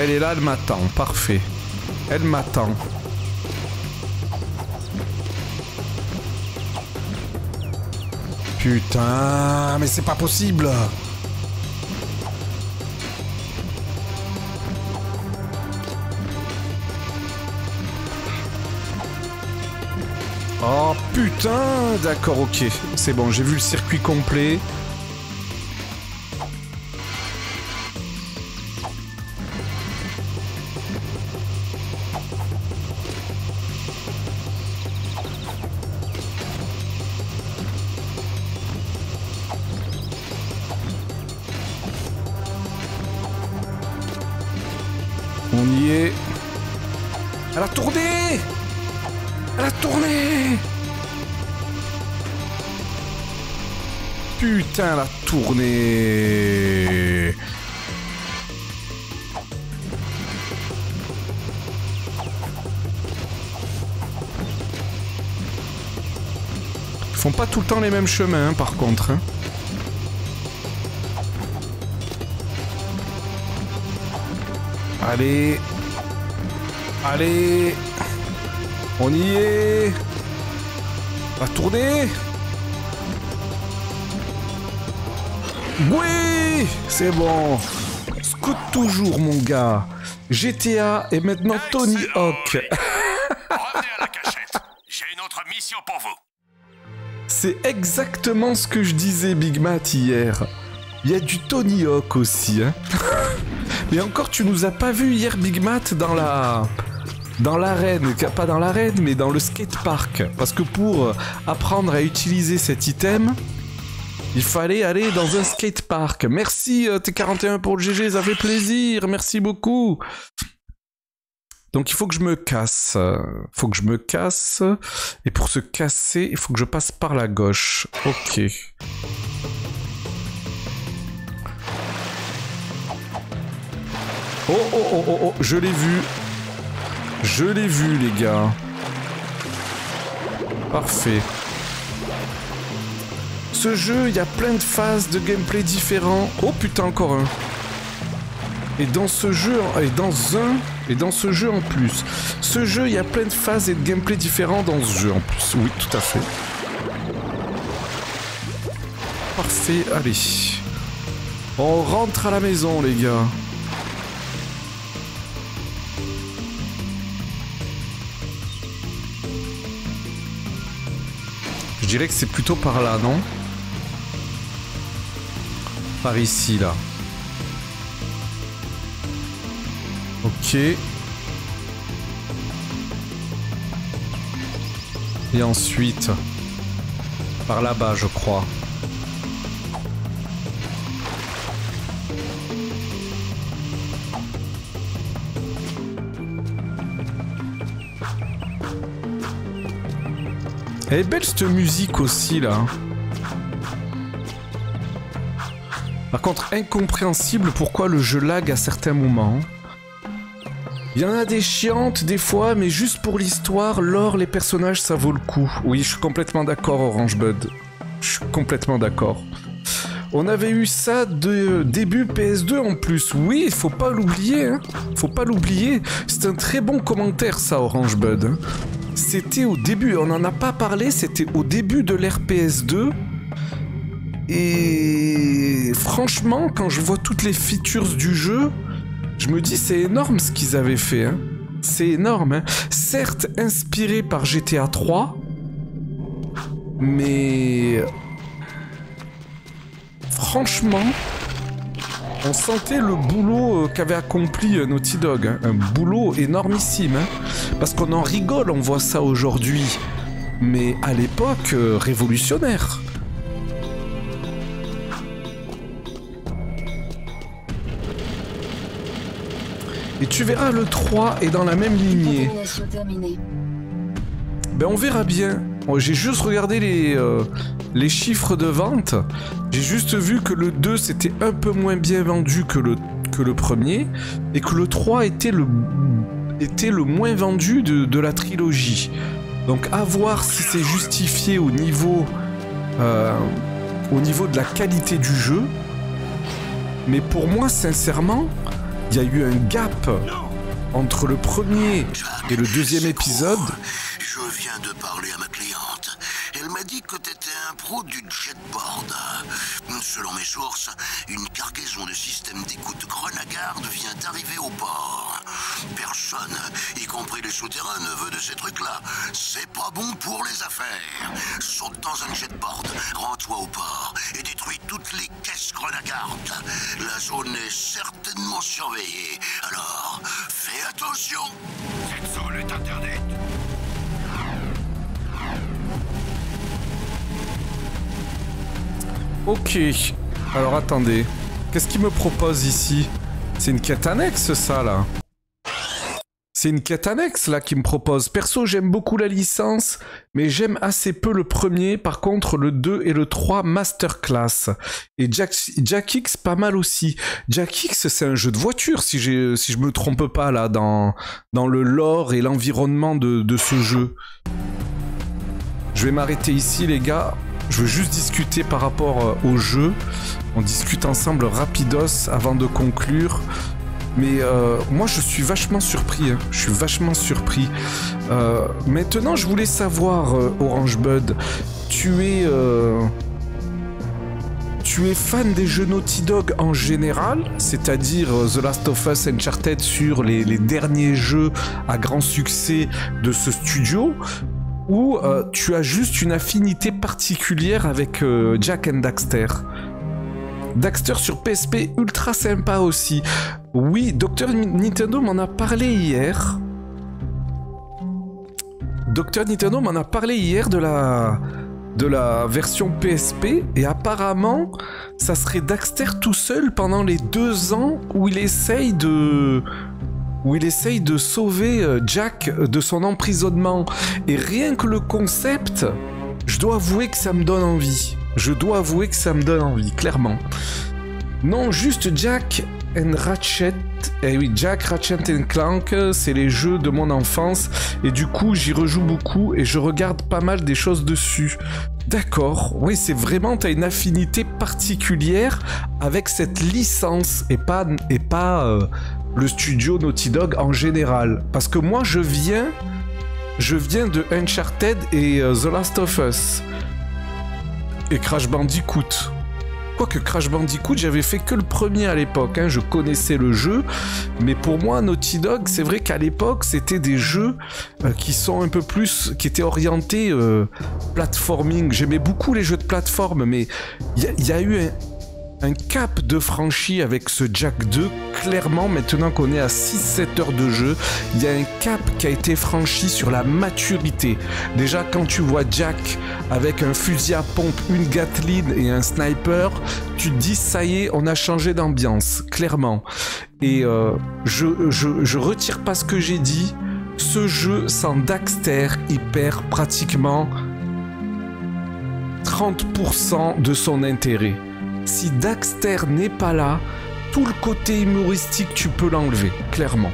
Elle est là, elle m'attend. Parfait. Elle m'attend. Putain, mais c'est pas possible. Oh putain D'accord, ok. C'est bon, j'ai vu le circuit complet. Putain, elle a tourné Ils font pas tout le temps les mêmes chemins, hein, par contre. hein. Allez. Allez. On y est. Va tourner. Oui, c'est bon. Scoot toujours, mon gars. GTA et maintenant Tony Hawk. J'ai une autre mission pour vous. C'est exactement ce que je disais, Big Matt, hier. Il y a du Tony Hawk aussi, hein. Mais encore, tu nous as pas vu hier, Big Matt, dans la... Dans l'arène, pas dans l'arène, mais dans le skatepark. Parce que pour apprendre à utiliser cet item, il fallait aller dans un skatepark. Merci euh, T41 pour le GG, ça fait plaisir, merci beaucoup. Donc il faut que je me casse. euh, faut que je me casse. Et pour se casser, il faut que je passe par la gauche. Ok. Oh oh oh oh oh, je l'ai vu. Je l'ai vu les gars. Parfait. Ce jeu, il y a plein de phases de gameplay différents. Oh putain, encore un. Et dans ce jeu, et dans un, et dans ce jeu en plus. Ce jeu, il y a plein de phases et de gameplay différents dans ce jeu en plus. Oui, tout à fait. Parfait, allez. On rentre à la maison, les gars. Je dirais que c'est plutôt par là, non? Par ici, là. Ok. Et ensuite, par là-bas, je crois. Elle est belle cette musique aussi là. Par contre, incompréhensible pourquoi le jeu lag à certains moments. Il y en a des chiantes des fois, mais juste pour l'histoire, l'or, les personnages, ça vaut le coup. Oui, je suis complètement d'accord, Orange Bud. Je suis complètement d'accord. On avait eu ça de début PS2 en plus. Oui, faut pas l'oublier. Hein. Faut pas l'oublier. C'est un très bon commentaire, ça, Orange Bud. Hein. C'était au début, on n'en a pas parlé, c'était au début de l'ère PS2. Et franchement, quand je vois toutes les features du jeu, je me dis c'est énorme ce qu'ils avaient fait. Hein. C'est énorme. Hein. Certes inspiré par GTA 3, mais franchement, on sentait le boulot euh, qu'avait accompli euh, Naughty Dog. Hein. Un boulot énormissime. Parce qu'on en rigole, on voit ça aujourd'hui. Mais à l'époque, euh, révolutionnaire. Et tu verras, le 3 est dans la même lignée. Ben on verra bien. J'ai juste regardé les, les chiffres de vente. J'ai juste vu que le 2 c'était un peu moins bien vendu que le, que le premier et que le 3 était le, était le moins vendu de, la trilogie. Donc à voir si c'est justifié au niveau, euh, au niveau de la qualité du jeu. Mais pour moi, sincèrement, il y a eu un gap entre le premier et le deuxième épisode. M'a dit que t'étais un pro du jetboard. Selon mes sources, une cargaison de système d'écoute Grenagarde vient d'arriver au port. Personne, y compris les souterrains, ne veut de ces trucs-là. C'est pas bon pour les affaires. Saute dans un jetboard, rends-toi au port et détruis toutes les caisses Grenagarde. La zone est certainement surveillée. Alors, fais attention. Cette zone est Internet. Ok. Alors attendez. Qu'est-ce qu'il me propose ici? C'est une quête annexe ça là. C'est une quête annexe là qui me propose. Perso, j'aime beaucoup la licence, mais j'aime assez peu le premier. Par contre, le 2 et le 3 masterclass. Et Jack, X pas mal aussi. Jack X, c'est un jeu de voiture si, si je me trompe pas là dans, le lore et l'environnement de ce jeu. Je vais m'arrêter ici les gars. Je veux juste discuter par rapport euh, au jeu. On discute ensemble rapidos avant de conclure. Mais euh, moi, je suis vachement surpris. Hein. Je suis vachement surpris. Euh, maintenant, je voulais savoir, Orange Bud, tu es, tu es fan des jeux Naughty Dog en général, c'est-à-dire The Last of Us, Uncharted sur les, les derniers jeux à grand succès de ce studio, ou euh, tu as juste une affinité particulière avec euh, Jack and Daxter. Daxter sur PSP, ultra sympa aussi. Oui, Dr Nintendo m'en a parlé hier. Dr Nintendo m'en a parlé hier de la de la version PSP et apparemment ça serait Daxter tout seul pendant les deux ans où il essaye de où il essaye de sauver euh, Jack de son emprisonnement. Et rien que le concept, je dois avouer que ça me donne envie. Je dois avouer que ça me donne envie, clairement. Non, juste Jack and Ratchet. Eh oui, Jack, Ratchet and Clank, c'est les jeux de mon enfance. Et du coup, j'y rejoue beaucoup et je regarde pas mal des choses dessus. D'accord, oui, c'est vraiment, t'as une affinité particulière avec cette licence et pas, euh, le studio Naughty Dog en général. Parce que moi, je viens, je viens de Uncharted et euh, The Last of Us. Et Crash Bandicoot. Quoique Crash Bandicoot, j'avais fait que le premier à l'époque, hein. je connaissais le jeu, mais pour moi, Naughty Dog, c'est vrai qu'à l'époque, c'était des jeux euh, qui sont un peu plus, qui étaient orientés euh, platforming. J'aimais beaucoup les jeux de plateforme, mais il y, a eu un, un cap de franchi avec ce Jack 2. Clairement, maintenant qu'on est à 6-7 heures de jeu, il y a un cap qui a été franchi sur la maturité. Déjà, quand tu vois Jack avec un fusil à pompe, une Gatling et un sniper, tu te dis ça y est, on a changé d'ambiance, clairement. Et euh, je, je, je retire pas ce que j'ai dit. Ce jeu sans Daxter, il perd pratiquement 30% de son intérêt. Si Daxter n'est pas là, tout le côté humoristique, tu peux l'enlever, clairement.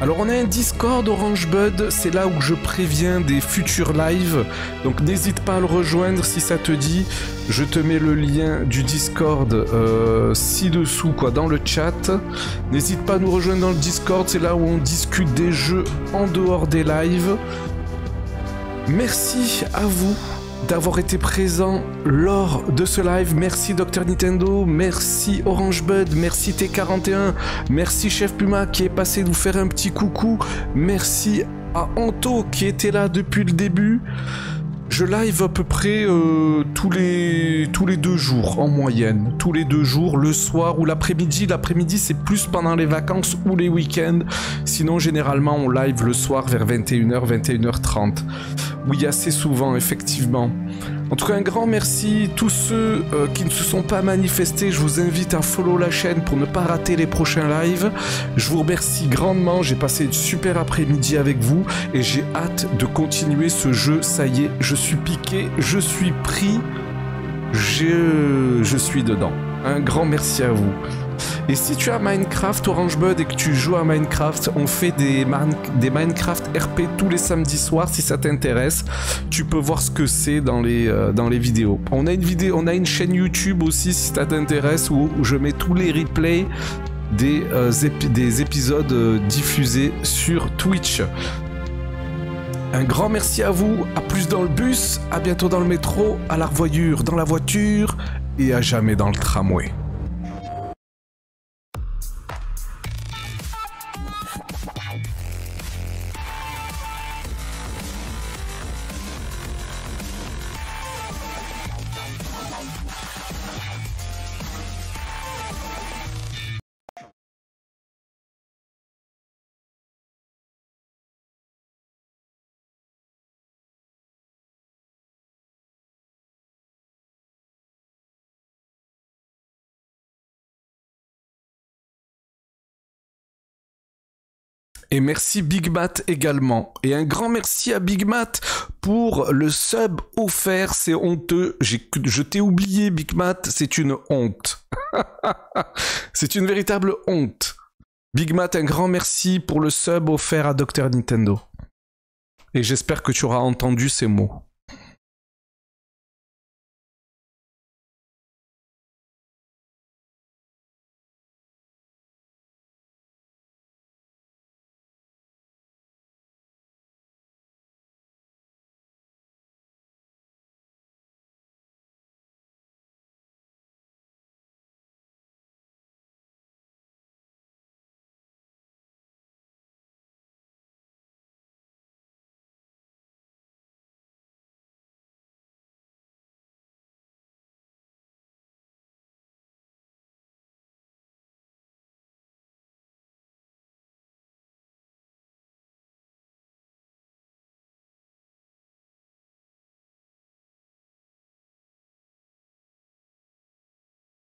Alors on a un Discord Orange Bud, c'est là où je préviens des futurs lives. Donc n'hésite pas à le rejoindre si ça te dit. Je te mets le lien du Discord euh, ci-dessous quoi dans le chat. N'hésite pas à nous rejoindre dans le Discord, c'est là où on discute des jeux en dehors des lives. Merci à vous d'avoir été présent lors de ce live. Merci Dr Nintendo, merci Orange Bud, merci T41, merci Chef Puma qui est passé nous faire un petit coucou, merci à Anto qui était là depuis le début. Je live à peu près euh, tous, les, tous les deux jours en moyenne. Tous les deux jours, le soir ou l'après-midi. L'après-midi, c'est plus pendant les vacances ou les week-ends. Sinon, généralement, on live le soir vers 21h, 21h30. Oui, assez souvent, effectivement. En tout cas, un grand merci. Tous ceux euh, qui ne se sont pas manifestés, je vous invite à follow la chaîne pour ne pas rater les prochains lives. Je vous remercie grandement. J'ai passé une super après-midi avec vous et j'ai hâte de continuer ce jeu. Ça y est, je suis piqué, je suis pris, je, je suis dedans. Un grand merci à vous. Et si tu as Minecraft Orange Bud et que tu joues à Minecraft, on fait des, Minecraft RP tous les samedis soirs si ça t'intéresse. Tu peux voir ce que c'est dans les, euh, vidéos. On a une chaîne YouTube aussi si ça t'intéresse où, je mets tous les replays des, euh, des épisodes euh, diffusés sur Twitch. Un grand merci à vous, à plus dans le bus, à bientôt dans le métro, à la revoyure dans la voiture et à jamais dans le tramway. Et merci Big Mat également. Et un grand merci à Big Mat pour le sub offert. C'est honteux. Je t'ai oublié Big Mat. C'est une honte. c'est une véritable honte. Big Mat, un grand merci pour le sub offert à Dr Nintendo. Et j'espère que tu auras entendu ces mots.